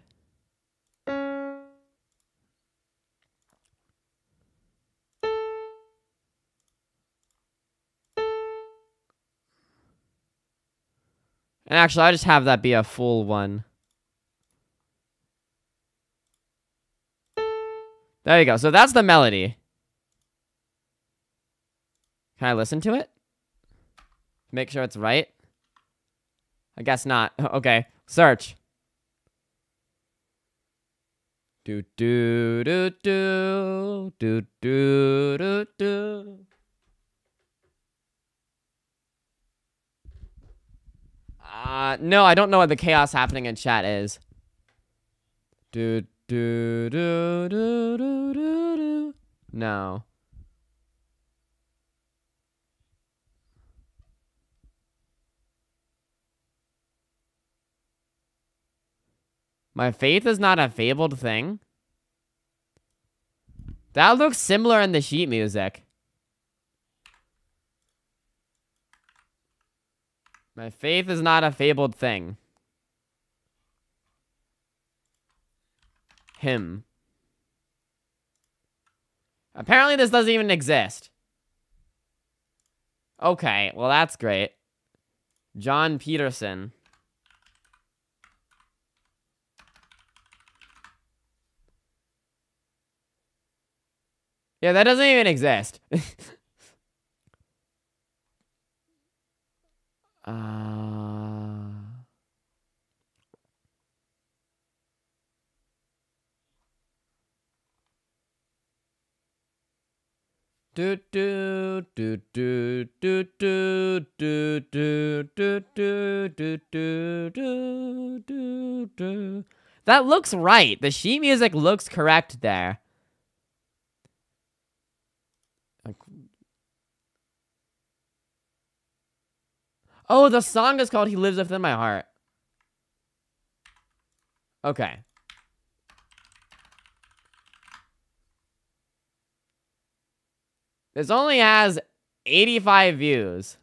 And actually, I'll just have that be a full one. There you go. So that's the melody. Can I listen to it? Make sure it's right? I guess not. Okay. Search. Do do do do do do do do. Uh no, I don't know what the chaos happening in chat is. Do do do do do do do. No. My faith is not a fabled thing. That looks similar in the sheet music. My faith is not a fabled thing. Him. Apparently this doesn't even exist. Okay, well that's great. John Peterson. Yeah, that doesn't even exist. uh... Do do do do do do do do do do do do do do do. That looks right. The sheet music looks correct there. Oh, the song is called He Lives Within My Heart. Okay. This only has 85 views.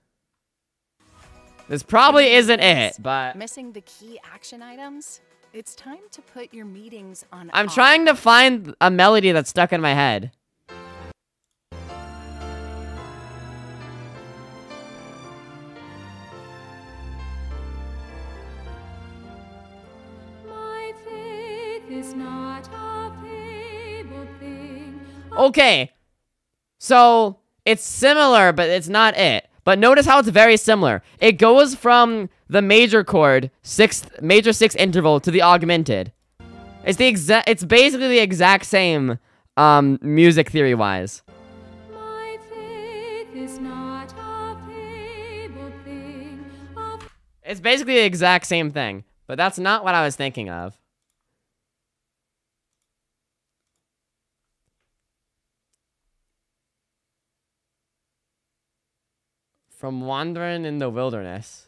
This probably isn't it, but Missing the key action items? It's time to put your meetings on I'm off. trying to find a melody that's stuck in my head. Okay. So it's similar, but it's not it. But notice how it's very similar. It goes from the major chord, sixth major sixth interval to the augmented. It's the exact it's basically the exact same um music theory wise. It's basically the exact same thing, but that's not what I was thinking of. From wandering in the wilderness.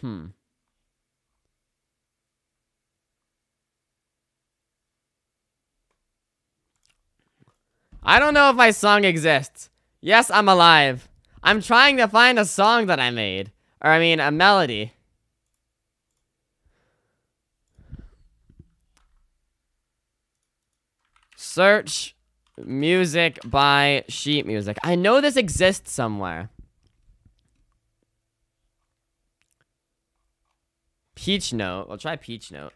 Hmm. I don't know if my song exists. Yes, I'm alive. I'm trying to find a song that I made. Or, I mean, a melody. Search music by sheet music. I know this exists somewhere. Peachnote. I'll try Peachnote.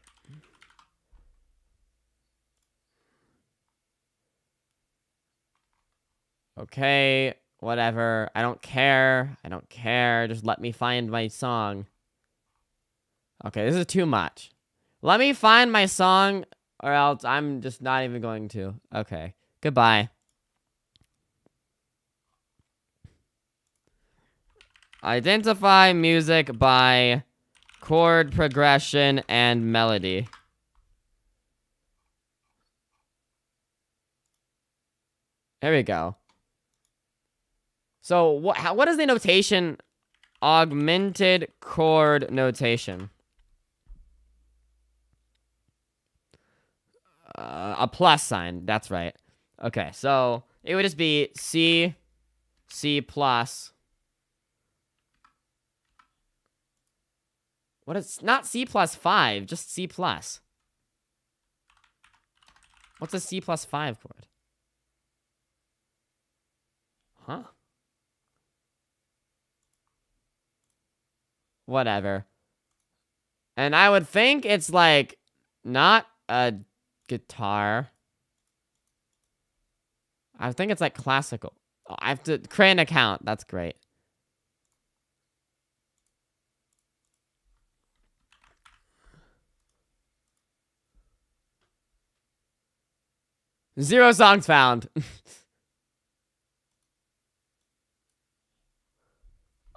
Okay, whatever. I don't care. I don't care. Just let me find my song. Okay, this is too much. Let me find my song, or else I'm just not even going to. Okay, goodbye. Identify music by chord progression and melody. There we go. So what how, what is the notation augmented chord notation? uh, a plus sign. That's right. Okay, so it would just be C, C plus. What is not C plus five, just C plus. What's a C plus five chord? Huh? Whatever. And I would think it's like not a guitar. I think it's like classical. Oh, I have to create an account. That's great. Zero songs found.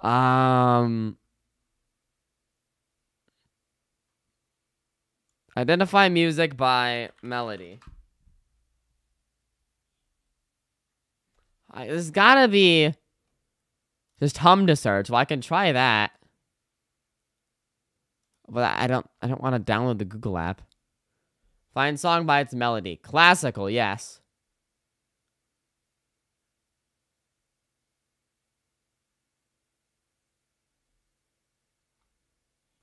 um. Identify music by melody. I, there's gotta be just hum to search. Well, I can try that, but I don't. I don't want to download the Google app. Find song by its melody. Classical, yes.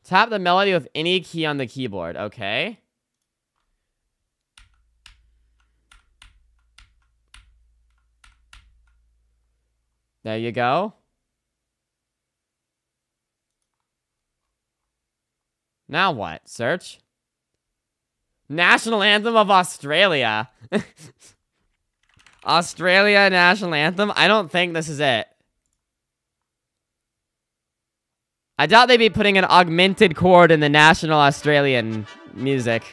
Tap the melody with any key on the keyboard. Okay. There you go. Now what? Search. National Anthem of Australia. Australia National Anthem? I don't think this is it. I doubt they'd be putting an augmented chord in the national Australian music.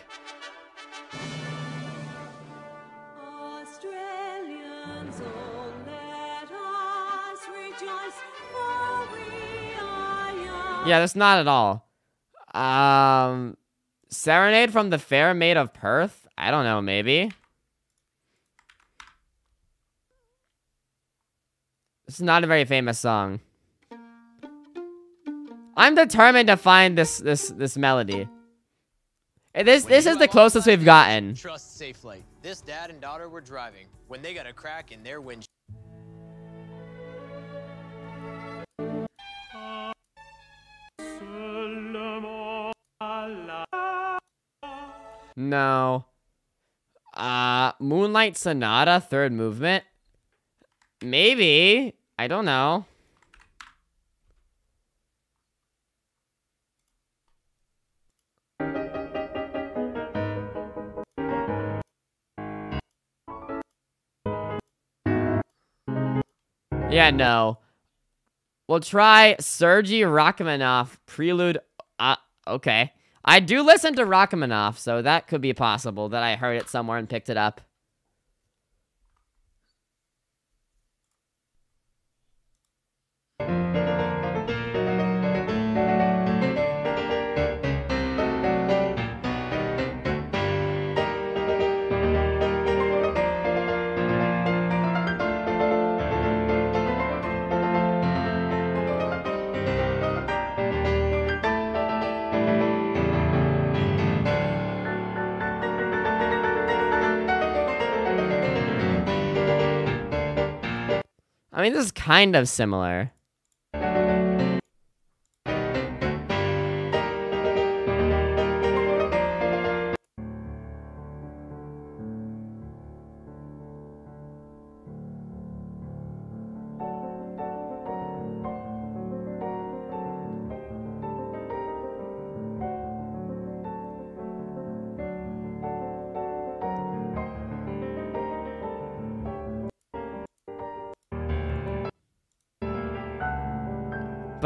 Yeah, that's not at all. Um, Serenade from the Fair Maid of Perth? I don't know, maybe. This is not a very famous song. I'm determined to find this this this melody. Eh, This this is the closest we've gotten. Trust Safelite. This dad and daughter were driving when they got a crack in their windshield. No. Uh, Moonlight Sonata, third movement. Maybe. I don't know. Yeah, no. We'll try Sergei Rachmaninoff Prelude. Uh, okay. I do listen to Rachmaninoff, so that could be possible that I heard it somewhere and picked it up. I mean, this is kind of similar.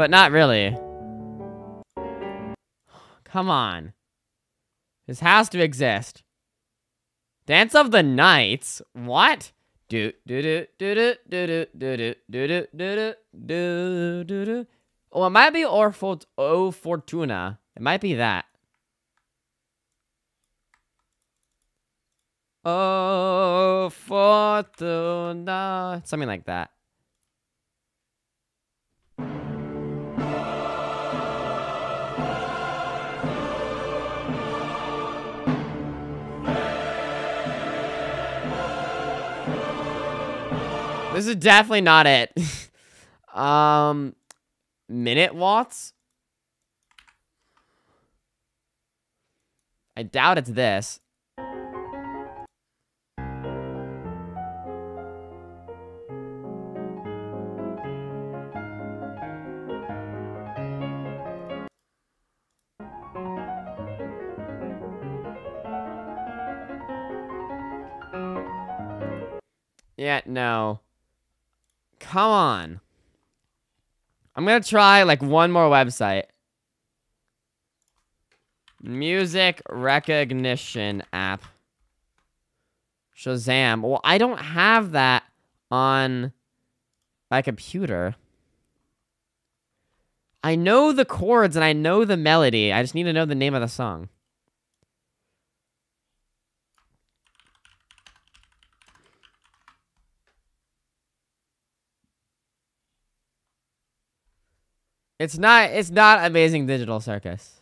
But not really. Come on. This has to exist. Dance of the Nights? What? Do do do do do do do do do do do do do do. Oh, it might be or Fort O Fortuna. It might be that. Oh Fortuna. Something like that. This is definitely not it. um, minute waltz. I doubt it's this. Yeah, no. Come on. I'm gonna try like one more website. Music recognition app. Shazam. Well, I don't have that on my computer. I know the chords and I know the melody. I just need to know the name of the song. It's not it's not amazing digital circus.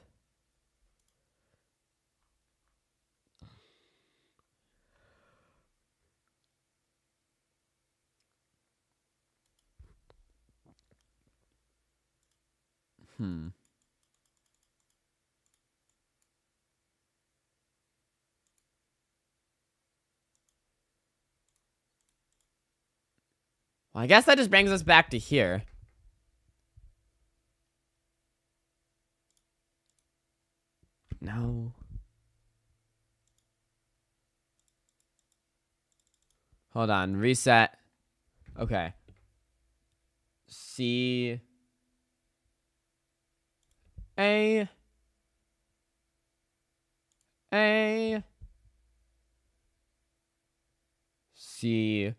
Hmm. Well, I guess that just brings us back to here. No. Hold on. Reset. Okay. C. A. A. C.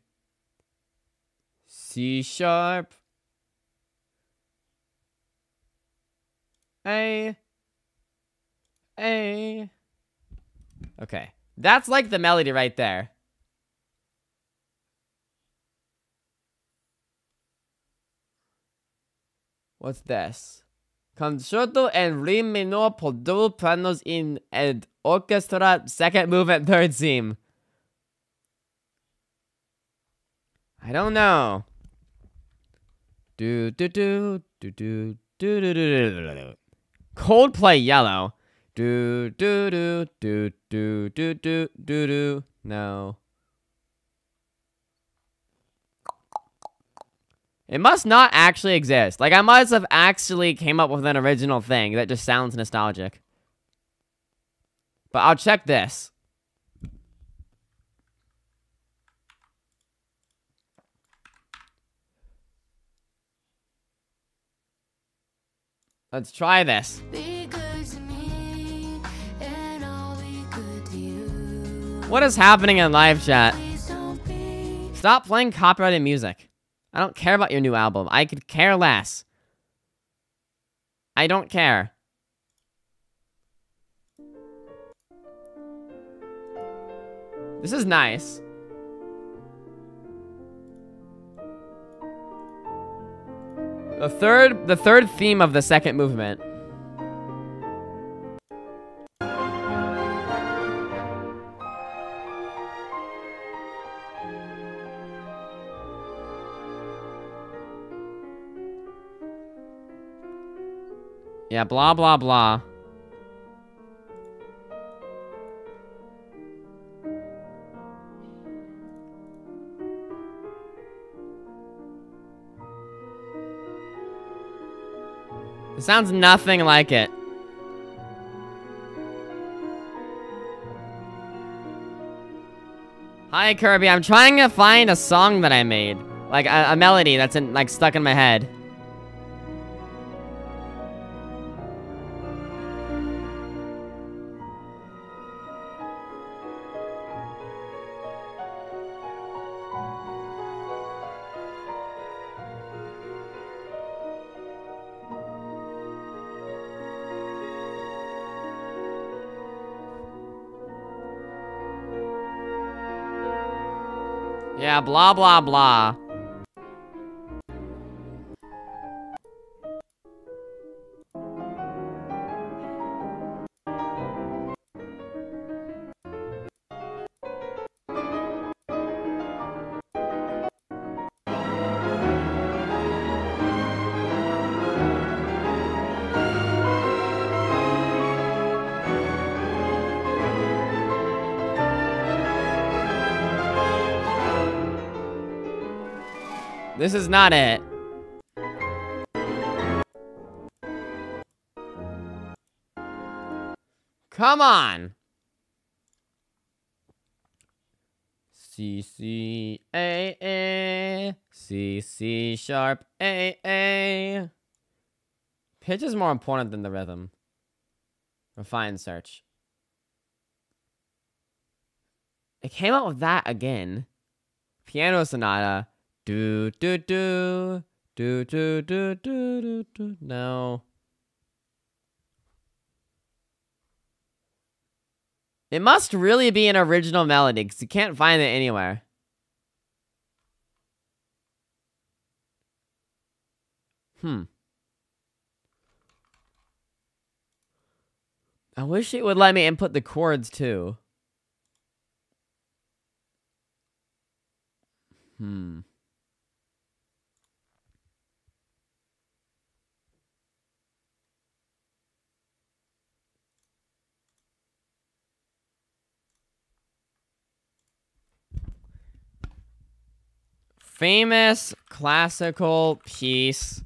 C sharp. A. A. Okay. That's like the melody right there. What's this? Concerto en Re minor por dos pianos in ed orchestra, second movement, third theme. I don't know. Do do do do do do do do do do. Coldplay Yellow. Do do do do do do do do do. No. It must not actually exist. Like I must have actually came up with an original thing that just sounds nostalgic. But I'll check this. Let's try this. What is happening in live chat? Stop playing copyrighted music. I don't care about your new album. I could care less. I don't care. This is nice. The third the third theme of the second movement. Yeah, blah blah blah. It sounds nothing like it. Hi Kirby, I'm trying to find a song that I made. Like a, a melody that's in like stuck in my head. Blah blah blah. This is not it. Come on. C C A A C C sharp A A. Pitch is more important than the rhythm. Refine search. It came out with that again. Piano sonata. Do do do do do do do do do. No. It must really be an original melody because you can't find it anywhere. Hmm. I wish it would let me input the chords too. Hmm. Famous classical piece.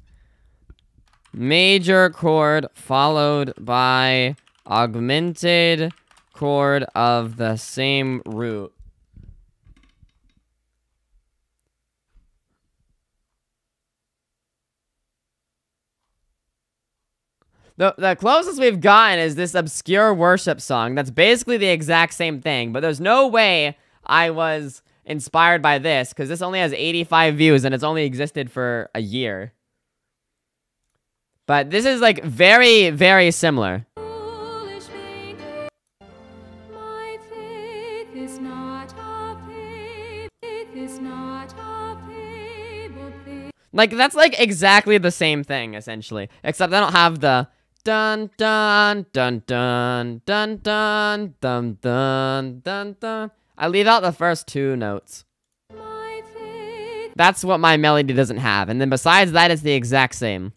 Major chord followed by augmented chord of the same root. The, the closest we've gotten is this obscure worship song that's basically the exact same thing, but there's no way I was inspired by this because this only has 85 views and it's only existed for a year. But this is like very, very similar. Like, that's like exactly the same thing, essentially. Except I don't have the dun dun dun dun dun dun dun dun dun dun. I leave out the first two notes. That's what my melody doesn't have. And then besides that, it's the exact same.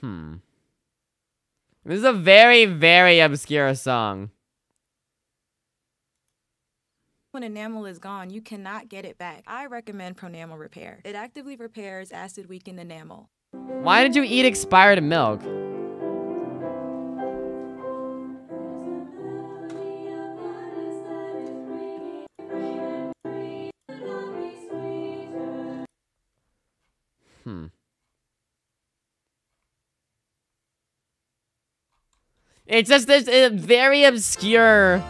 Hmm. This is a very, very obscure song. When enamel is gone, you cannot get it back. I recommend Pronamel Repair. It actively repairs acid weakened enamel. Why did you eat expired milk? Hmm. It's just this uh, very obscure.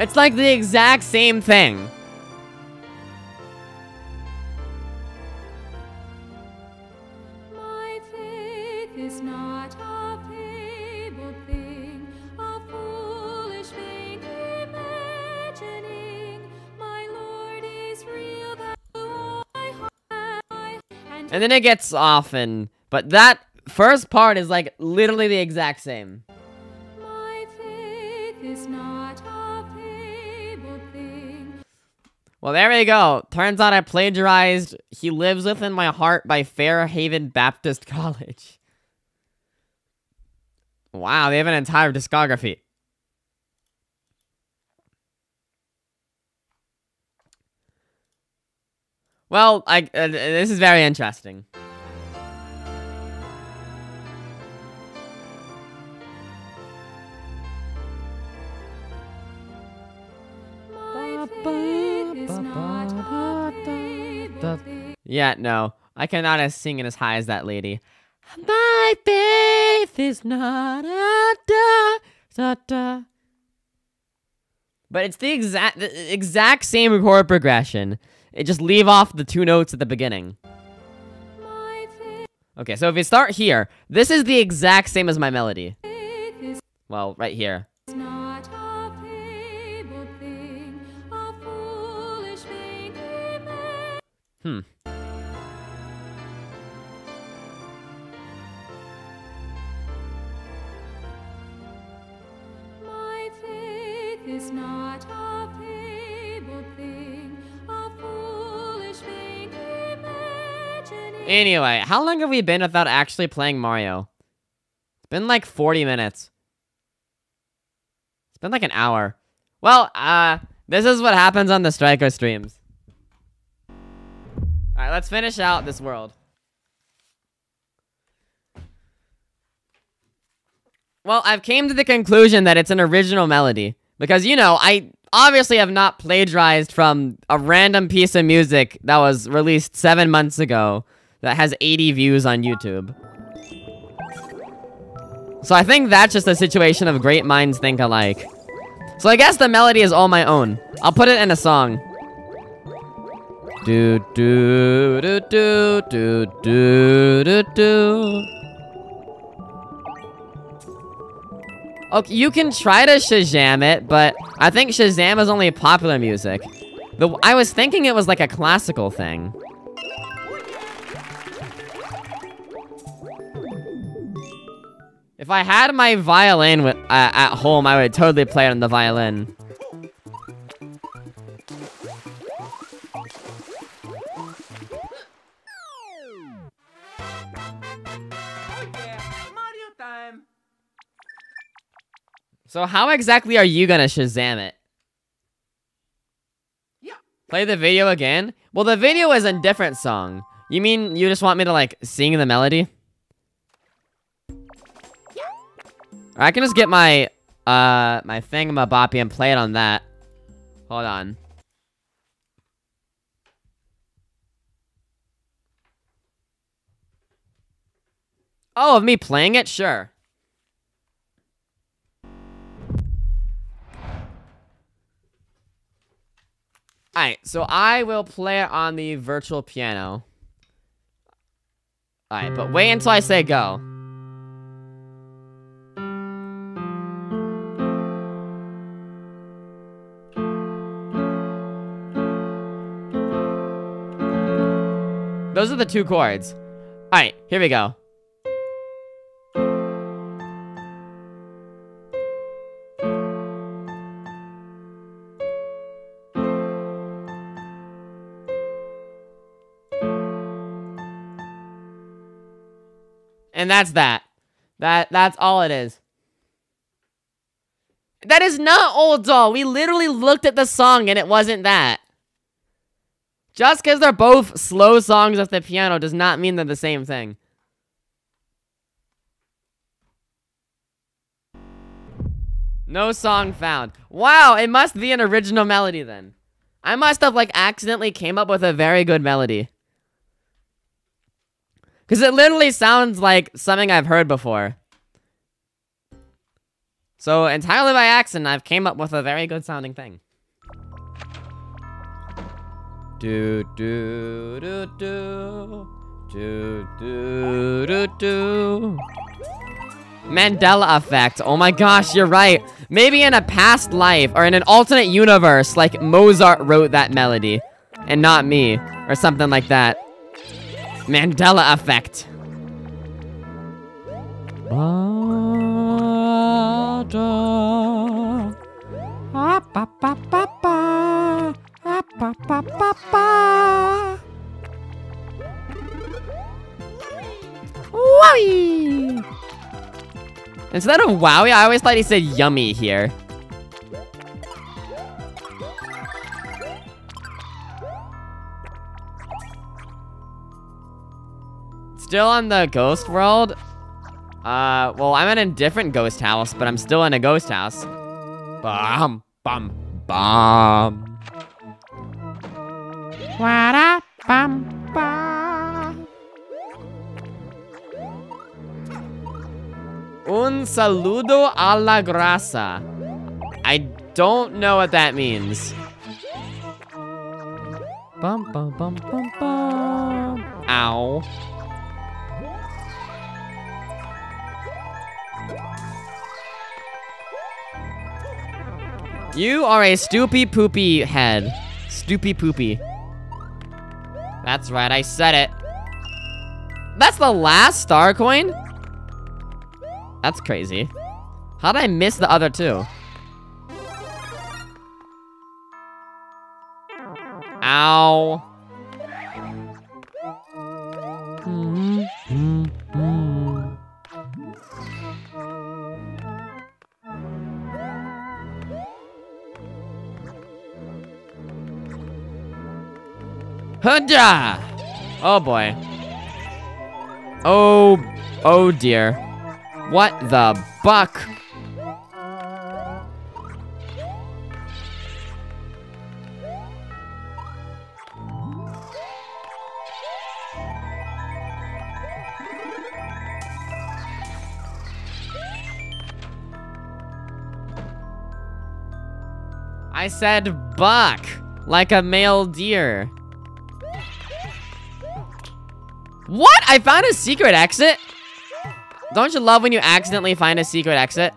It's like the exact same thing. And then it gets off and but that first part is like literally the exact same. Well, there we go. Turns out I plagiarized He Lives Within My Heart by Fairhaven Baptist College. Wow, they have an entire discography. Well, I uh, this is very interesting. Yeah, no. I cannot sing it as high as that lady. My faith is not a da, da, da. But it's the exact the exact same chord progression. It just leave off the two notes at the beginning. Okay, so if you start here, this is the exact same as my melody. Well, right here. Hmm. Is not a fabled thing, a foolish vain imagining. Anyway, how long have we been without actually playing Mario? It's been like 40 minutes. It's been like an hour. Well, uh, this is what happens on the Striker streams. Alright, let's finish out this world. Well, I've came to the conclusion that it's an original melody. Because, you know, I obviously have not plagiarized from a random piece of music that was released seven months ago that has 80 views on YouTube. So I think that's just a situation of great minds think alike. So I guess the melody is all my own. I'll put it in a song. Do do do do do do do do. Okay, you can try to Shazam it, but I think Shazam is only popular music. The I was thinking it was like a classical thing. If I had my violin with, uh, at home, I would totally play it on the violin. So how exactly are you gonna Shazam it? Yeah. Play the video again? Well, the video is a different song. You mean you just want me to, like, sing the melody? Yeah. I can just get my, uh, my thingamaboppy and play it on that. Hold on. Oh, of me playing it? Sure. Alright, so I will play it on the virtual piano. Alright, but wait until I say go. Those are the two chords. Alright, here we go. And that's that. That that's all it is. That is not old doll. We literally looked at the song and it wasn't that. Just because they're both slow songs at the piano does not mean they're the same thing. No song found. Wow, it must be an original melody then. I must have like accidentally came up with a very good melody. Because it literally sounds like something I've heard before. So entirely by accident, I've came up with a very good sounding thing. Do do do do do do do do. Mandela effect. Oh my gosh, you're right. Maybe in a past life or in an alternate universe, like Mozart wrote that melody and not me or something like that. Mandela effect. Instead of wowie, I always thought he said yummy here. Still on the ghost world? Uh, well, I'm in a different ghost house, but I'm still in a ghost house. Bum, bum, bum. Wada, bum, bum. Un saludo a la grasa. I don't know what that means. Bum, bum, bum, bum, bum. Ow. You are a stoopy poopy head. Stoopy poopy. That's right, I said it. That's the last star coin? That's crazy. How did I miss the other two? Ow. Hunda! Oh boy. Oh, oh dear. What the buck? I said buck, like a male deer. What? I found a secret exit? Don't you love when you accidentally find a secret exit?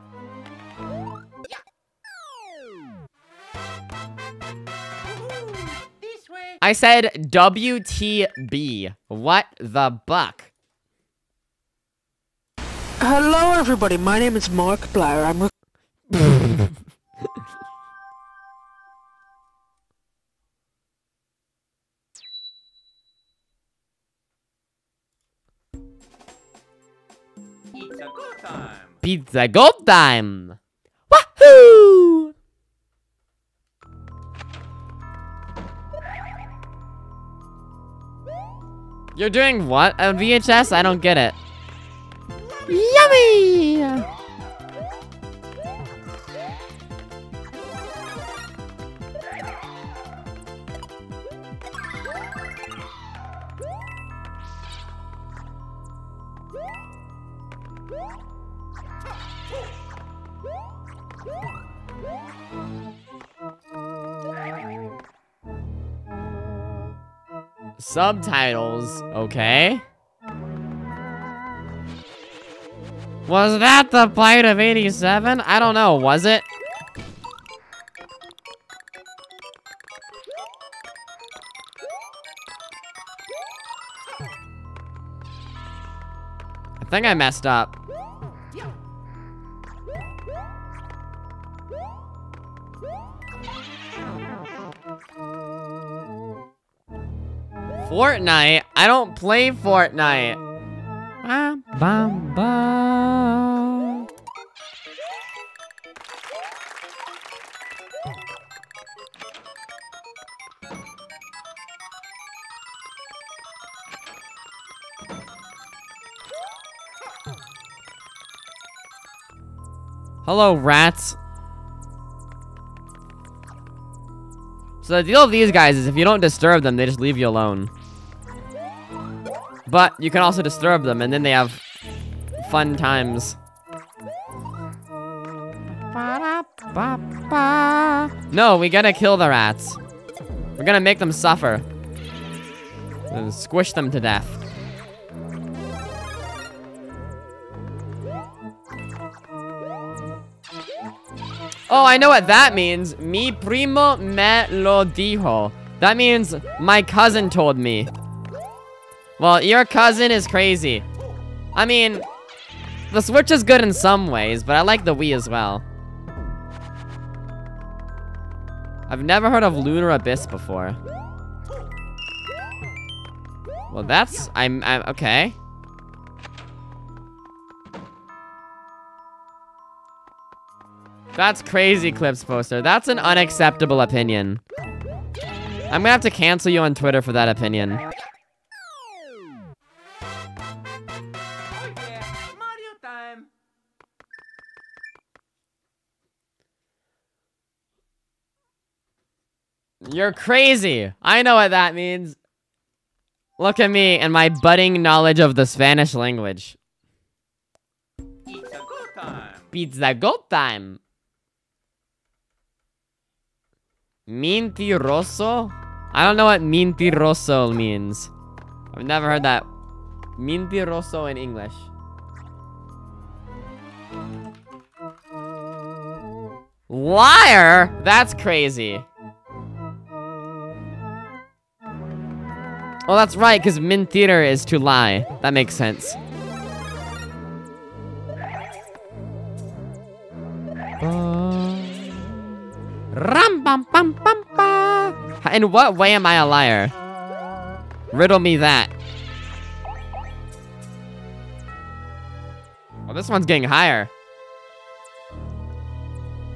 I said WTB. What the buck? Hello, everybody. My name is Markiplier. I'm. Pizza go time! Wahoo! You're doing what on VHS? I don't get it. Yummy! Subtitles, okay. Was that the bite of 87? I don't know, was it? I think I messed up. Fortnite? I don't play Fortnite. Ah, bum, bum. Hello, rats. So the deal with these guys is if you don't disturb them, they just leave you alone. But you can also disturb them, and then they have fun times. No, we gotta kill the rats. We're gonna make them suffer. And squish them to death. Oh, I know what that means. Mi primo me lo dijo. That means my cousin told me. Well, your cousin is crazy. I mean, the Switch is good in some ways, but I like the Wii as well. I've never heard of Lunar Abyss before. Well, that's... I'm... I'm okay. That's crazy, Clips Poster. That's an unacceptable opinion. I'm gonna have to cancel you on Twitter for that opinion. You're crazy. I know what that means. Look at me and my budding knowledge of the Spanish language. Pizza go time. Pizza go time. Mentiroso? I don't know what mentiroso means. I've never heard that. Mentiroso in English. Liar? That's crazy. Oh, that's right, because Min Theater is to lie. That makes sense. Ram bam bam bam ba. In what way am I a liar? Riddle me that. Well, this one's getting higher.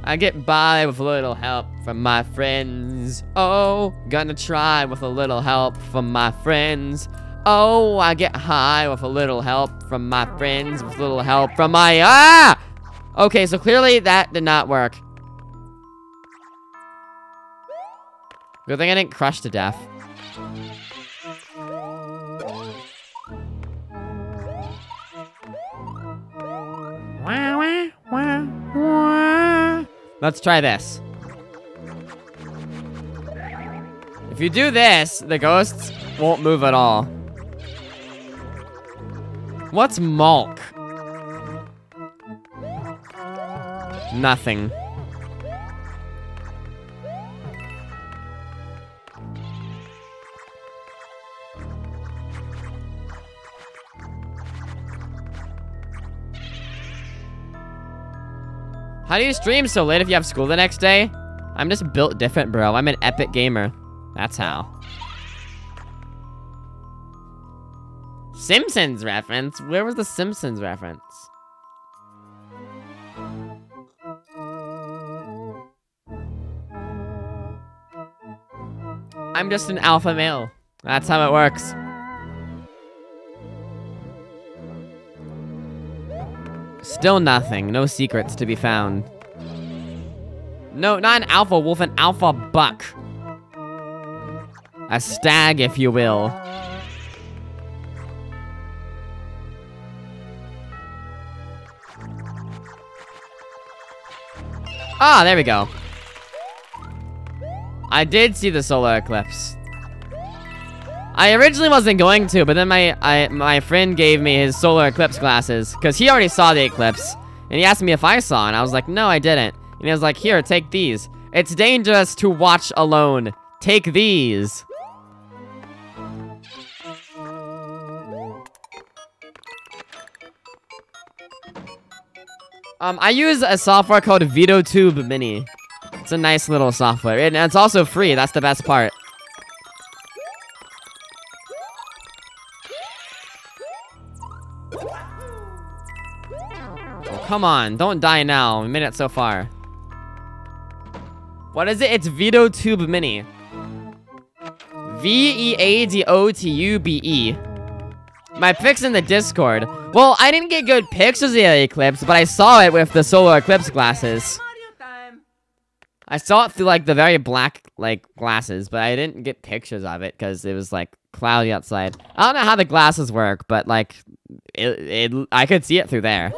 I get by with a little help. From my friends. Oh, gonna try with a little help from my friends. Oh, I get high with a little help from my friends, with a little help from my, ah! Okay, so clearly that did not work. Good thing I didn't crush to death. Let's try this. If you do this, the ghosts won't move at all. What's Malk? Nothing. How do you stream so late if you have school the next day? I'm just built different, bro. I'm an epic gamer. That's how. Simpsons reference? Where was the Simpsons reference? I'm just an alpha male. That's how it works. Still nothing. No secrets to be found. No, not an alpha wolf, an alpha buck. A stag, if you will. Ah, there we go. I did see the solar eclipse. I originally wasn't going to, but then my I, my friend gave me his solar eclipse glasses because he already saw the eclipse, and he asked me if I saw, and I was like, no, I didn't. And he was like, here, take these. It's dangerous to watch alone. Take these. Um, I use a software called VeadoTube Mini. It's a nice little software, and it's also free. That's the best part. Oh, come on, don't die now. We made it so far. What is it? It's VeadoTube Mini. V-E-A-D-O-T-U-B-E. My pics in the Discord. Well, I didn't get good pictures of the eclipse, but I saw it with the solar eclipse glasses. I saw it through like the very black like glasses, but I didn't get pictures of it because it was like cloudy outside. I don't know how the glasses work, but like it, it I could see it through there.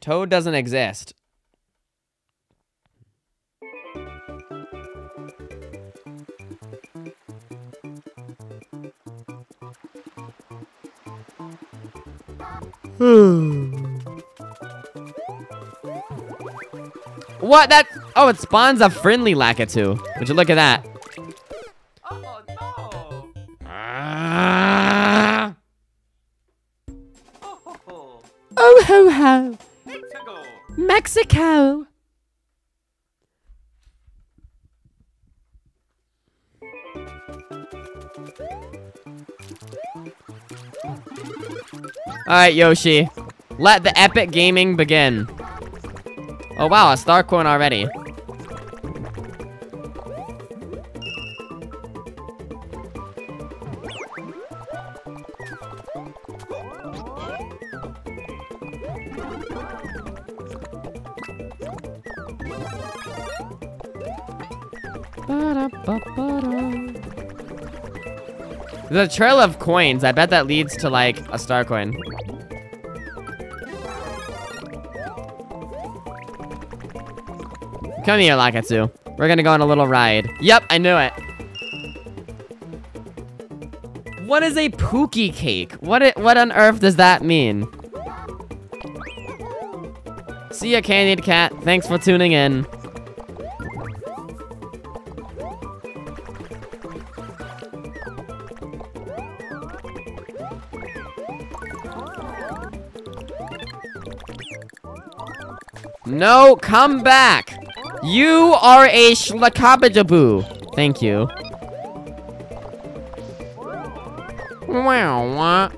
Toad doesn't exist. What? That? Oh, it spawns a friendly Lakitu. Would you look at that? Ah. Oh ho ho! Mexico! Alright, Yoshi. Let the epic gaming begin. Oh wow, a star coin already. A trail of coins. I bet that leads to like a star coin. Come here, Lakitu. We're gonna go on a little ride. Yep, I knew it. What is a Pookie cake? What it, what on earth does that mean? See ya, Candied Cat. Thanks for tuning in. No, come back! You are a shlakabajaboo. Thank you. Wow.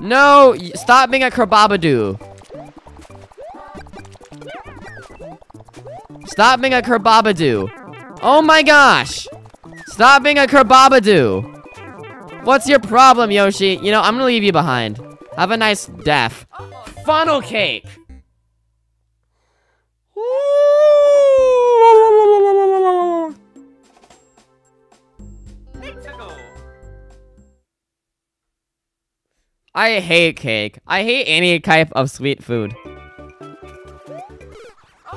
No, stop being a kerbabadoo. Stop being a kerbabadoo. Oh my gosh. Stop being a kerbabadoo. What's your problem, Yoshi? You know, I'm gonna leave you behind. Have a nice death. Funnel cake. I hate cake. I hate any type of sweet food.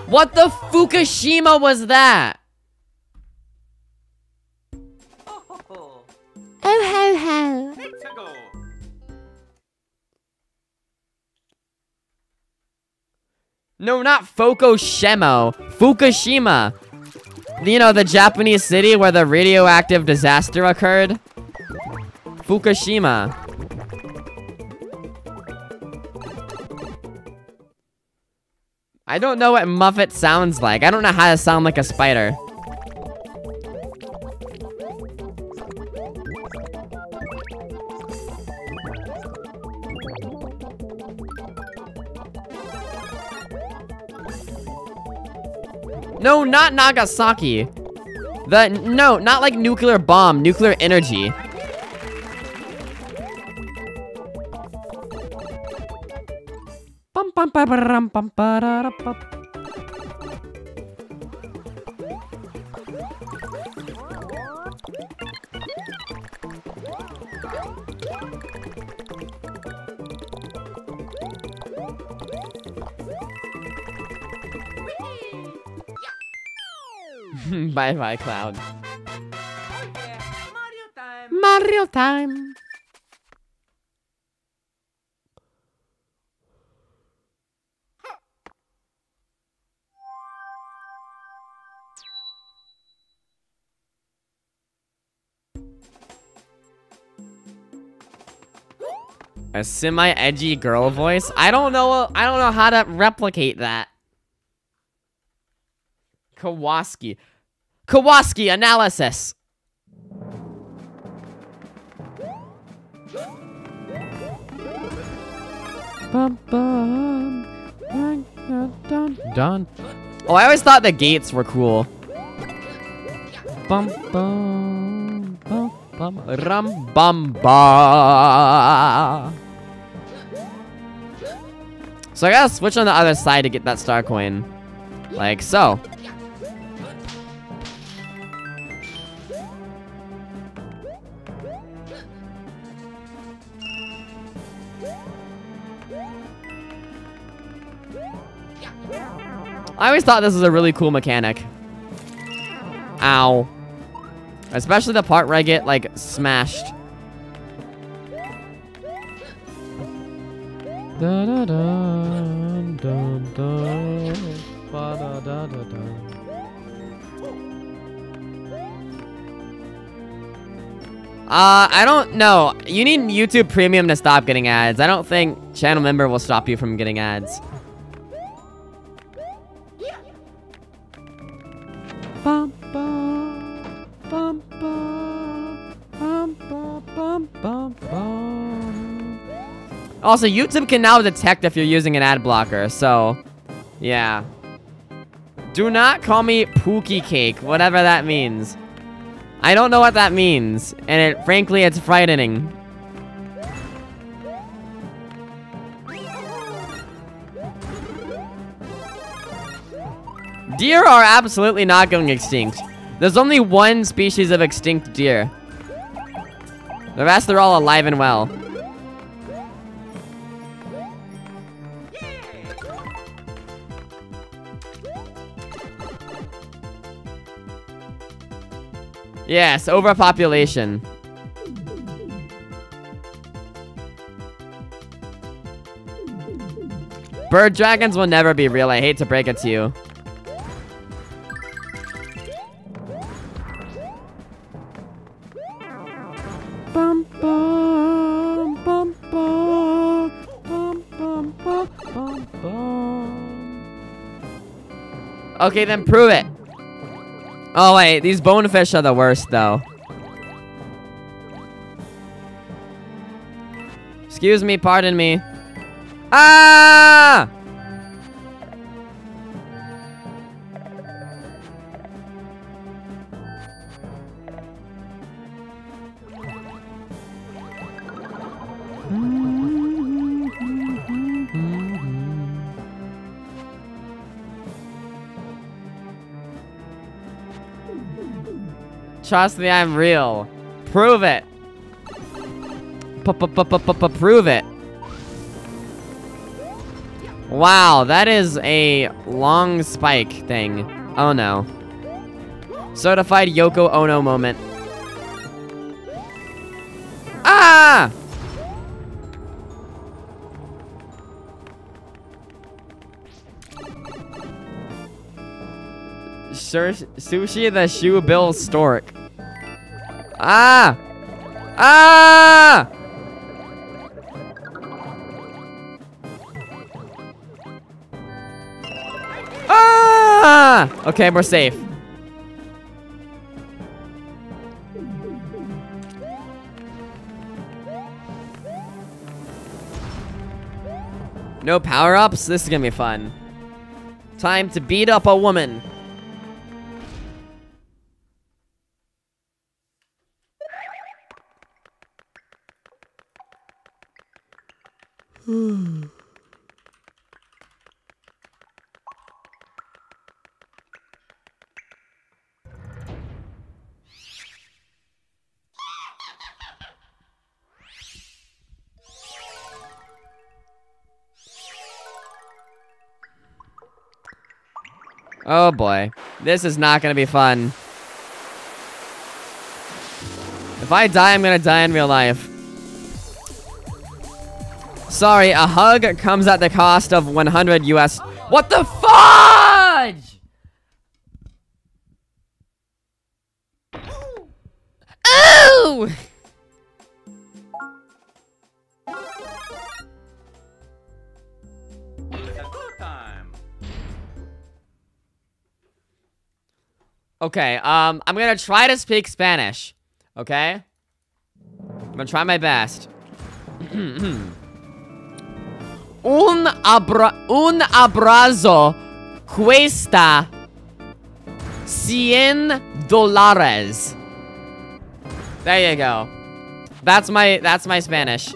What the Fukushima was that? Oh ho ho. Oh, No, not Fukushima. Fukushima. You know, the Japanese city where the radioactive disaster occurred? Fukushima. I don't know what Muffet sounds like. I don't know how to sound like a spider. No, not Nagasaki. The no, not like nuclear bomb, nuclear energy. bye bye, Cloud. Mario time. A semi-edgy girl voice? I don't know. I don't know how to replicate that. Kowalski. Kowalski analysis. Bum, bum, dun, dun, dun, dun. Oh, I always thought the gates were cool. Bum bum bum bum rum bum ba. So I gotta switch on the other side to get that star coin. Like so. I always thought this was a really cool mechanic. Ow. Especially the part where I get, like, smashed. Da da da da da ba da da da da. Uh, I don't know. You need YouTube Premium to stop getting ads. I don't think channel member will stop you from getting ads. Also, YouTube can now detect if you're using an ad blocker, so yeah. Do not call me Pookie Cake, whatever that means. I don't know what that means, and it frankly it's frightening. Deer are absolutely not going extinct. There's only one species of extinct deer. The rest they're all alive and well. Yes, overpopulation. Bird dragons will never be real. I hate to break it to you. Bum, bum, bum, bum, bum, bum, bum, bum, bum. Okay, then prove it. Oh wait, these bonefish are the worst though. Excuse me, pardon me. Ah! Trust me, I'm real. Prove it. P-p-p-p-p-prove it. Wow, that is a long spike thing. Oh no. Certified Yoko Ono moment. Ah! Sure, sushi the shoe bill stork. Ah! Ah! Ah! Okay, we're safe. No power-ups? This is gonna be fun. Time to beat up a woman. Hmm. Oh boy. This is not gonna be fun. If I die, I'm gonna die in real life. Sorry, a hug comes at the cost of 100 US. What the fudge? Ooh! Okay, um, I'm gonna try to speak Spanish. Okay? I'm gonna try my best. un abra un abrazo cuesta cien dólares. There you go. That's my that's my Spanish.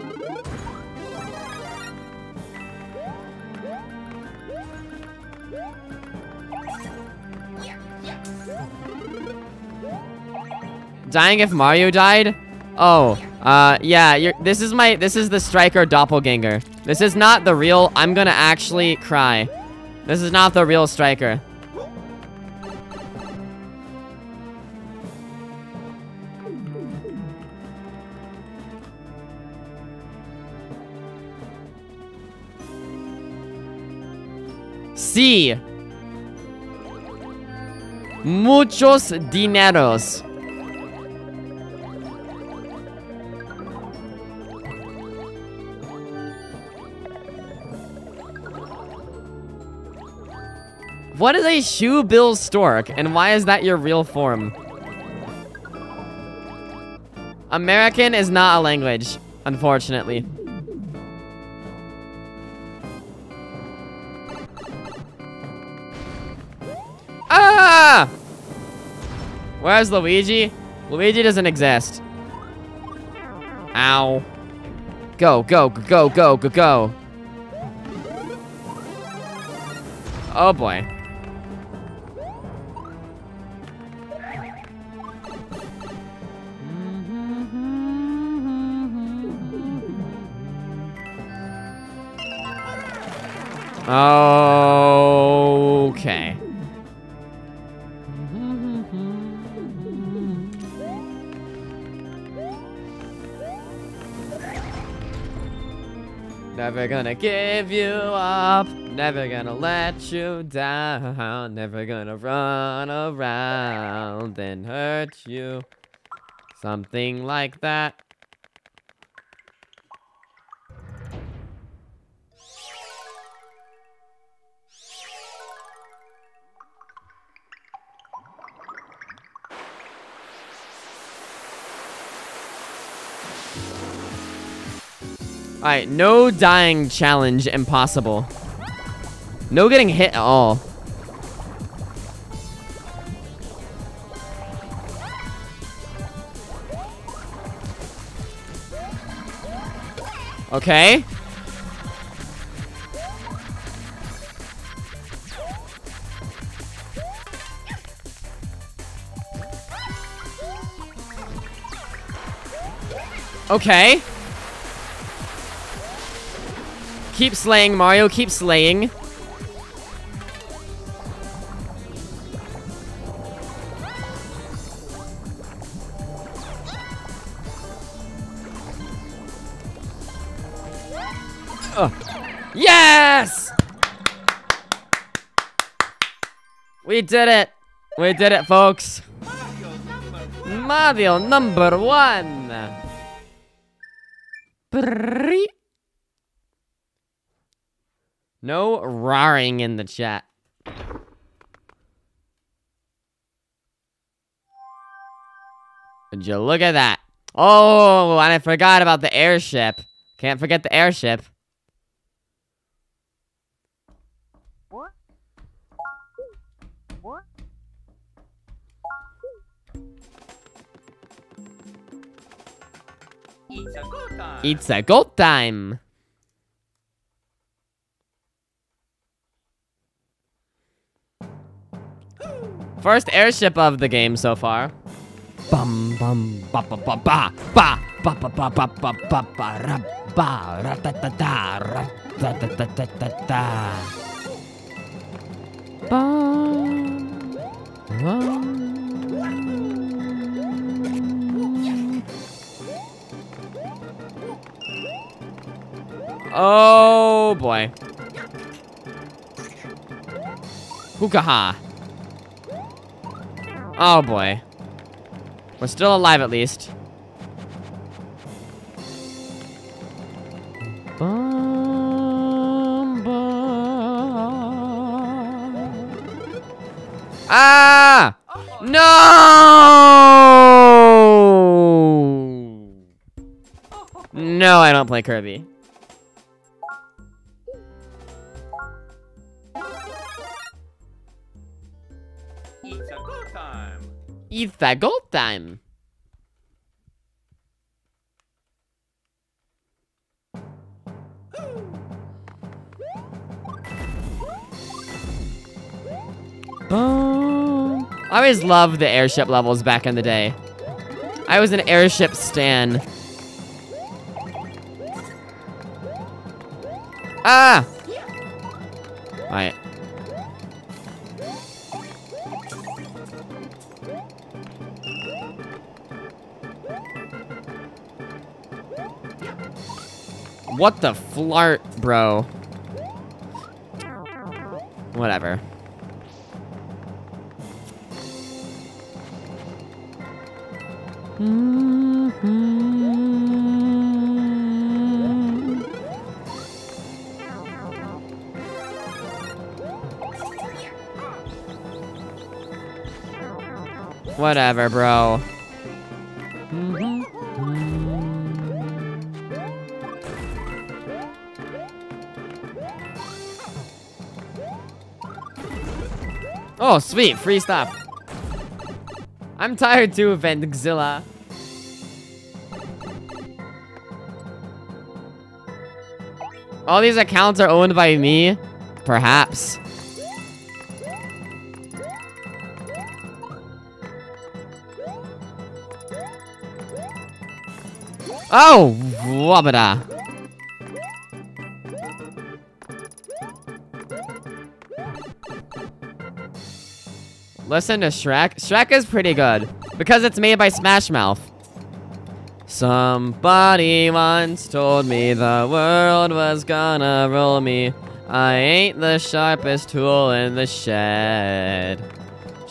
Dying if Mario died? Oh, uh, yeah, this is my, this is the striker doppelganger. This is not the real, I'm gonna actually cry. This is not the real striker. Sí. Muchos dineros. What is a shoe bill stork, and why is that your real form? American is not a language, unfortunately. Ah! Where's Luigi? Luigi doesn't exist. Ow. Go, go, go, go, go, go. Oh boy. Okay. Never gonna give you up. Never gonna let you down. Never gonna run around and hurt you. Something like that. Alright, no dying challenge impossible. No getting hit at all. Okay. Okay. Keep slaying, Mario. Keep slaying. Yes! We did it. We did it, folks. Mario number one. Brrrr. No roaring in the chat. Would you look at that? Oh, and I forgot about the airship. Can't forget the airship. It's a go time. It's a go time. First airship of the game so far. Bum bum ba ba ba ba ba ba ba ba ba ba ba ba ra ba ra ta ta ta ra ta ta ta ta ta ta. Bum bum. Oh boy. Hookah. Oh boy. We're still alive at least. Bum, bum. Ah! No! No, I don't play Kirby. It's a gold time. Boom. I always loved the airship levels back in the day. I was an airship stan. Ah! Alright. What the flart, bro? Whatever. Whatever, bro. Oh, sweet. Free stuff. I'm tired too, Vendxilla. All these accounts are owned by me? Perhaps. Oh, wabada. Listen to Shrek. Shrek is pretty good because it's made by Smash Mouth. Somebody once told me the world was gonna roll me. I ain't the sharpest tool in the shed.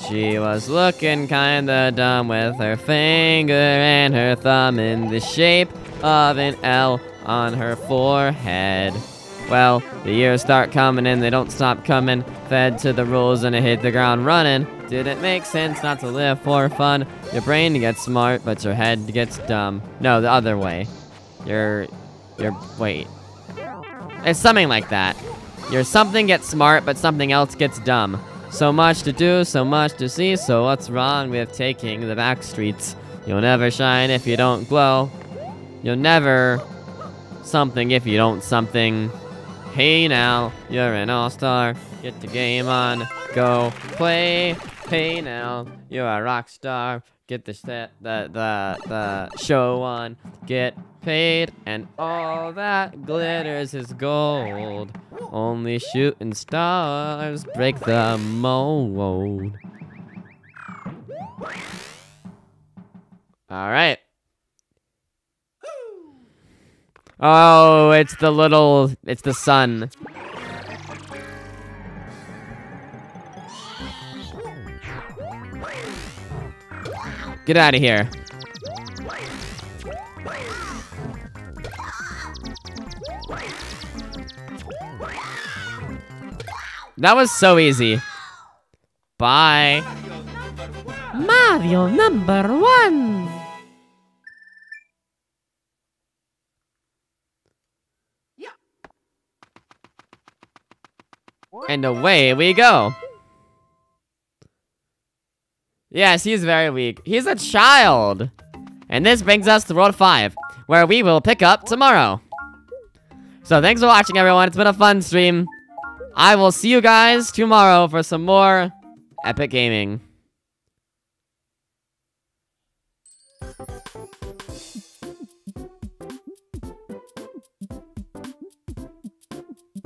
She was looking kinda dumb with her finger and her thumb in the shape of an L on her forehead. Well, the years start coming and they don't stop coming. Fed to the rules and I hit the ground running. Didn't make sense not to live for fun. Your brain gets smart, but your head gets dumb. No, the other way. Your You're wait. It's something like that. Your something gets smart, but something else gets dumb. So much to do, so much to see, so what's wrong with taking the back streets? You'll never shine if you don't glow. You'll never something if you don't something. Hey now, you're an all-star. Get the game on, go play. Hey now, you're a rock star. Get the the the the show on. Get paid, and all that glitters is gold. Only shooting stars break the mold. All right. Oh, it's the little, it's the sun. Get out of here. That was so easy. Bye. Mario number one. And away we go. Yes, he's very weak. He's a child. And this brings us to World 5, where we will pick up tomorrow. So thanks for watching, everyone. It's been a fun stream. I will see you guys tomorrow for some more epic gaming.